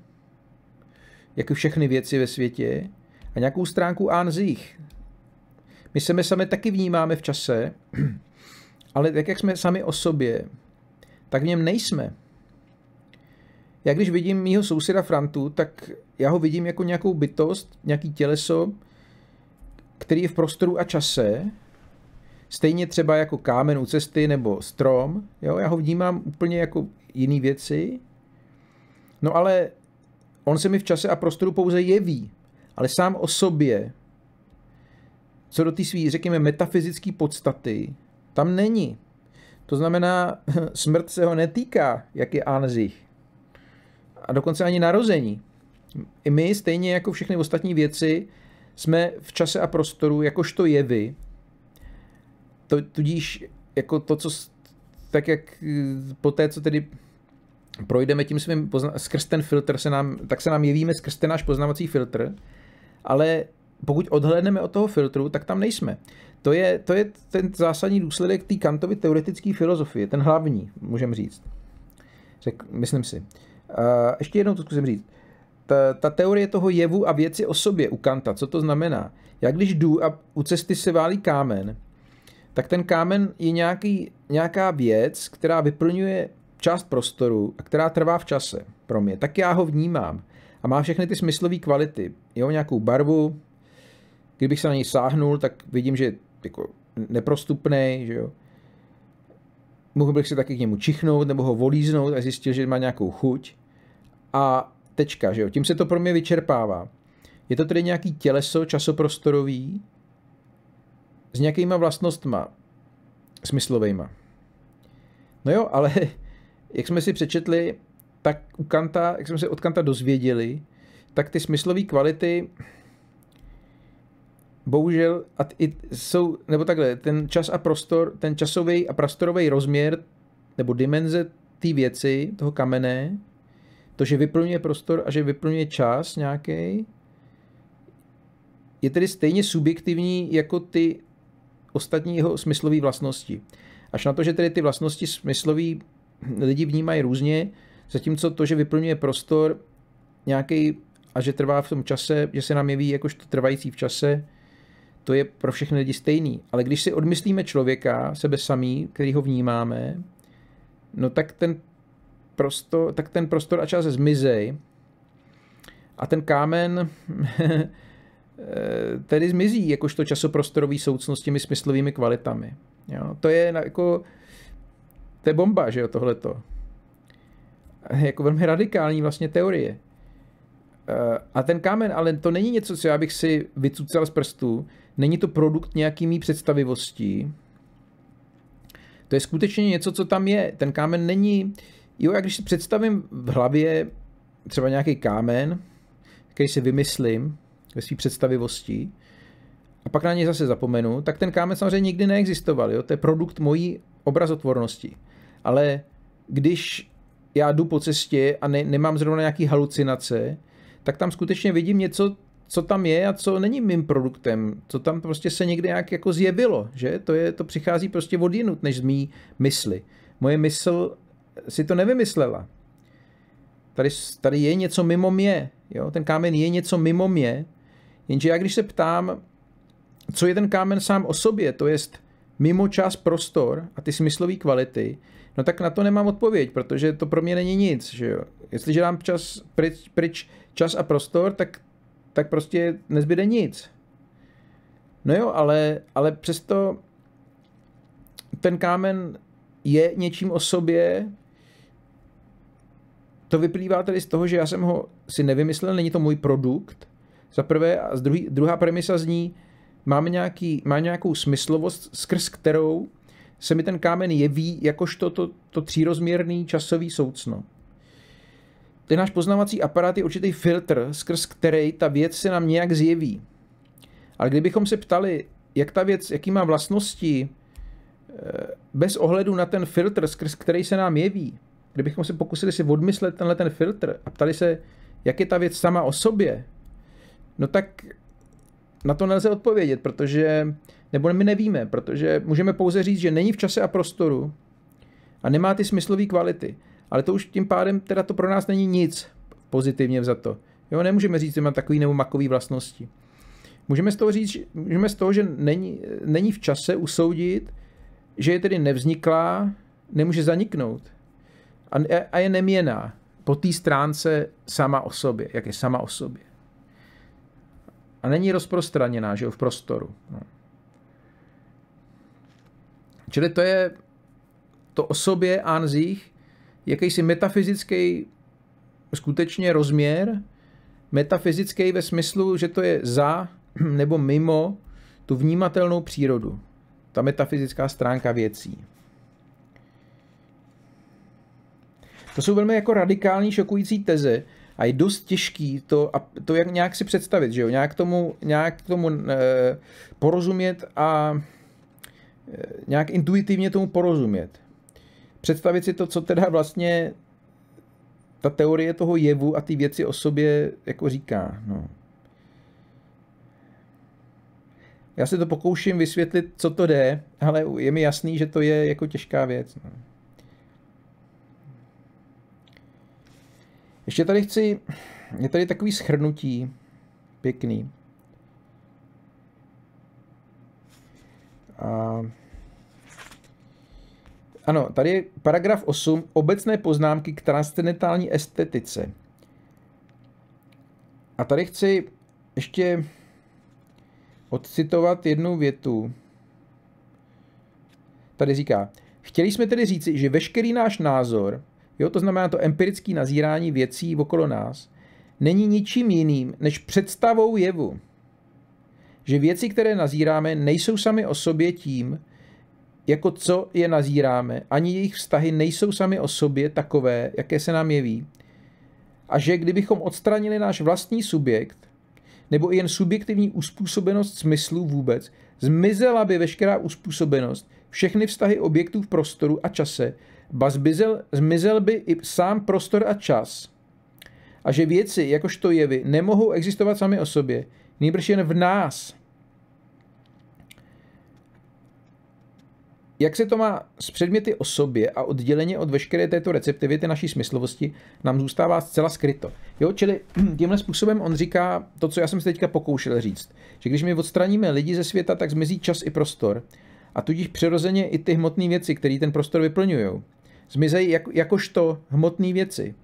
jako všechny věci ve světě, a nějakou stránku anzích. My se my sami taky vnímáme v čase, ale tak, jak jsme sami o sobě, tak v něm nejsme. Já když vidím mýho souseda Frantu, tak já ho vidím jako nějakou bytost, nějaký těleso, který je v prostoru a čase, stejně třeba jako kámen u cesty nebo strom, jo, já ho vnímám úplně jako jiný věci, no ale on se mi v čase a prostoru pouze jeví, ale sám o sobě, co do té svý, řekněme, metafyzické podstaty, tam není. To znamená, smrt se ho netýká, jak je Anzich. A dokonce ani narození. I my, stejně jako všechny ostatní věci, jsme v čase a prostoru jakožto jevy. To, tudíž jako to, co tak jak po té, co tedy projdeme tím svým, pozna- skrz ten filtr, se nám, tak se nám jevíme skrz ten náš poznávací filtr, ale pokud odhledneme od toho filtru, tak tam nejsme. To je, to je ten zásadní důsledek té Kantovy teoretické filozofie, ten hlavní, můžeme říct. Řek, myslím si. Uh, ještě jednou to zkusím říct. Ta, ta teorie toho jevu a věci o sobě u Kanta, co to znamená? Já když jdu a u cesty se válí kámen, tak ten kámen je nějaký, nějaká věc, která vyplňuje část prostoru a která trvá v čase pro mě. Tak já ho vnímám. A má všechny ty smyslové kvality. Jo, nějakou barvu, kdybych se na něj sáhnul, tak vidím, že jako neprostupný, že jo. Mohl bych si taky k němu čichnout nebo ho volíznout a zjistil, že má nějakou chuť. A tečka, že jo. Tím se to pro mě vyčerpává. Je to tedy nějaký těleso časoprostorový s nějakýma vlastnostma smyslovejma. No jo, ale jak jsme si přečetli, tak u Kanta, jak jsme se od Kanta dozvěděli, tak ty smyslové kvality bohužel a i jsou, nebo takhle, ten čas a prostor, ten časový a prostorový rozměr nebo dimenze té věci, toho kamene, to, že vyplňuje prostor a že vyplňuje čas nějaký, je tedy stejně subjektivní jako ty ostatní jeho smyslové vlastnosti. Až na to, že tedy ty vlastnosti smyslové lidi vnímají různě, zatímco to, že vyplňuje prostor nějaký a že trvá v tom čase, že se nám jeví jakožto trvající v čase, to je pro všechny lidi stejný. Ale když si odmyslíme člověka, sebe samý, který ho vnímáme, no tak ten prostor, tak ten prostor a čas zmizej a ten kámen tedy zmizí jakožto časoprostorový soud s těmi smyslovými kvalitami. Jo? To je jako, to je bomba, že jo, tohleto. Jako velmi radikální vlastně teorie. A ten kámen, ale to není něco, co já bych si vycucal z prstů, není to produkt nějaký mý představivostí. To je skutečně něco, co tam je. Ten kámen není, jo, jak když si představím v hlavě třeba nějaký kámen, který si vymyslím ve své představivosti, a pak na něj zase zapomenu, tak ten kámen samozřejmě nikdy neexistoval. Jo? To je produkt mojí obrazotvornosti. Ale když já jdu po cestě a ne, nemám zrovna nějaký halucinace, tak tam skutečně vidím něco, co tam je a co není mým produktem, co tam prostě se někde nějak jako zjevilo, že? To, je, to přichází prostě od jinut, než z mý mysli. Moje mysl si to nevymyslela. Tady, tady je něco mimo mě, jo? ten kámen je něco mimo mě, jenže já když se ptám, co je ten kámen sám o sobě, to jest mimo čas prostor a ty smyslové kvality, No tak na to nemám odpověď, protože to pro mě není nic, že jo. Jestliže dám čas, pryč, pryč čas a prostor, tak, tak prostě nezbyde nic. No jo, ale, ale přesto ten kámen je něčím o sobě, to vyplývá tedy z toho, že já jsem ho si nevymyslel, není to můj produkt, za prvé, a z druhý, druhá premisa zní, máme nějaký, má nějakou smyslovost, skrz kterou se mi ten kámen jeví jakožto to, to, to třírozměrný časový soucno. Ten náš poznávací aparát je určitý filtr, skrz který ta věc se nám nějak zjeví. Ale kdybychom se ptali, jak ta věc, jaký má vlastnosti, eh, bez ohledu na ten filtr, skrz který se nám jeví, kdybychom se pokusili si odmyslet tenhle ten filtr a ptali se, jak je ta věc sama o sobě, no tak na to nelze odpovědět, protože, nebo my nevíme, protože můžeme pouze říct, že není v čase a prostoru a nemá ty smyslové kvality. Ale to už tím pádem teda to pro nás není nic pozitivně za to. Jo, nemůžeme říct, že má takový nebo makový vlastnosti. Můžeme z toho říct, můžeme z toho, že není, není v čase usoudit, že je tedy nevzniklá, nemůže zaniknout. A, a je neměná po té stránce sama o sobě, jak je sama o sobě. A není rozprostraněná, že jo, v prostoru. No. Čili to je to o sobě anzích, jakýsi metafyzický skutečně rozměr, metafyzický ve smyslu, že to je za nebo mimo tu vnímatelnou přírodu. Ta metafyzická stránka věcí. To jsou velmi jako radikální, šokující teze, a je dost těžký to, a to jak nějak si představit, že jo? Nějak tomu, nějak tomu e, porozumět a e, nějak intuitivně tomu porozumět. Představit si to, co teda vlastně ta teorie toho jevu a ty věci o sobě jako říká. No. Já se to pokouším vysvětlit, co to jde, ale je mi jasný, že to je jako těžká věc. No. Ještě tady chci, je tady takový schrnutí, pěkný. A... Ano, tady je paragraf 8, obecné poznámky k transcendentální estetice. A tady chci ještě odcitovat jednu větu. Tady říká, chtěli jsme tedy říci, že veškerý náš názor Jo, to znamená to empirické nazírání věcí okolo nás, není ničím jiným než představou jevu. Že věci, které nazíráme, nejsou sami o sobě tím, jako co je nazíráme, ani jejich vztahy nejsou sami o sobě takové, jaké se nám jeví. A že kdybychom odstranili náš vlastní subjekt, nebo i jen subjektivní uspůsobenost smyslů vůbec, zmizela by veškerá uspůsobenost, všechny vztahy objektů v prostoru a čase ba zmizel, zmizel by i sám prostor a čas. A že věci, jakožto jevy, nemohou existovat sami o sobě, nejbrž jen v nás. Jak se to má s předměty o sobě a odděleně od veškeré této receptivity naší smyslovosti, nám zůstává zcela skryto. Jo, čili tímhle způsobem on říká to, co já jsem se teďka pokoušel říct. Že když my odstraníme lidi ze světa, tak zmizí čas i prostor. A tudíž přirozeně i ty hmotné věci, které ten prostor vyplňují zmizejí jak, jakožto hmotné věci.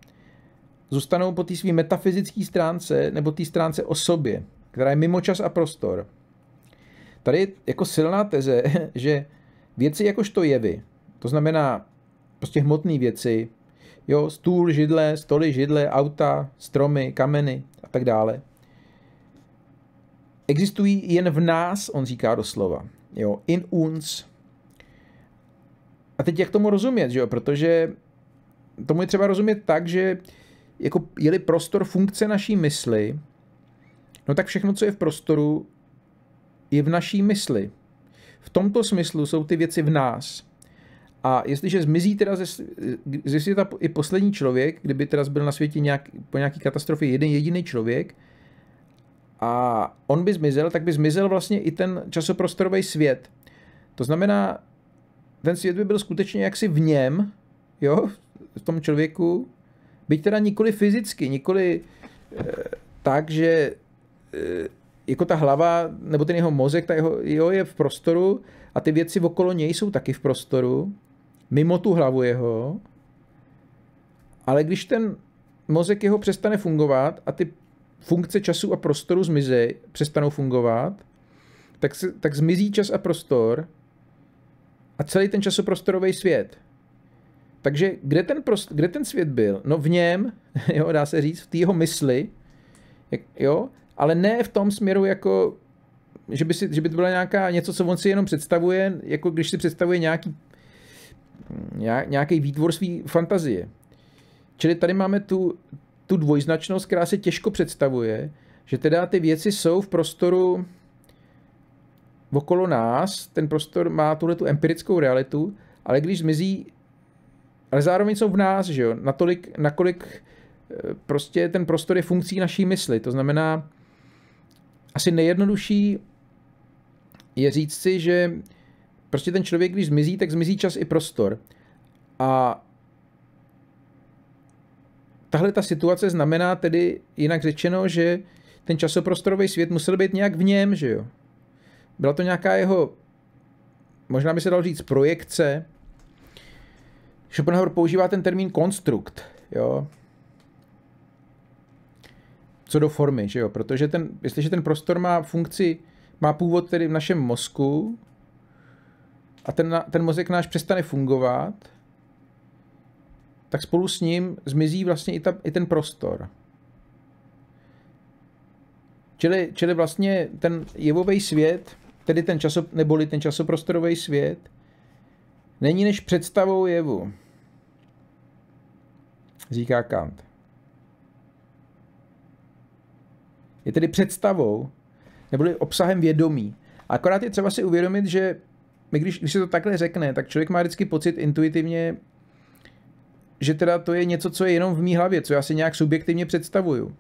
Zůstanou po té své metafyzické stránce nebo té stránce o sobě, která je mimo čas a prostor. Tady je jako silná teze, že věci jakožto jevy, to znamená prostě hmotné věci, jo, stůl, židle, stoly, židle, auta, stromy, kameny a tak dále, existují jen v nás, on říká doslova. Jo, in uns, a teď jak tomu rozumět, že jo? Protože tomu je třeba rozumět tak, že jako je prostor funkce naší mysli, no tak všechno, co je v prostoru, je v naší mysli. V tomto smyslu jsou ty věci v nás. A jestliže zmizí teda ze, ze světa i poslední člověk, kdyby teda byl na světě nějak, po nějaký katastrofě jeden jediný člověk, a on by zmizel, tak by zmizel vlastně i ten časoprostorový svět. To znamená, ten svět by byl skutečně jaksi v něm, jo, v tom člověku, byť teda nikoli fyzicky, nikoli e, tak, že e, jako ta hlava, nebo ten jeho mozek, ta jeho, jeho je v prostoru a ty věci okolo něj jsou taky v prostoru, mimo tu hlavu jeho, ale když ten mozek jeho přestane fungovat a ty funkce času a prostoru zmizí, přestanou fungovat, tak, se, tak zmizí čas a prostor a celý ten časoprostorový svět. Takže kde ten, prost, kde ten svět byl? No v něm, jo, dá se říct, v té jeho mysli, jak, jo, ale ne v tom směru jako, že by, si, že by to byla nějaká, něco, co on si jenom představuje, jako když si představuje nějaký, nějaký výtvor svý fantazie. Čili tady máme tu, tu dvojznačnost, která se těžko představuje, že teda ty věci jsou v prostoru okolo nás, ten prostor má tuhle tu empirickou realitu, ale když zmizí, ale zároveň jsou v nás, že jo, natolik, nakolik eh, prostě ten prostor je funkcí naší mysli. To znamená, asi nejjednodušší je říct si, že prostě ten člověk, když zmizí, tak zmizí čas i prostor. A tahle ta situace znamená tedy, jinak řečeno, že ten časoprostorový svět musel být nějak v něm, že jo. Byla to nějaká jeho, možná by se dalo říct, projekce. Schopenhauer používá ten termín konstrukt, jo. Co do formy, že jo, protože ten, jestliže ten prostor má funkci, má původ tedy v našem mozku a ten, ten mozek náš přestane fungovat, tak spolu s ním zmizí vlastně i, ta, i ten prostor. Čili, čili vlastně ten jevový svět, tedy ten časo, neboli ten časoprostorový svět, není než představou jevu, říká Kant. Je tedy představou, neboli obsahem vědomí. A akorát je třeba si uvědomit, že my když, když se to takhle řekne, tak člověk má vždycky pocit intuitivně, že teda to je něco, co je jenom v mý hlavě, co já si nějak subjektivně představuju.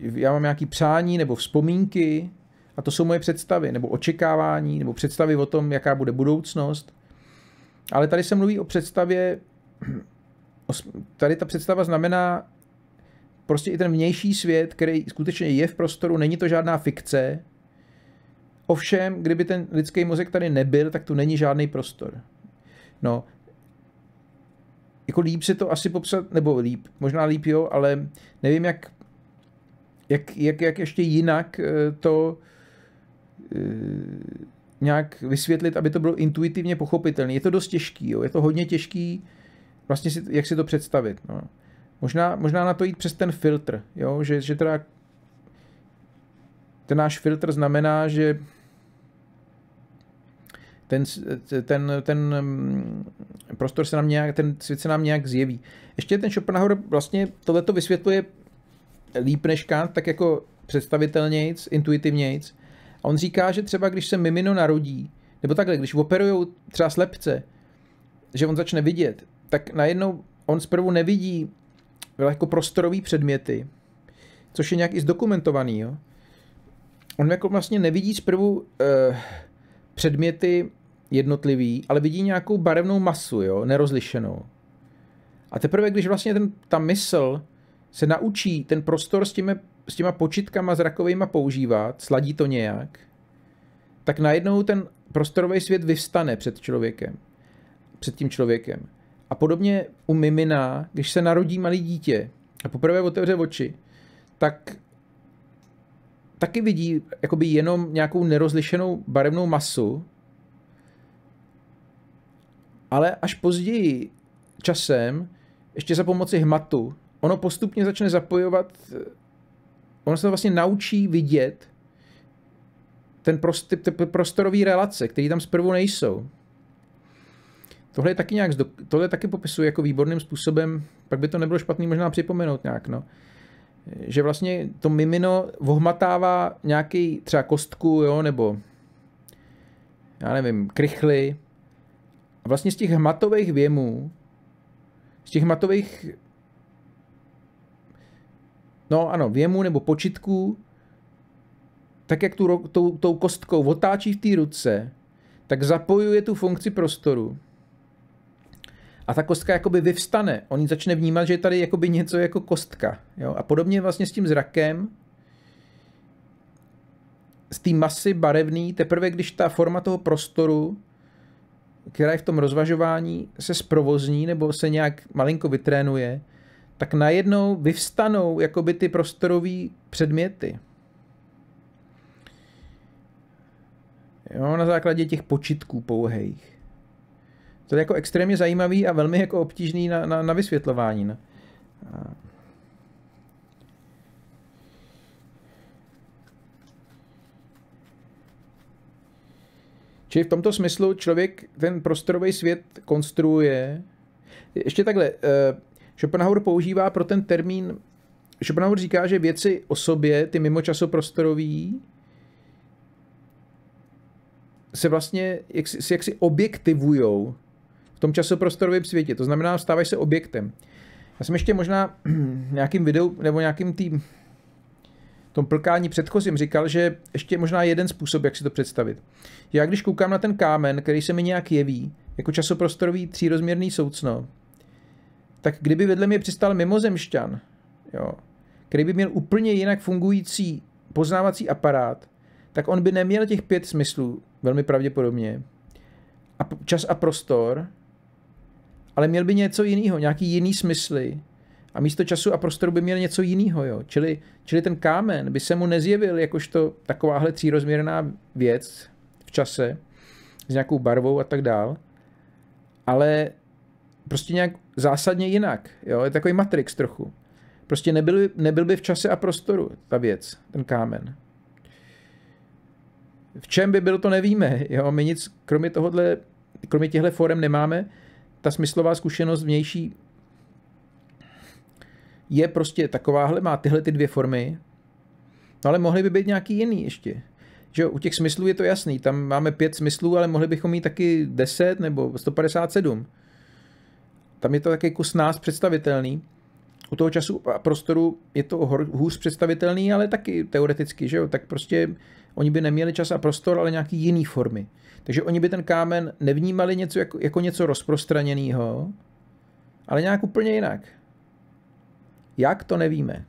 Já mám nějaký přání nebo vzpomínky a to jsou moje představy, nebo očekávání, nebo představy o tom, jaká bude budoucnost. Ale tady se mluví o představě, tady ta představa znamená prostě i ten vnější svět, který skutečně je v prostoru, není to žádná fikce. Ovšem, kdyby ten lidský mozek tady nebyl, tak tu není žádný prostor. No, jako líp se to asi popsat, nebo líp, možná líp jo, ale nevím, jak, jak, jak, jak ještě jinak eh, to eh, nějak vysvětlit, aby to bylo intuitivně pochopitelné. Je to dost těžký, jo? je to hodně těžký, vlastně si, jak si to představit. No. Možná, možná na to jít přes ten filtr, jo? Že, že teda ten náš filtr znamená, že ten, ten, ten mm, prostor se nám nějak, ten svět se nám nějak zjeví. Ještě ten Schopenhauer vlastně tohleto vysvětluje líp než Kant, tak jako představitelnějc, intuitivnějc. A on říká, že třeba když se mimino narodí, nebo takhle, když operují třeba slepce, že on začne vidět, tak najednou on zprvu nevidí jako prostorový předměty, což je nějak i zdokumentovaný. Jo? On jako vlastně nevidí zprvu uh, předměty jednotlivý, ale vidí nějakou barevnou masu, jo, nerozlišenou. A teprve, když vlastně ten, ta mysl se naučí ten prostor s, těmi, s těma počitkama zrakovými používat, sladí to nějak, tak najednou ten prostorový svět vyvstane před člověkem, před tím člověkem. A podobně u mimina, když se narodí malý dítě a poprvé otevře oči, tak taky vidí jakoby jenom nějakou nerozlišenou barevnou masu, ale až později časem, ještě za pomoci hmatu, ono postupně začne zapojovat, ono se vlastně naučí vidět ten prostorový relace, které tam zprvu nejsou. Tohle je taky nějak, tohle taky popisuje jako výborným způsobem, pak by to nebylo špatný možná připomenout nějak, no. Že vlastně to mimino vohmatává nějaký třeba kostku, jo, nebo já nevím, krychly, a vlastně z těch hmatových věmů, z těch hmatových, no ano, věmů nebo počitků, tak jak tu, tou, tou kostkou otáčí v té ruce, tak zapojuje tu funkci prostoru. A ta kostka jakoby vyvstane. On začne vnímat, že je tady jakoby něco jako kostka. Jo? A podobně vlastně s tím zrakem, z té masy barevný, teprve když ta forma toho prostoru která je v tom rozvažování, se zprovozní nebo se nějak malinko vytrénuje, tak najednou vyvstanou jakoby ty prostorové předměty. Jo, na základě těch počitků pouhých. To je jako extrémně zajímavý a velmi jako obtížný na, na, na vysvětlování. No. Čili v tomto smyslu člověk ten prostorový svět konstruuje. Ještě takhle, uh, Schopenhauer používá pro ten termín, Schopenhauer říká, že věci o sobě, ty mimočasoprostorový, se vlastně jak, si, jak si objektivujou v tom časoprostorovém světě. To znamená, stávají se objektem. Já jsem ještě možná nějakým videu nebo nějakým tým tom plkání předchozím říkal, že ještě možná jeden způsob, jak si to představit. Já když koukám na ten kámen, který se mi nějak jeví, jako časoprostorový třírozměrný soucno, tak kdyby vedle mě přistal mimozemšťan, jo, který by měl úplně jinak fungující poznávací aparát, tak on by neměl těch pět smyslů, velmi pravděpodobně, a čas a prostor, ale měl by něco jiného, nějaký jiný smysly, a místo času a prostoru by měl něco jiného. Jo? Čili, čili ten kámen by se mu nezjevil jakožto takováhle třírozměrná věc v čase s nějakou barvou a tak dál, ale prostě nějak zásadně jinak. Jo? Je takový Matrix trochu. Prostě nebyl, nebyl by v čase a prostoru ta věc, ten kámen. V čem by byl, to nevíme. Jo? My nic kromě tohohle, kromě těchto forem nemáme. Ta smyslová zkušenost vnější je prostě takováhle, má tyhle ty dvě formy, no ale mohly by být nějaký jiný ještě. Že u těch smyslů je to jasný, tam máme pět smyslů, ale mohli bychom mít taky 10 nebo 157. Tam je to taky kus nás představitelný. U toho času a prostoru je to hůř představitelný, ale taky teoreticky, že jo? Tak prostě oni by neměli čas a prostor, ale nějaký jiný formy. Takže oni by ten kámen nevnímali něco jako, jako něco rozprostraněného, ale nějak úplně jinak. Jak to nevíme.